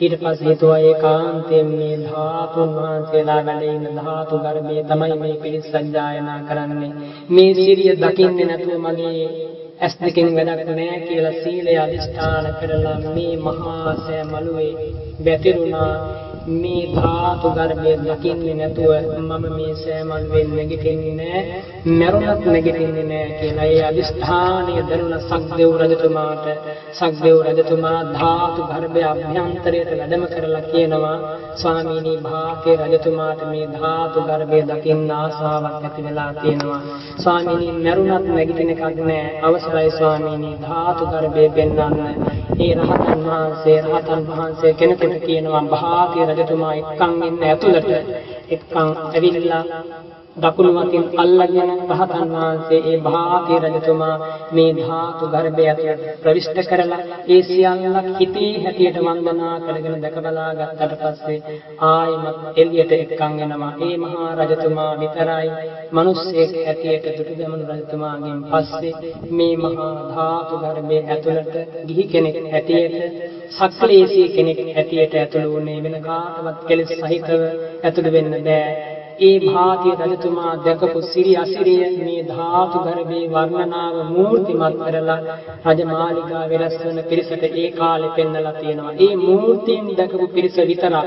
ඊට පස්සේ හිතුවා ඒකාන්තයෙන් මේ ධාතුන් වහන්සේලා වැඩ ඉන්න ධාතු ගර්භයේ තමයි මේ පිරිස් සජ්ජායනා කරන්නේ. මේ සිරිය දකින්නේ නැතුව මගේ ඇස් දෙකෙන් වැඩක් නැහැ කියලා සීලය අදිෂ්ඨාන කරලා මේ මහා සෑ මළුවේ වැතිරුණා. මේ ධාතු ගර්භය දකින්නේ නැතුව මම මේ සෑමල් වෙන් නැගිටින්නේ නැහැ මරුණත් නැගිටින්නේ නැහැ කියලා. ඒ අදිස්ථානය දරුණ සක්දේව් රජතුමාට සක්දේව් රජතුමා ධාතු ගර්භය අභ්‍යන්තරයට වැඩම කරලා කියනවා ස්වාමීනි භාග්‍ය රජතුමාට මේ ධාතු ගර්භය දකින්න ආසාවක් ඇති වෙලා තියෙනවා. ස්වාමීනි මරුණත් නැගිටින එකක් නැහැ අවසරයි ස්වාමීනි ධාතු ගර්භය පෙන්වන්න. ඒ රහතන් වහන්සේ රහතන් වහන්සේ කෙනෙකුට කියනවා භාග්‍ය රජතුමා එක්කන් ඉන්න ඇතුළට එක්කන් ඇවිල්ලා දකුණු වතින් අල්ලගෙන රහතන් වහන්සේ ඒ භාග්‍ය රජතුමා මේ ධාතු ගර්භය ඇතුළට ප්‍රවිෂ්ඨ කරලා ඒ සියල්ලක් හිතේ හැටියට වන්දනා කරගෙන දැකබලා ගත්තට පස්සේ ආයිමත් එළියට එක්කන් එනවා. ඒ මහා රජතුමා විතරයි මිනිස්සෙක් හැටියට දුටුගැමුණු රජතුමාගෙන් පස්සේ මේ මහා ධාතු ගර්භයේ ඇතුළට ගිහි කෙනෙක් හැටියට සක්ලේශී කෙනෙක් හැටියට ඇතුළු වුණේ වෙන කාටවත් කෙලෙස් සහිතව ඇතුළු වෙන්න බෑ. ඒ භාග්‍ය රජතුමා දැකපු සිරි අසිරිය මේ ධාතු ගර්භේ වර්ණනාව මූර්තිමත් කරලා රජමාලිගාවේ රැස්වන පිරිසට ඒ කාලේ පෙන්නලා තියෙනවා. ඒ මූර්තියෙන් දැකපු පිරිස විතරක්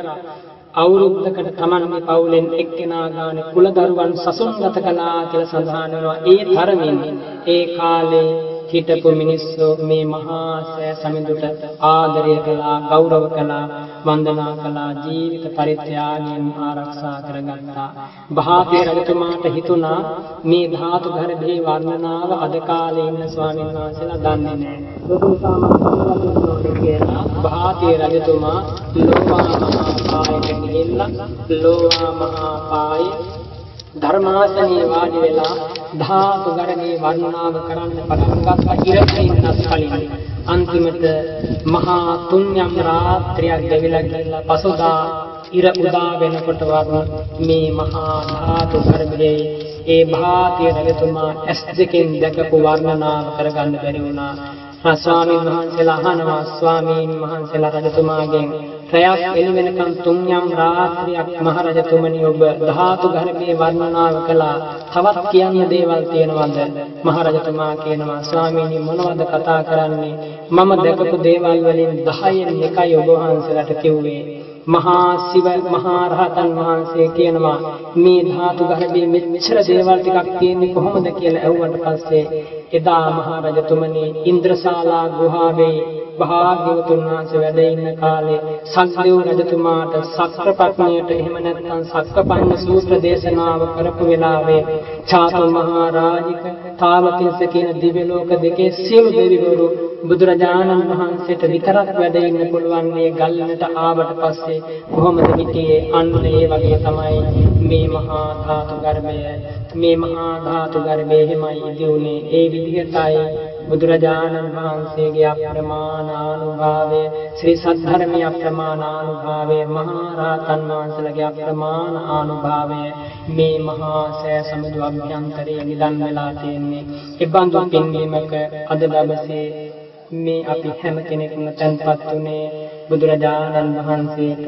අවුරුද්දකට Tamanගේ පවුලෙන් එක්කෙනා ගානේ කුලදරුවන් සසුන්ගත කළා කියලා සඳහන් වෙනවා. ඒ තරමින් ඒ කාලේ හිටපු මිනිස්සු මේ මහා සෑ සමිඳුට ආදරය කළා ගෞරව කළා වන්දනා කළා ජීවිත පරිත්‍යාගයෙන් ආරක්ෂා කරගත්තා. භාග්‍ය රජතුමාට හිතුණා මේ ධාතු ගර්භේ වර්ණනාව අද කාලේ ඉන්න ස්වාමීන් වහන්සේලා දන්නේ නැහැ. භාග්‍ය රජතුමා ලෝවා මහා පායට ගිහිල්ලා ලෝවා මහා පායේ ධර්මාසනයේ වාඩි වෙලා ධාතු ගණනේ වර්ණනාව කරන්න පටන් ගත්තා. ඉරකින්නත් කලින්. අන්තිමට මහා තුන්යම් රාත්‍රියක් ගෙවිලා ගිහිල්ලා පසුදා ඉර උදා වෙනකොට මේ මහා ධාතු ගර්භයේ ඒ භාග්‍ය රජතුමා ඇස් දෙකෙන් දැකපු වර්ණනාව කරගන්න බැරි වුණා. ස්වාමීන් වහන්සේලා අහනවා ස්වාමීන් වහන්සේලා රජතුමාගෙන් රැයක් එළි වෙනකන් තුන්යම් රාත්‍රියක් මහරජතුමනි ඔබ ධාතු ගර්භයේ වර්ණනාව කළා. තවත් කියන්න දේවල් තියෙනවද? මහරජතුමා කියනවා ස්වාමීනි මොනවද කතා කරන්නේ? මම දැකපු දේවල් වලින් 10න් එකයි ඔබ වහන්සේලාට කිව්වේ. මහා සිව මහා රහතන් වහන්සේ කියනවා මේ ධාතු ගර්භයේ මෙච්චර දේවල් ටිකක් තියෙන්නේ කොහොමද? කියලා ඇහුවට පස්සේ එදා මහා රජතුමනි ඉන්ද්‍රශාලා ගුහාවේ භාග්‍යවතුන් වහන්සේ වැඩ ඉන්න කාලේ සක්දේව රජතුමාට සක්‍රපත්නියට එහෙම නැත්නම් සක්කපඤ්ඤ සූත්‍ර දේශනාව කරපු වෙලාවේ චාතු මහරජික තාවතින්ස කියන දිව්‍ය ලෝක දෙකේ සියලු දෙවිවරු බුදුරජාණන් වහන්සේට විතරක් වැඩ ඉන්න පුළුවන් මේ ගල්ලට ආවට පස්සේ කොහොමද හිටියේ? අන්න ඒ වගේ තමයි මේ මහා ධාතු ගර්භය. මේ මහා ධාතු ගර්භය එහෙමයි ඉදිුනේ ඒ විදිහටයි බුදුරජාණන් වහන්සේගේ අප්‍රමාණානුභාවය ශ්‍රී සද්ධර්මයේ අප්‍රමාණානුභාවය මහා රහතන් වහන්සේලාගේ අප්‍රමාණානුභාවය මේ මහා සෑ සමුදු අභ්‍යන්තරයේ නිදන් වෙලා තියෙන්නේ. ඒ බඳු පින්වීමක අද දවසේ මේ අපි හැම කෙනෙක්ම තැන්පත් උනේ බුදුරජාණන් වහන්සේට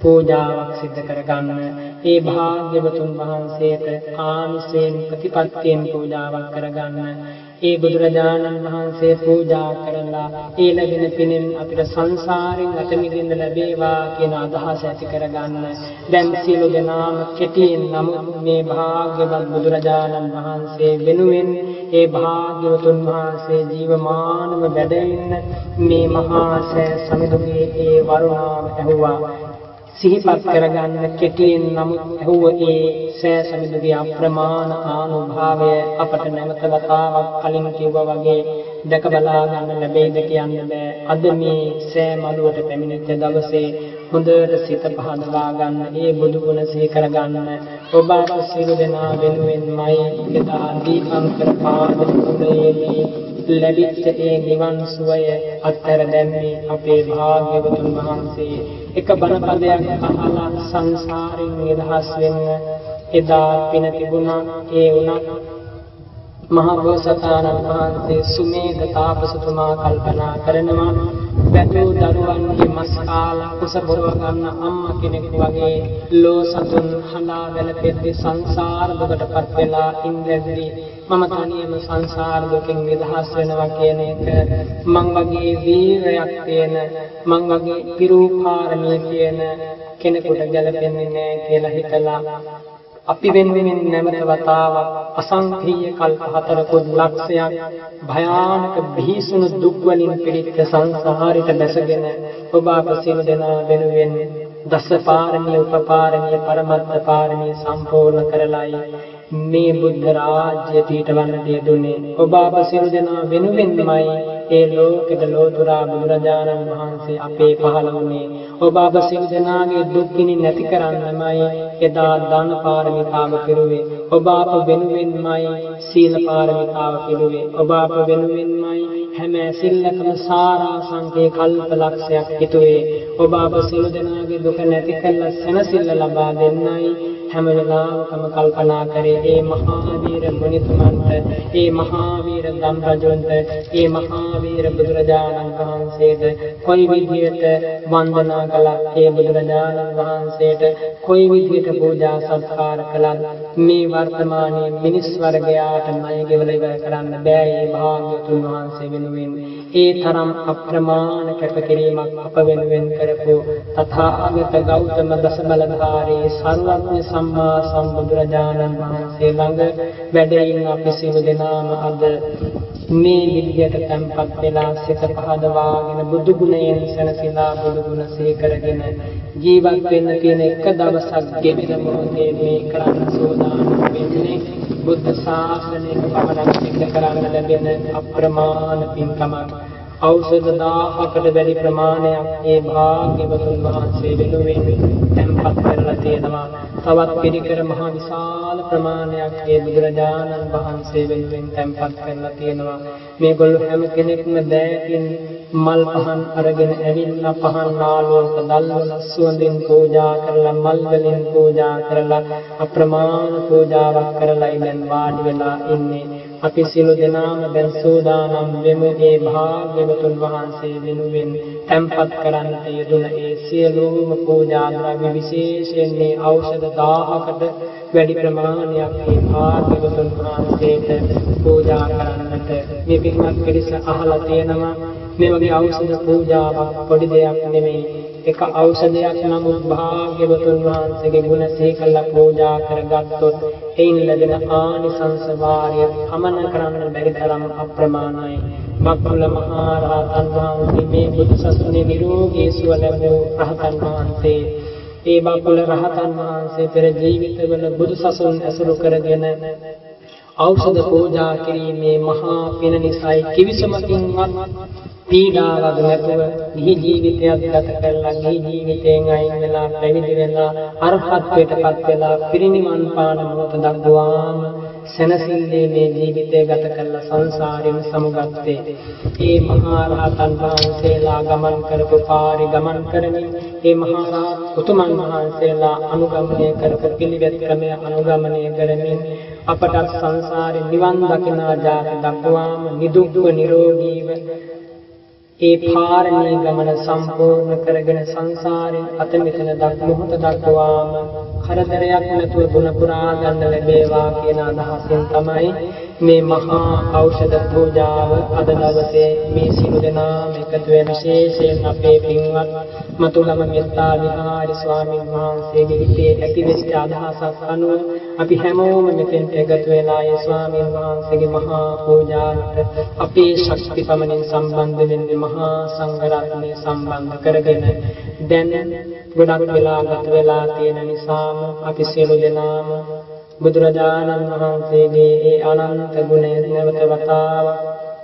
පූජාවක් සිදු කරගන්න. ඒ භාග්‍යවතුන් වහන්සේට ආනිසයෙන් ප්‍රතිපත්තියෙන් පූජාවක් කරගන්න. ඒ බුදුරජාණන් වහන්සේ පූජා කරලා ඒ ලැබෙන පිනෙන් අපිට සංසාරෙන් අත මිදෙන්න ලැබේවා කියන අදහස ඇති කරගන්න. දැන් සියලු දෙනාම කෙටියෙන් නමුත් මේ භාග්‍යවත් බුදුරජාණන් වහන්සේ වෙනුවෙන් ඒ භාග්‍යවතුන් වහන්සේ ජීවමානව වැඩ ඉන්න මේ මහා සෑ සමිඳුගේ ඒ වරුණාව ඇහුවා. සිහිපත් කරගන්න කෙටියෙන් නමුත් ඇහුව ඒ සෑ සමිඳුගේ අප්‍රමාණ ආනුභාවය අපට නැවත වතාවක් කලින් කිව්වා වගේ දැක බලා ගන්න ලැබෙයිද කියන්න බෑ. අද මේ සෑ මළුවට පැමිණිච්ච දවසේ හොඳට සිත පහදවා ගන්න ඒ බුදු ගුණ සිහි කරගන්න ඔබ අප සියලු දෙනා වෙනුවෙන්මයි එදා දීපංකර පාද පුදයේදී ලැබිච්ච ඒ නිවන් සුවය අත්තර දැම්මේ අපේ භාග්‍යවතුන් වහන්සේ. එක බණ පදයක් අහලා සංසාරයෙන් නිදහස් වෙන්න එදා පින තිබුණා. ඒ වුණත් මහා බෝසතාණන් වහන්සේ සුමේධ තාපසතුමා කල්පනා කරනවා වැටූ දරුවන්ගේ මස් කාලා කුස බොරව ගන්න අම්මා කෙනෙක් වගේ ලෝ සතුන් හඬා වැළපෙද්දී සංසාර දුකටපත් වෙලා ඉඳද්දී මම තනියම සංසාර දුකින් නිදහස් වෙනවා කියන එක මං වගේ වීරයක් තියෙන මං වගේ පිරූපාරණිය තියෙන කෙනෙකුට ගැලපෙන්නේ නැහැ කියලා හිතලා අපි වෙනුවෙන් නැමෙන වතාවක් අසංඛ්‍රීය කල්ප හතරකුත් ලක්ෂයක් භයානක බිහිසුණු දුක් වලින් පිරිච්ච සංසාරයට බැසගෙන ඔබ අප සියලු දෙනා වෙනුවෙන් දස පාරමී උපපාරමී පරමත්ත පාරමී සම්පූර්ණ කරලයි. මේ බුද්ධ රාජ්‍ය තීටවන්නට යෙදුනේ ඔබ අප සියලු දෙනා වෙනුවෙන්මයි. ඒ ලෝකෙද ලෝතුරා බුදුරජාණන් වහන්සේ අපේ පහළ වුණේ. ඔබ අප සියලු දෙනාගේ දුක් ගිනි නැති කරන්නමයි. එදා දාන පාරමිතාව කෙරුවේ. ඔබ අප වෙනුවෙන්මයි සීල පාරමිතාව කෙරුවේ. ඔබ අප වෙනුවෙන්මයි හැම සිල්ලකම සාරාංශකේ කල්ප ලක්ෂයක් හිතුවේ. ඔබ අප සියලු දෙනාගේ දුක නැති කළ සැනසෙල්ල ලබා දෙන්නයි. හැම වෙලාවකම කල්පනා කරේ. ඒ මහා වීර මුනිතුමන්ට ඒ මහා වීර ධම්රජොන්ට ඒ මහා වීර බුදුරජාණන් වහන්සේට කොයි විදිහට වන්දනා කළත් ඒ බුදුරජාණන් වහන්සේට කොයි විදිහට පූජා සත්කාර කළත් මේ වර්තමානයේ මිනිස් වර්ගයාට ණය ගෙවල ඉවර කරන්න බෑ ඒ භාග්‍යතුන් වහන්සේ වෙනුවෙන්. ඒ තරම් අප්‍රමාණ කැපකිරීමක් අප වෙනුවෙන් කරපු තථාගත ගෞතම දසබලධාරී සර්වඥ සම්මා සම්බුදුරජාණන් වහන්සේ ළඟ වැඩ ඉන්න අපි සියලු දෙනාම අද මේ විදියට තැන්පත් වෙලා සිත පහදවාගෙන බුදු ගුණයෙන් සැනසීලා බුදු ගුණ සීකරගෙන ජීවත් වෙන්න තියෙන එක දවසක් ගෙවෙන මොහොතේ මේ කරන්න සෝදානම් වෙන්නේ? බුද්ධ ශාසනයක පමණක් සිද්ධ කරන්න ලැබෙන අප්‍රමාණ පින්කමක්. ඖෂධ 1000කට වැඩි ප්‍රමාණයක් ඒ භාග්‍යවතුන් වහන්සේ වෙනුවෙන් තැන්පත් කරලා තියෙනවා. තවත් පිළිකර මහ විශාල ප්‍රමාණයක් ඒ බුදුරජාණන් වහන්සේ වෙනුවෙන් තැන්පත් කරලා තියෙනවා. මේගොල්ලෝ හැම කෙනෙක්ම දෑකින් මල් පහන් අරගෙන ඇවිල්ලා පහන් ආලෝක දැල්වලා සුවඳින් පූජා කරලා මල් වලින් පූජා කරලා අප්‍රමාණ පූජාවක් කරලා ඉඳන් වාඩි වෙලා ඉන්නේ. අපි සියලු දෙනාම දැන් සූදානම් වෙමු. ඒ භාග්‍යවතුන් වහන්සේ වෙනුවෙන් තැන්පත් කරන්නට යෙදුන ඒ සියලුම පූජා ද්‍රව්‍ය විශේෂයෙන් මේ ඖෂධ 1000කට වැඩි ප්‍රමාණයක් මේ භාග්‍යවතුන් වහන්සේට පූජා කරන්නට මේ පින්වත් පිරිස අහලා තියෙනවා. මේ වගේ ඖෂධ පූජාවක් පොඩි දෙයක් නෙමෙයි. එක ඖෂධයක් නමුත් භාග්‍යවතුන් වහන්සේගේ ගුණ සීකල්ලා පූජා කරගත්තොත් එයින් ලැබෙන ආනිසංස වාරය හමන කරන්න බැරි තරම් අප්‍රමාණයි. මක්කුල මහා රහතන් වහන්සේ මේ බුදු සසුනේ නිරෝගී සුව ලැබූ රහතන් වහන්සේ. ඒ බකුල රහතන් වහන්සේ පෙර ජීවිතවල බුදු සසුන් ඇසුරු කරගෙන ඖෂධ පූජා කිරීමේ මහා පින නිසායි කිවිසමකින්වත් පීඩාවක් නැතුව ගිහි ජීවිතයක් ගත කරලා ගිහි ජීවිතයෙන් අයින් වෙලා පැවිදි වෙලා අරහත්ත්වයටපත් වෙලා පිරිනිවන් පාන මොහොත දක්වාම සැනසෙල්ලේ මේ ජීවිතය ගත කරලා සංසාරයෙන් සමුගත්තේ. ඒ මහා රහතන් වහන්සේලා ගමන් කරපු පාරි ගමන් කරමින් ඒ මහා රහත් උතුමන් වහන්සේලා අනුගමනය කරපු පිළිවෙත් ක්‍රමය අනුගමනය කරමින් අපට සංසාරේ නිවන් දකිනා ජාත දක්වාම නිදුක්ව නිරෝගීව ඒ පාරමී ගමන සම්පූර්ණ කරගෙන සංසාරේ අත මෙතන දක් මොහොත දක්වාම කරදරයක් නැතුව ගුණ පුරා ගන්න ලැබේවා කියන අදහසින් තමයි මේ මහා ඖෂධ පූජාව අද දවසේ මේ සිළු දෙනාම එකතු වෙන විශේෂයෙන් අපේ පින්වත් මතුගම මෙත්තා විහාරි ස්වාමීන් වහන්සේගේ හිතේ ඇතිවෙච්ච අදහසක් අනුව අපි හැමෝම මෙතෙන්ට එකතු වෙලා ඒ ස්වාමීන් වහන්සේගේ මහා පූජාවට අපේ ශක්ති පමණින් සම්බන්ධ වෙන්නේ මහා සංඝරත්නය සම්බන්ධ කරගෙන දැන් ගොඩක් වෙලා ගත වෙලා තියෙන නිසාම අපි සියලු දෙනාම බුදුරජාණන් වහන්සේගේ ඒ අනන්ත ගුණය නැවත වතාවක්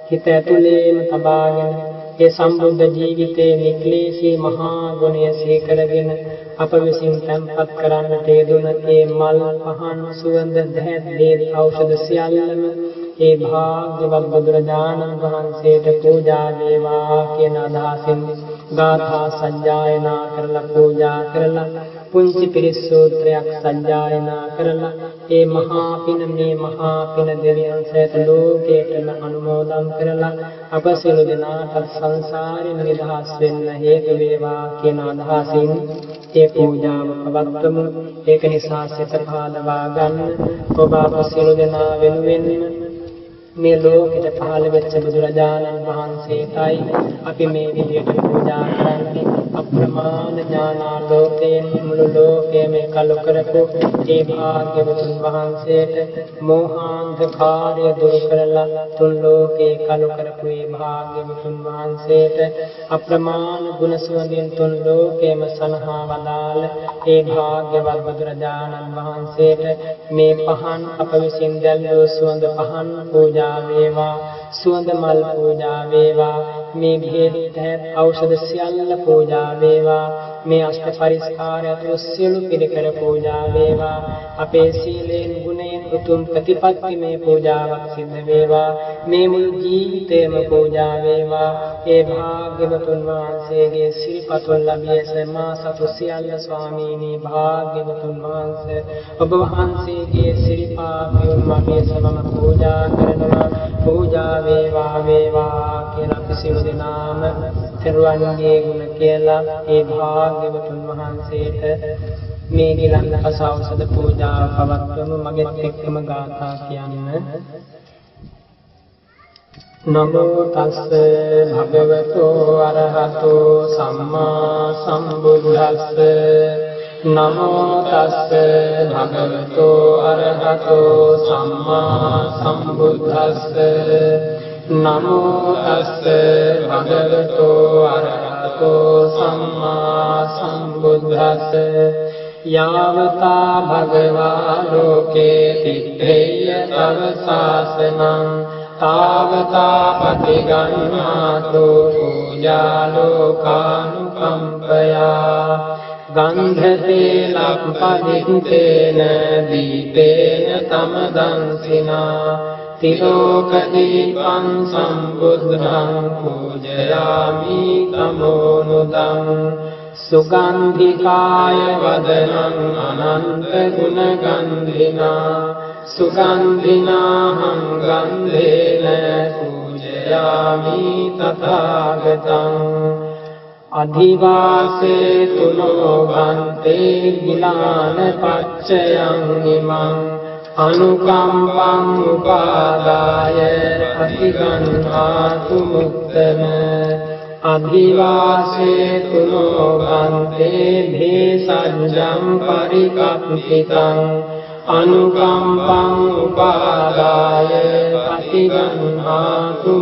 හිත ඇතුළේම තබාගෙන ඒ සම්බුද්ධ ජීවිතයේ නික්ලේශී මහා ගුණය සිහි කරගෙන අප විසින් තැන්පත් කරන්නට යෙදුන ඒ මල් පහන් සුවඳ දැහැත් දේ ඖෂධ සියල්ලම ඒ භාග්‍යවත් බුදුරජාණන් වහන්සේට පූජා වේවා කියන අදහසින් ගාථා සජ්ජායනා කරලා පූජා කරලා පුංචි පිරිස් සූත්‍රයක් සජ්ජායනා කරලා ඒ මහා පින මේ මහා පින දෙවියන් සෑත ලෝකයටම අනුමෝදන් කරලා අප සියලු දෙනාට සංසාරෙන් නිදහස් වෙන්න හේතු වේවා කියන අදහසින් ඒ පූජාව පවත්වමු ඒක නිසා සිත පාදවා ගන්න ඔබ අප සියලු දෙනා වෙනුවෙන් මේ ලෝකෙට පහළ වෙච්ච බුදුරජාණන් වහන්සේටයි අපි මේ විදියට පූජා කරන්නේ. අප්‍රමාණ ඥානාලෝකයෙන් මුළු ලෝකයම කළු කරපු ඒ භාග්‍යවතුන් වහන්සේට මෝහාන්ධකාරය දුරු කරලා තුන් ලෝකේ කළු කරපු ඒ භාග්‍යවතුන් වහන්සේට අප්‍රමාණ ගුණ සුවඳින් තුන් ලෝකයම සනහා වදාළ ඒ භාග්‍යවත් බුදුරජාණන් වහන්සේට මේ පහන් අප විසින් දැල්වූ සුවඳ පහන් පූජා වේවා සුවඳ මල් පූජා වේවා මේ බෙහෙත් ඖෂධ සියල්ල පූජා වේවා මේ අෂ්ට පරිස්කාරය ඇතුළු සියලු පිළිකර පූජා වේවා අපේ සීලෙන් ගුණයෙන් උතුම් ප්‍රතිපත්ති මේ පූජාවක් සිද්ධ වේවා. මේ මුළු ජීවිතේම පූජා වේවා. ඒ භාග්‍යවතුන් වහන්සේගේ සිරිපතුන් ලැබිය සමා සතු සියල්ල ස්වාමීනි භාග්‍යවතුන් වහන්සේ ඔබ වහන්සේගේ සිරිපාපියුන් මගේ සමම පූජා කරනවා. පූජා වේවා වේවා කියලා අපි සියලු දෙනාම තෙරුවන්ගේ ගුණ කියලා ඒ භාග්‍යවතුන් වහන්සේට මේ ගිලන් අසෞසද පූජාව පවත්වමු. මගෙත් එක්කම ගාථා කියන්න. නමෝ තස්ස භගවතෝ අරහතෝ සම්මා සම්බුද්දස්ස. නමෝ තස්ස භගවතෝ අරහතෝ සම්මා සම්බුද්දස්ස. නමෝ තස්ස භගවතෝ අරහතෝ සම්මා සම්බුද්දස්ස. යාවතා භගවා ලෝකේ තිත්තේය තව ශාසනං තාවතා පටිගන්නාතු පූජා ලෝකානුකම්පයා ගන්ධතේ ලක්පදිත්තේන දීපේන තමදංසිනා තිලෝකදීපං සම්බුද්ධං පූජයාමි තමෝනුදං सुगन्धिकाय वदनम् अनन्तगुणगन्धिना सुगन्धिनाहं गन्धेन पूजयामि तथा गतम् अधिवासे तु नो भवन्ति गुलान् पचयमिमम् अनुकम्पम् उपादाय अधिगन्धातु मातुमुदन अधिवासे तुलोगन्ते भे सजं परिकप्तम् अनुकम्पम् उपादाय पशिगन्नातु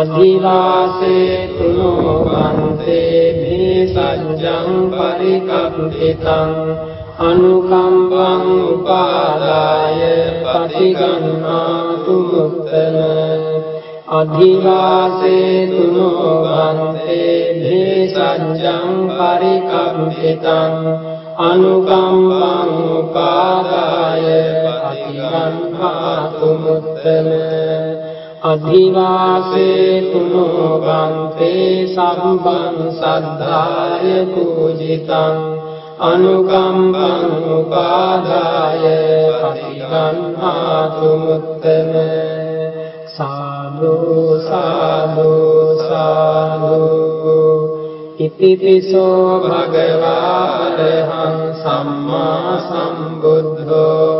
अधिवासे तुलोगन्ते भे सजं परिकप्तम् अनुकम्पम् उपादाय पशिगन्नातु පටිගන්හාතු මුත්තම අධිවාසේ තුනෝ බන්තේ භේසජ්ජං පරිකප්පිතං අනුකම්පං උපාදාය පටිගන්හාතු මුත්තම අධිවාසේ තුනෝ බන්තේ සම්බං සද්ධාය පූජිතං අනුකම්පං උපාදාය පටිගන්හාතු මුත්තම සාදු සාදු සාදු ඉතිපිසෝ භගවාරහං සම්මා සම්බුද්ධෝ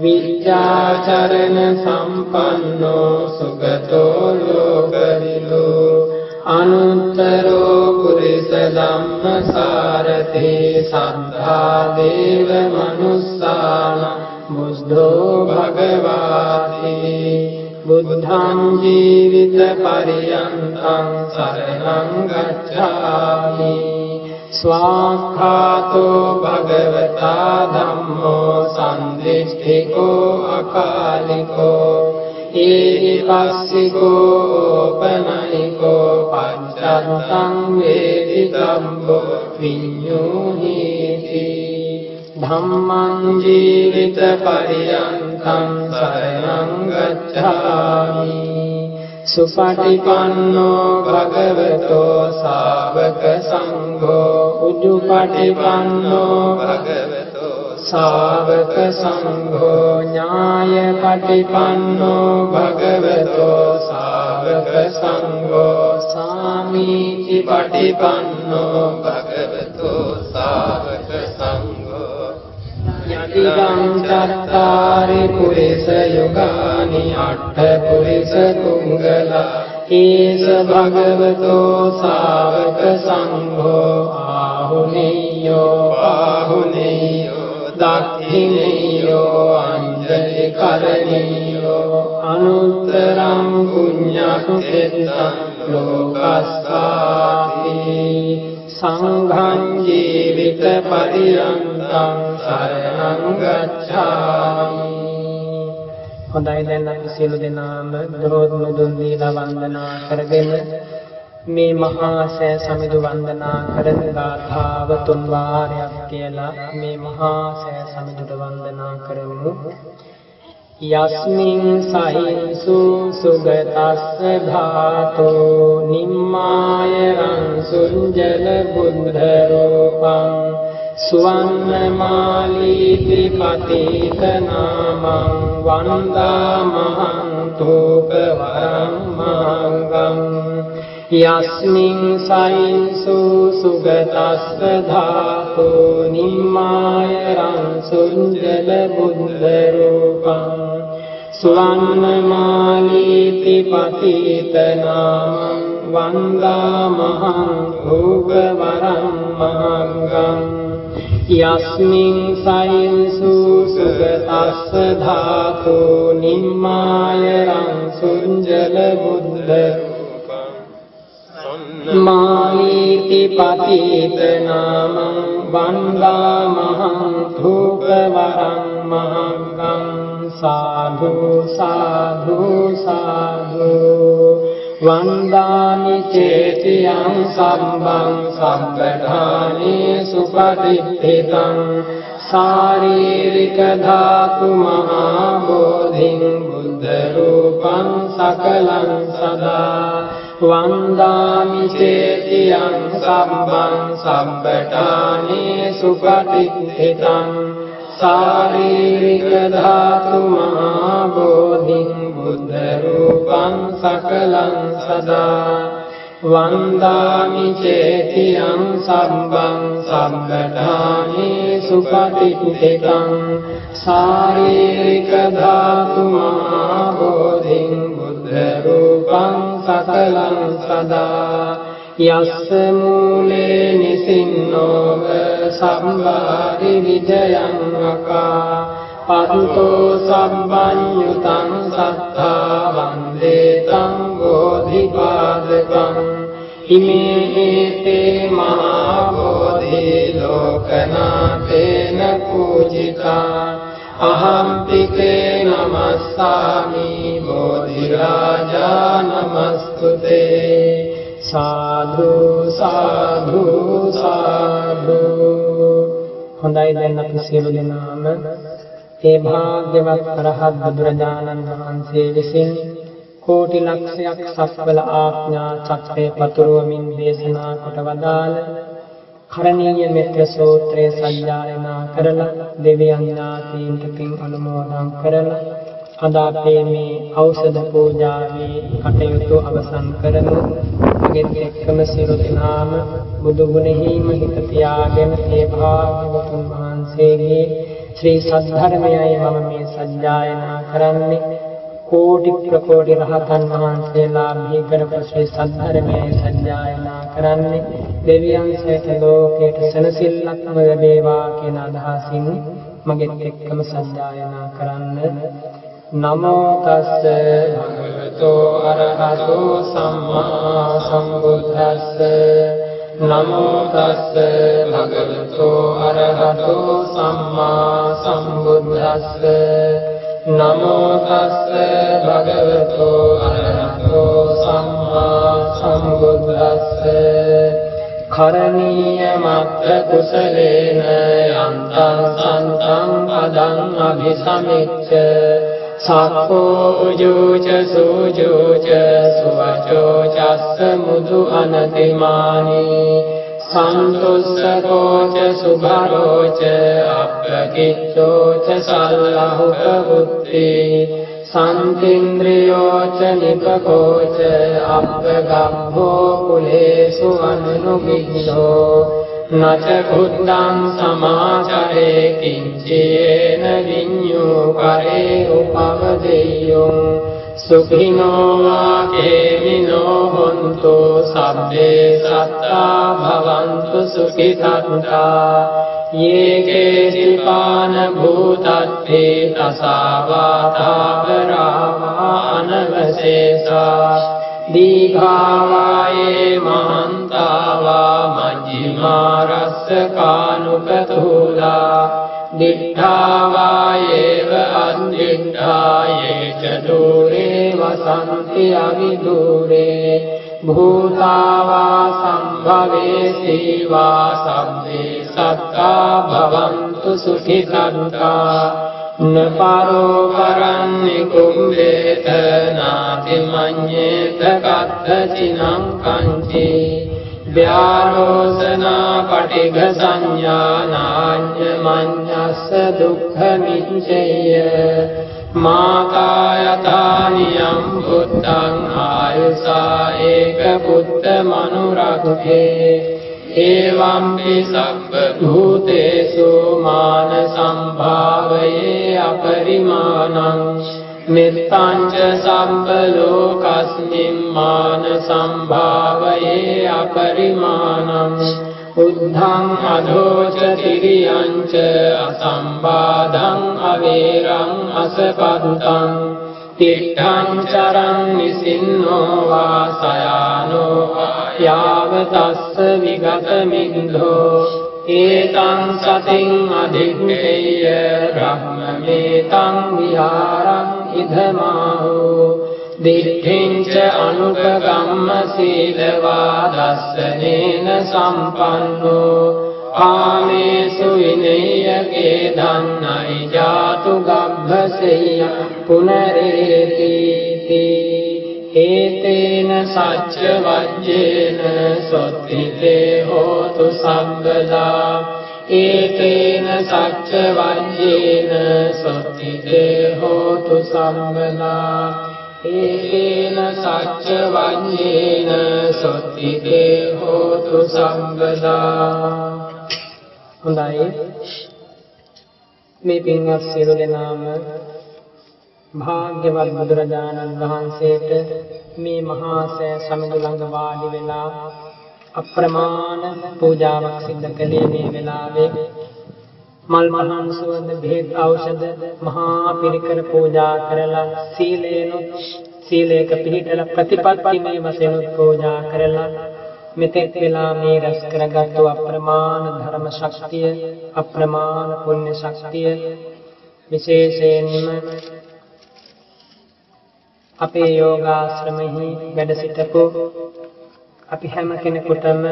විචාචරණ සම්පන්නෝ සුගතෝ ලෝකවිලෝ අනුත්තරෝ පුරිස ධම්මසාරතේ සද්ධා දේව මනුස්සාන බුද්ධෝ භගවාති බුද්ධං ජීවිත පරියන්තං සරණං ගච්ඡාමි ස්වාඛාතෝ භගවතා ධම්මෝ සම්දිස්ඨිකෝ අකාලිකෝ ඒහිපස්සිකෝ ඕපනයිකෝ පච්චත්තං වේදිතම්බෝ විඤ්ඤෝහීති ධම්මං ජීවිත පරියන්තං සරණං ගච්ඡාමි සුපටිපන්නෝ භගවතෝ සාවක සංඝෝ උජුපටිපන්නෝ භගවතෝ සාවක සංඝෝ ඥායපටිපන්නෝ භගවතෝ සාවක සංඝෝ සාමීචි පටිපන්නෝ භගවතෝ සාවක සංඝෝ යතිදං චත්තාරි පුරිස යුගානි අට්ඨ පුරිස කුංගලා ඒස භගවතෝ ශාවක සංඝෝ ආහුනේයෝ ආහුනේයෝ දක්ඛිනේයෝ අංජලි කරණීයෝ අනුත්තරං පුඤ්ඤක්ඛෙත්තං ලෝකස්සාති සංඝං ජීවිත පරියන්තං සරණං ගච්ඡාමි. හොඳයි දැන් අපි සියලු දෙනාම දරෝත් මුදුන් දීලා වන්දනා කරගෙන මේ මහා සෑ සමිඳු වන්දනා කරන ගාථාව තුන් වාරයක් කියලා මේ මහා සෑ සමිඳුට වන්දනා කරමු. යස්මින් සහින්සු සුගතස්ස ධාතෝ නිම්මාය රංසුංජල බුද්ධ රූපං සුවන්නමාලීති පතිත නාමං වන්දාමහං තෝපවරං මංගං यस्मिन् सां सुगतस्वधातो निम्माय रं सुञ्जलबुद्धरूपं स्वर्णमालितिपतितनां वन्द महाभुगवरं महङ्गं। यस्मिन् सां सुगतस्वधातु निम्मायरं सुञ्जलबुद्ध මාලීති පතිත නාමං වන්දාමහං ධූපවරං මහංගං සාධු සාධු සාධු වන්දාමි චේතියං සම්බං සම්පඨානේ සුපටිච්චිතං ශාරීරික ධාතු මහා බෝධින් බුද්ධ රූපං සකලං සදා වන්දාමි චේතියං සම්බං සම්පඨානේ සුපටිච්චිතං ශාරීරික ධාතු මහා බෝධින් බුද්ධ රූපං සකලං සදා. වන්දාමි චේතියං සම්බං සම්බඨානේ සුපටිච්චිතං ශාරීරික ධාතු මහා බෝධින් බුද්ධ රූපං සකලං සදා යස්ස මූලේ නිසින්නෝව සම්බාරි විජයං අකා පන්තෝ සම්බන්්‍යුතං සත්තා වන්දේ තං බෝධිපාදකං ඉමේ හේතේ මහා බෝධි ලෝකනාතේන පූජිතා අහම්පිකේ නමස්සාමි බෝධිරාජා නමස්තුතේ සාධු සාධු සාධු හොඳයි දැන් අපි සියලු දෙනාම. ඒ භාග්‍යවත් අරහත් බුදුරජාණන් වහන්සේ විසින් කෝටි ලක්ෂයක් සත්වල ආඥා චක්‍රේ පතුරවමින් දේශනා කොට වදාළ කරණීය මෙත්‍ර සූත්‍රය සජ්ජායනා කරලා දෙවියන් ඥාතීන්ට පින් අනුමෝදන් කරලා අද අපේ මේ ඖෂධ පූජාවේ කටයුතු අවසන් කරමු. මගෙත් එක්කම සියලු දෙනාම බුදු ගුණෙහිම හිත තියාගෙන ඒ භාග්‍යවතුන් වහන්සේගේ ශ්‍රී සද්ධර්මයයි මම මේ සජ්ජායනා කරන්නේ. කෝටි ප්‍රකෝටි රහතන් වහන්සේලා මේ කරපු ශ්‍රී සද්ධර්මයයි සජ්ජායනා කරන්නේ. දෙවියන් සහිත ලෝකයට සනසිල්ලක්ම ලැබේවා කියන අදහසින් මගෙත් එක්කම සජ්ජායනා කරන්න. නමෝ තස්ස. භගවතෝ අරහතෝ සම්මා සම්බුද්දස්ස. නමෝ තස්ස. භගවතෝ අරහතෝ සම්මා සම්බුද්දස්ස. නමෝ තස්ස භගවතෝ අරහතෝ සම්මා සම්බුද්දස්ස කරණීය මත්ත කුසලේන යන්තං සන්තං පදං අභිසමිච්ඡ සක්කෝ උජූච සූජූච සුවචෝ චස්ස මුදු අනතිමානී सन्तुष्टको च सुभरो च अपगितो च सल्लभुप्रबुद्धे सन्तिन्द्रियो च निपको च अप्रगभो कुलेषु सुवननुगीयो न च भुन्दान् समाचरे किञ्चेन विञो करे उपवदेयौ සුඛිනෝ වාකේමිනෝ හොන්තු සබ්බේ සත්තා භවන්තු සුඛිතත්තා යේකේ සිපාන භූතත්තේ තසාවා තාවරාවා අනවසේසා දීඝාවායේ මහන්තාවා මජ්ක්‍ධිමාරස්ස කානුකතෝලා දිඨාවායේව අන්දිඨායේ ච දූරේ වසන්ති අවිදූරේ භූතාවා සම්භවේ සීවා සම්මේ සත්තා භවන්තු සුඛිතන්තා නපරෝ කරන්නේ කුම්බේත නාති මඤ්ඤේත කත්තචිනං කංචේ व्यालोचना पटिघसञ्ज्ञानान्यमन्यस्य दुःखनिश्चय मातायथा नियम् बुद्धङ्गायुषा एकबुद्धमनुरघे एवम्पि सर्वभूतेषु मानसम्भावये अपरिमाणम् මනුරක්ඛේ ඒවම්පි සබ්බ භූතේසු මාන සම්භාවයේ අපරිමාණං මෙත්තංච සම්බ ලෝකස්මින් මාන සම්භාවයේ අපරිමාණං උද්ධං අධෝච තිරියංච අසම්බාධං අවේරං අසපත්තං තිට්ඨං චරං නිසින්නෝ වාසයානෝ යාව තස්ස විගත මින්ධෝ ඒතං සතින් අධිග්ගේය බ්‍රහ්මමේතං විහාරං ඉදමාහෝ දිට්ඨින්ච අනුපගම්ම සීලවා දස්සනේන සම්පන්නෝ කාමේසු විනය්‍යකේ ධන්නයි ජාතු ගබ්බසෙය්‍ය පුනරේති ඒතේන සච්ච වජ්ජේන සොත්තිතේ හෝතු සම්බදා. ඒතේන සච්ච වජ්ජේන සොත්තිතේ හෝතු සම්බදා. ඒතේන සච්ච වජ්ජේන සොත්තිතේ හෝතු සම්බදා. හොඳයි. මේ පින්වත් සියලු දෙනාම භාග්‍යවත් බුදුරජාණන් වහන්සේට මේ මහා සෑ සමිඳු ළඟ වාඩි වෙලා අප්‍රමාණ පූජාවක් සිදු කළේ මේ වෙලාවේ. මල් මහන් සුවඳ බෙහෙත් ඖෂධ මහා පිරිකර පූජා කරලා සීලේනොත් සීලේක පිළිතල ප්‍රතිපත්තිමේ වශයෙන් පූජා කරලා මෙතෙක් වෙලා මේ රැස් කරගත්තු අප්‍රමාණ ධර්ම ශක්තිය අප්‍රමාණ පුණ්‍ය ශක්තිය විශේෂයෙන්ම අපේ යෝගාශ්‍රමෙහි වැඩ සිටපු අපි හැම කෙනෙකුටම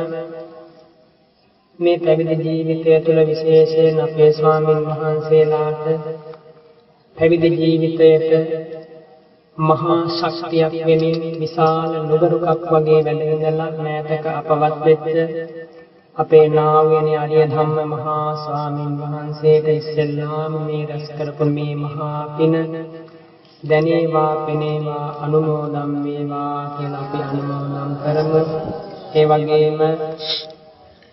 මේ පැවිදි ජීවිතය තුළ විශේෂයෙන් අපේ ස්වාමින් වහන්සේලාට පැවිදි ජීවිතයට මහා ශක්තියක් වෙමින් විශාල නුගරුකක් වගේ වැඩ මෑතක අපවත් වෙච්ච අපේ නාවයනේ අරිය ධම්ම මහා ස්වාමින් වහන්සේට ඉස්සෙල්ලාම මේ රැස් කරපු මේ මහා පින දැනේවා පෙනේවා අනුමෝදම් වේවා කියලා අපි අනුමෝදම් කරමු. ඒ වගේම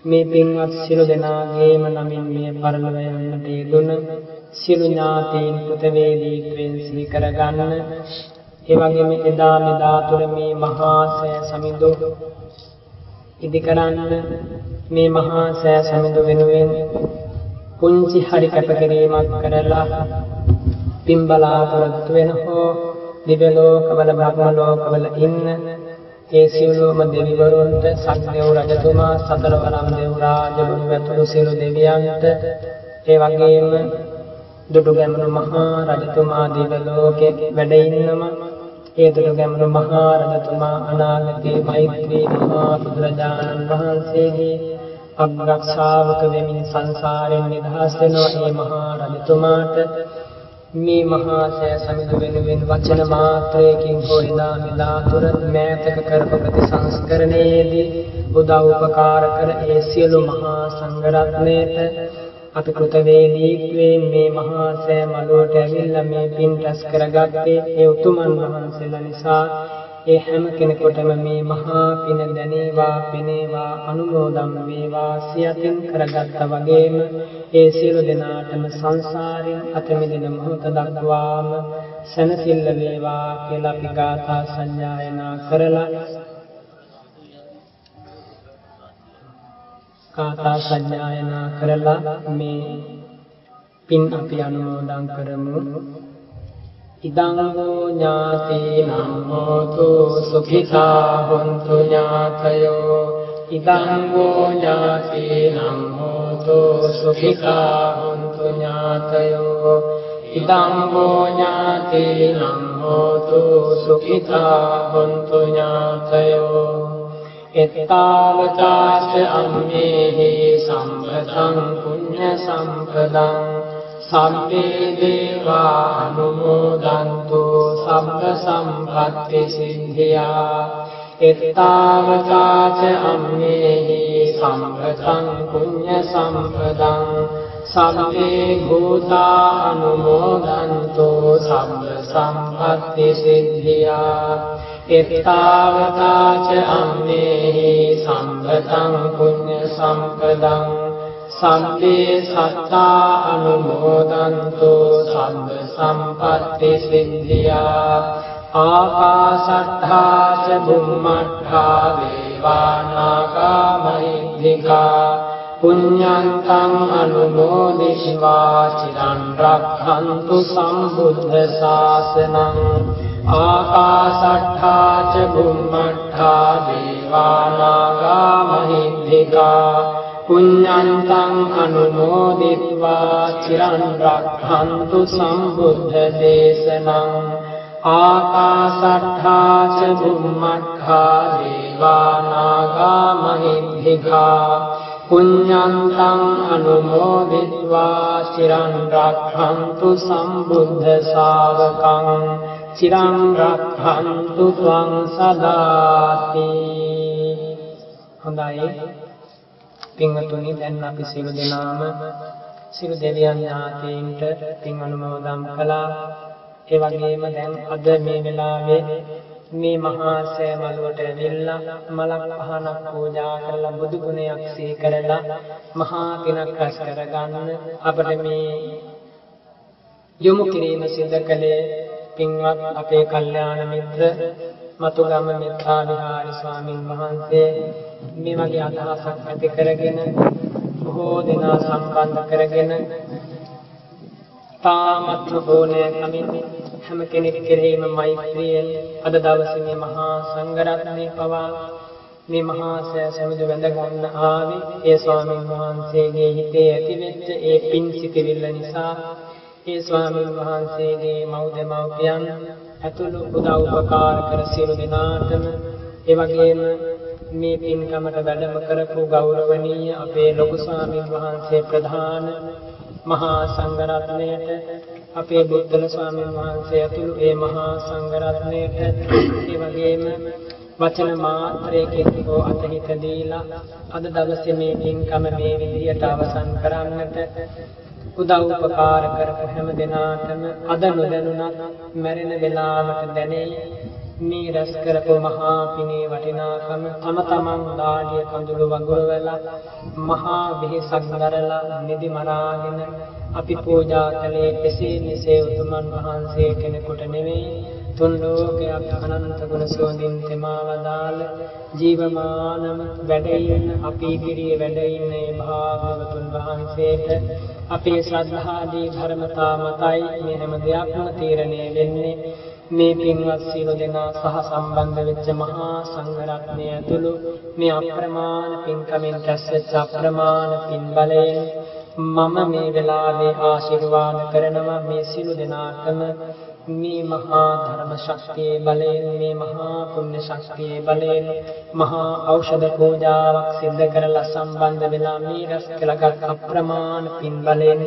මේ පින්වත් සියලු දෙනාගේම නමින් මේ පරලොව යන්නට යෙදුන සියලු ඥාතීන් පුතවේදීත්වයෙන් සිහි කරගන්න. ඒ වගේම එදා මෙදා තුර මේ මහා සෑ සමිඳු ඉදි කරන්න මේ මහා සෑ සමිඳු වෙනුවෙන් පුංචි හරි කැපකිරීමක් කරලා පින් බලාපොරොත්තු වෙන හෝ දිව්‍ය ලෝකවල බ්‍රහ්ම ලෝකවල ඉන්න ඒ සියලුම දෙවිවරුන්ට සක්දේව රජතුමා සතරවරම් දේව රාජගුරු ඇතුළු සියලු දෙවියන්ට ඒ වගේම දුටුගැමුණු මහා රජතුමා දිව්‍ය ලෝකේ වැඩ ඉන්නම ඒ දුටුගැමුණු මහා රජතුමා අනාගතේ මෛත්‍රී මහා බුදුරජාණන් වහන්සේගේ අග්‍රක්ෂාවක වෙමින් සංසාරයෙන් නිදහස් වෙනවා. මේ මහා රජතුමාට මේ මහා සෑ සමිඳු වෙනුවෙන් වචන මාත්‍රයකින් හෝ එදා මෙදා තුර මෑතක කරපු ප්‍රතිසංස්කරණයේදී උදව් උපකාර කර ඒ සියලු මහා සංඝරත්නයට අපි කෘතවේදීත්වයෙන් මේ මහා සෑ මළුවට ඇවිල්ලා මේ පින් රැස් කරගත්තේ ඒ උතුමන් වහන්සේලා නිසා ඒ හැම කෙනෙකුටම මේ මහා පින දැනේවා පෙනේවා අනුමෝදම් වේවා සියතින් කරගත්තා වගේම ඒ සියලු දෙනාටම සංසාරයෙන් අත මිදෙන මොහොත දක්වාම සනසිල්ල වේවා කියලා අපි ගාථා සංඥායනා කරලා ගාථා සංඥායනා කරලා මේ පින් අපි අනුමෝදන් කරමු. इदं ज्ञाति सुखिता हन्तु ज्ञातयो। ज्ञाथयो इदम्बो ज्ञाति नमोतु सुभिता हुन्तु ज्ञातयो। इदम्बो ज्ञाति नमोतु सुभिता गन्तु ज्ञातयो। यत्तावताश्च अम्येः संवृतं पुण्यसम्पदम् හොන්තු ඥාතයෝ එත්තාවතාච අම්මේහි සම්පතං පුඤ්ඤ සම්පදං සම්මේ දේවා අනුමෝදන්තු සම්ප සම්පත්ති සිද්ධියා එත්තාවතාච අම්මේහි සම්පතං පුඤ්ඤ සම්පදං. සම්මේ භූතා අනුමෝදන්තු සම්ප සම්පත්ති සිද්ධියා එත්තාවතාච අම්මේහි සම්පතං පුඤ්ඤ සම්පදං. සම්මේ සත්තා අනුමෝදන්තු සම්බ සම්පත්ති සිද්ධියා. ආකාසට්ඨා ච බුම්මට්ඨා දේවානාගා මහිද්దికා පුඤ්ඤන්තං අනුමෝදිස්වා චිරන් රක්ඛන්තු සම්බුද්ධ ශාසනං. ආකාසට්ඨා ච බුම්මට්ඨා දේවානාගා මහිද්దికා පුඤ්ඤන්තං අනුමෝදිत्वा චිරන් රක්ඛන්තු සම්බුද්ධ දේශනං ආකාසට්ඨා ච බුම්මක්ඛා දේවානාගා මහිද්దికා පුඤ්ඤන්තං අනුමෝදිत्वा චිරන් රක්ඛන්තු සම්බුද්ධ ශාවකං චිරන් රක්ඛන්තු ත්වං සදාති හොඳයි පින්වතුනි දැන් අපි සියලු දෙනාම සියලු දෙවියන් ඥාතීන්ට පින් අනුමෝදන් කළා. ඒ වගේම දැන් අද මේ වෙලාවේ මේ මහා සෑ මළුවට ඇවිල්ලා මලක් පහනක් පූජා කරලා බුදු ගුණයක් සිහි කරලා මහා පිනක් රැස් කරගන්න අපිට මේ යොමු කිරීම සිදු කළේ පින්වත් අපේ කල්යාණ මිත්‍ර මතුගම මෙත්තා විහාරි ස්වාමින් වහන්සේ මේ වගේ අදහසක් ඇති කරගෙන බොහෝ දෙනා සම්බන්ධ කරගෙන තාමත් ඕනෑ කමින් හැම කෙනෙක් කෙරෙහිම මෛත්‍රියෙන් අද දවසේ මේ මහා සංඝරත්නය පවා මේ මහා සෑ සමුද වැඳ ගන්න ආවේ. ඒ ස්වාමීන් වහන්සේගේ හිතේ ඇතිවෙච්ච ඒ පින් සිතිවිල්ල නිසා ඒ ස්වාමීන් වහන්සේගේ මව් දෙමව්පියන් ඇතුළු උදව් උපකාර කර සියලු දෙනාටම ඒ වගේම මේ පින්කමට වැඩම කරපු ගෞරවනීය අපේ ලොකු ස්වාමීන් වහන්සේ ප්‍රධාන මහා සංඝරත්නයට අපේ බුද්ධල ස්වාමීන් වහන්සේ ඇතුළු ඒ මහා සංඝරත්නයට ඒ වගේම වචන මාත්‍රයකින් හෝ අතහිත දීලා අද දවසේ මේ පින්කම මේ විදියට අවසන් කරන්නට උදව් උපකාර කරපු හැම දෙනාටම අද නොදැනුණත් මැරෙන වෙලාවට දැනෙයි මේ රැස් කරපු මහා පිනේ වටිනාකම තම තමන් දාඩිය කඳුළු වගුරවලා මහා වෙහෙසක් දරලා නිදි මරාගෙන අපි පූජා කළේ එසේ මෙසේ උතුමන් වහන්සේ කෙනෙකුට නෙවෙයි තුන් ලෝකයක් අනන්ත ගුණ සෝඳින් තෙමා වදාළ ජීවමානම වැඩ ඉන්න අපි ඉදිරියේ වැඩ ඉන්නේ භාග්‍යවතුන් වහන්සේට. අපේ ශ්‍රද්ධාදී ධර්මතා මතයි මේ හැම දෙයක්ම තීරණය වෙන්නේ. මේ පින්වත් සියලු දෙනා සහ සම්බන්ධ වෙච්ච මහා සංඝරත්නය ඇතුළු මේ අප්‍රමාණ පින්කමින් රැස්වෙච්ච අප්‍රමාණ පින් බලයෙන් මම මේ වෙලාවේ ආශිර්වාද කරනවා. මේ සියලු දෙනාටම මේ මහා ධර්ම ශක්තියේ බලයෙන් මේ මහා පුණ්‍ය ශක්තියේ බලයෙන් මහා ඖෂධ පූජාවක් සිද්ධ කරලා සම්බන්ධ වෙලා මේ රැස් කළගත් අප්‍රමාණ පින් බලයෙන්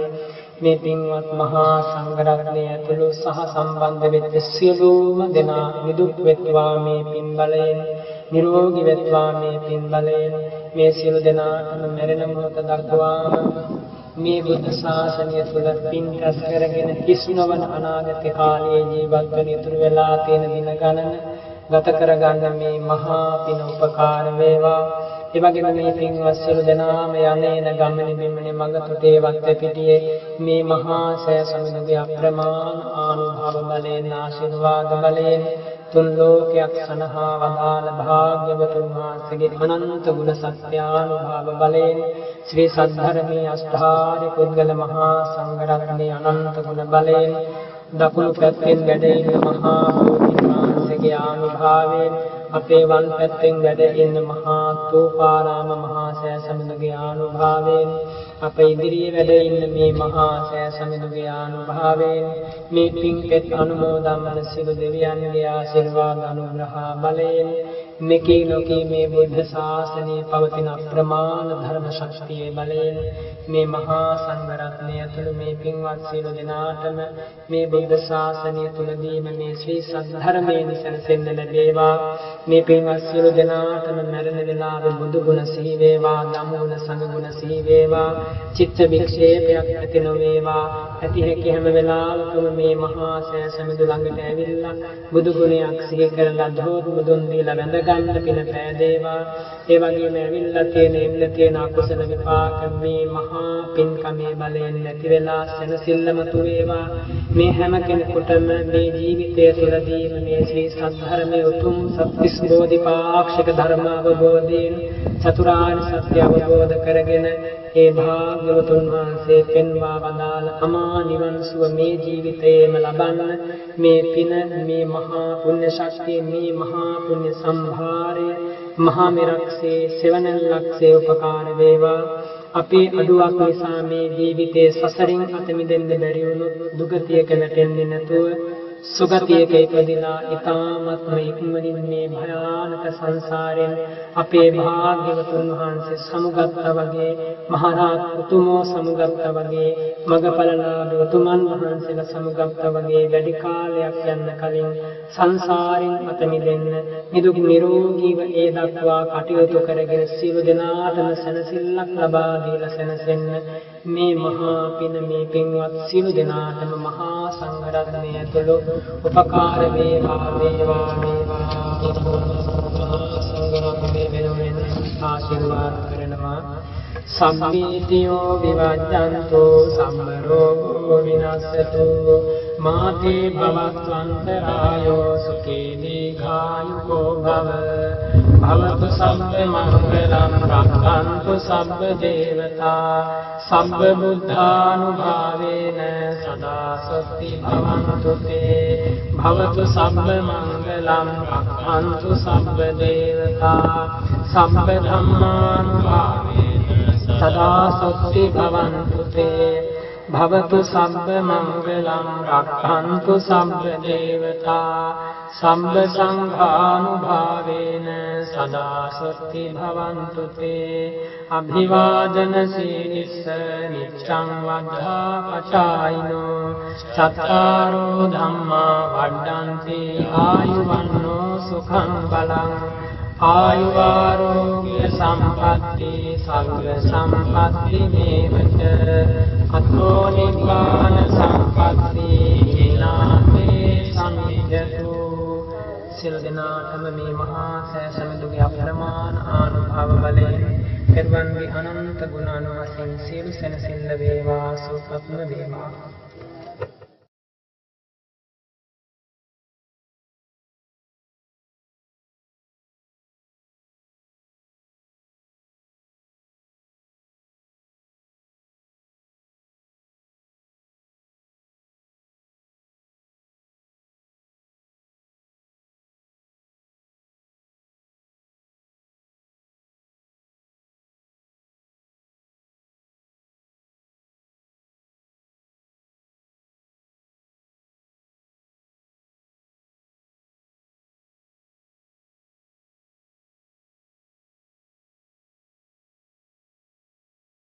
මේ පින්වත් මහා සංඝරත්නය ඇතුළු සහ සම්බන්ධ වෙච්ච සියලුම දෙනා නිදුක් වෙත්වා මේ පින් බලයෙන් නිරෝගී වෙත්වා මේ පින් බලයෙන්. මේ සියලු දෙනාටම මරණ මොහොත දක්වාම මේ බුද්ධ ශාසනය තුළ පින් රැස් කරගෙන කිස් නොවන අනාගත කාලයේ ජීවත් වෙන ඉතුරු වෙලා තියෙන දින ගණන ගත කරගන්න මේ මහා පින උපකාර වේවා. ඒ වගේම මේ පින්වත් සියලු දෙනාම යන්නේන ගමනේ බිමනේ මඟ තුටේ වත් පිටියේ මේ මහා සය සමිඳුගේ අප්‍රමාණ ආනුභාව බලයෙන් ආශිර්වාද බලයෙන් තුන් ලෝකයක් සනහා වදාළ භාග්‍යවතුන් වහන්සේගේ අනන්ත ගුණ සත්‍යානුභාව බලයෙන් ශ්‍රී සද්ධර්මයේ අෂ්ටාරි පුද්ගල මහා සංඝරත්නයේ අනන්ත ගුණ බලයෙන් දකුණු පැත්තෙන් වැඩ ඉන්න මහා බෝධිපාක්ෂිකේ ආනුභාවයෙන් අපේ වම් පැත්තෙන් වැඩ ඉන්න මහා තෝපාරාම මහා සෑ සමිඳුගේ ආනුභාවයෙන් අප ඉදිරියේ වැඩ ඉන්න මේ මහා සෑ සමිඳුගේ ආනුභාවයෙන් මේ පින්කෙත් අනුමෝදන් වන සියලු දෙවියන්ගේ ආශිර්වාද අනුග්‍රහ බලයෙන් මෙකී නොකී මේ බුද්ධ ශාසනයේ පවතින අප්‍රමාණ ධර්ම ශක්තියේ බලයෙන් මේ මහා සංඝරත්නය තුළ මේ පින්වත් සියලු දෙනාටම මේ බුද්ධ ශාසනය තුළදීම මේ ශ්‍රී සද්ධර්මයෙන් සැනසෙන්න ලැබේවා මේ පින්වත් සියලු දෙනාටම මරණ වෙලාවේ බුදු ගුණ සිහි වේවා ධම්ම ගුණ සංඝ ගුණ සිහි වේවා චිත්ත වික්ෂේපයක් ඇති නොවේවා ඇති හැකි හැම වෙලාවකම මේ මහා සෑ සමිඳු ළඟට ඇවිල්ලා බුදු ගුණයක් සිහි කරලා ධෝත් මුදුන් දීලා වැඳ ගන්න පින පෑදේවා ඒ වගේම ඇවිල්ලා තියෙන එන්න තියෙන අකුසල විපාක මේ මහා පින්කමේ බලයෙන් නැති වෙලා සැනසෙල්ලම තුවේවා. මේ හැම කෙනෙකුටම මේ ජීවිතය තුළදීම මේ ශ්‍රී සද්ධර්මයේ උතුම් සත්‍ය තිස් බෝධිපාක්ෂික ධර්ම අවබෝධයෙන් චතුරාර්ය සත්‍ය අවබෝධ කරගෙන ඒ භාග්‍යවතුන් වහන්සේ පෙන්වා වදාළ අමා නිවන් සුව මේ ජීවිතයේම ලබන්න මේ පින මේ මහා පුණ්‍ය ශක්තිය මේ මහා පුණ්‍ය සම්භාරය මහා මෙරක්සේ සෙවණැල්ලක්සේ උපකාර වේවා. අපේ අඩුවක් නිසා මේ ජීවිතයේ සසරින් අත මිදෙන්න බැරි වුණු දුගතියක වැටෙන්නේ නැතුව සුගතියක ඉපදිලා ඊ타මත්ම ඉක්මනින් මේ භයානක සංසාරයෙන් අපේ භාග්‍යවතුන් වහන්සේ සමුගත්තා වගේ මහරහත් උතුමෝ සමුගත්තා වගේ මගපලලාභී උතුමන් වහන්සේලා සමුගත්තා වගේ වැඩි කාලයක් යන්න කලින් සංසාරයෙන් අත මිදෙන්න නිදුක් නිරෝගීව ඒ දක්වා කටයුතු කරගෙන සියලු දෙනාටම සැනසෙල්ලක් ලබා දීලා සැනසෙන්න මේ මහා පින මේ පින්වත් සියලු දෙනාටම මහා සංඝරත්නය ඇතුළු උපකාර වේවා වේවා වේවා මහා සංඝරත්නය වෙනුවෙන් ආශිර්වාද කරනවා සම්මීතියෝ විවජ්ජන්තෝ සම්මරෝගෝ විනස්සතු මාතේ භවත්වන්තරායෝ සුඛී දීඝායුකෝ භව භවතු සම්ප මංගලං රක්ඛන්තු සබ්බ දේවතා සබ්බ බුද්ධානුභාවේන සදා සොත්ති භවන්තු තේ භවතු සබ්බ මංගලං රක්ඛන්තු සබ්බ දේවතා සබ්බ ධම්මානුභාවේන සදා සොත්ති භවන්තු තේ භවතු සබ්බ මංගලං රක්ඛන්තු සබ්බ දේවතා සම්බ සංඝානුභාවේන සදා සොත්ති භවන්තු තේ අභිවාදන සීලිස්ස නිච්ඡං වද්ධා පචායිනෝ චත්තාරෝ ධම්මා වඩ්ඩන්ති ආයුවන්නෝ සුඛං බලං ආයුවාරෝග්‍ය සම්පatti සග්ග සම්පatti මේවච. අතෝ නිබ්බාන සම්පatti විනාතේ සම්මිජතු සිල් දෙනාටම මේ මහා සෑ සමිඳුගේ අප්‍රමාණ ආනුභාව බලයෙන් පෙරවන්ගේ අනන්ත ගුණ අනුවසින් සියලු සැනසෙල්ල වේවා සුවපත්ම වේවා.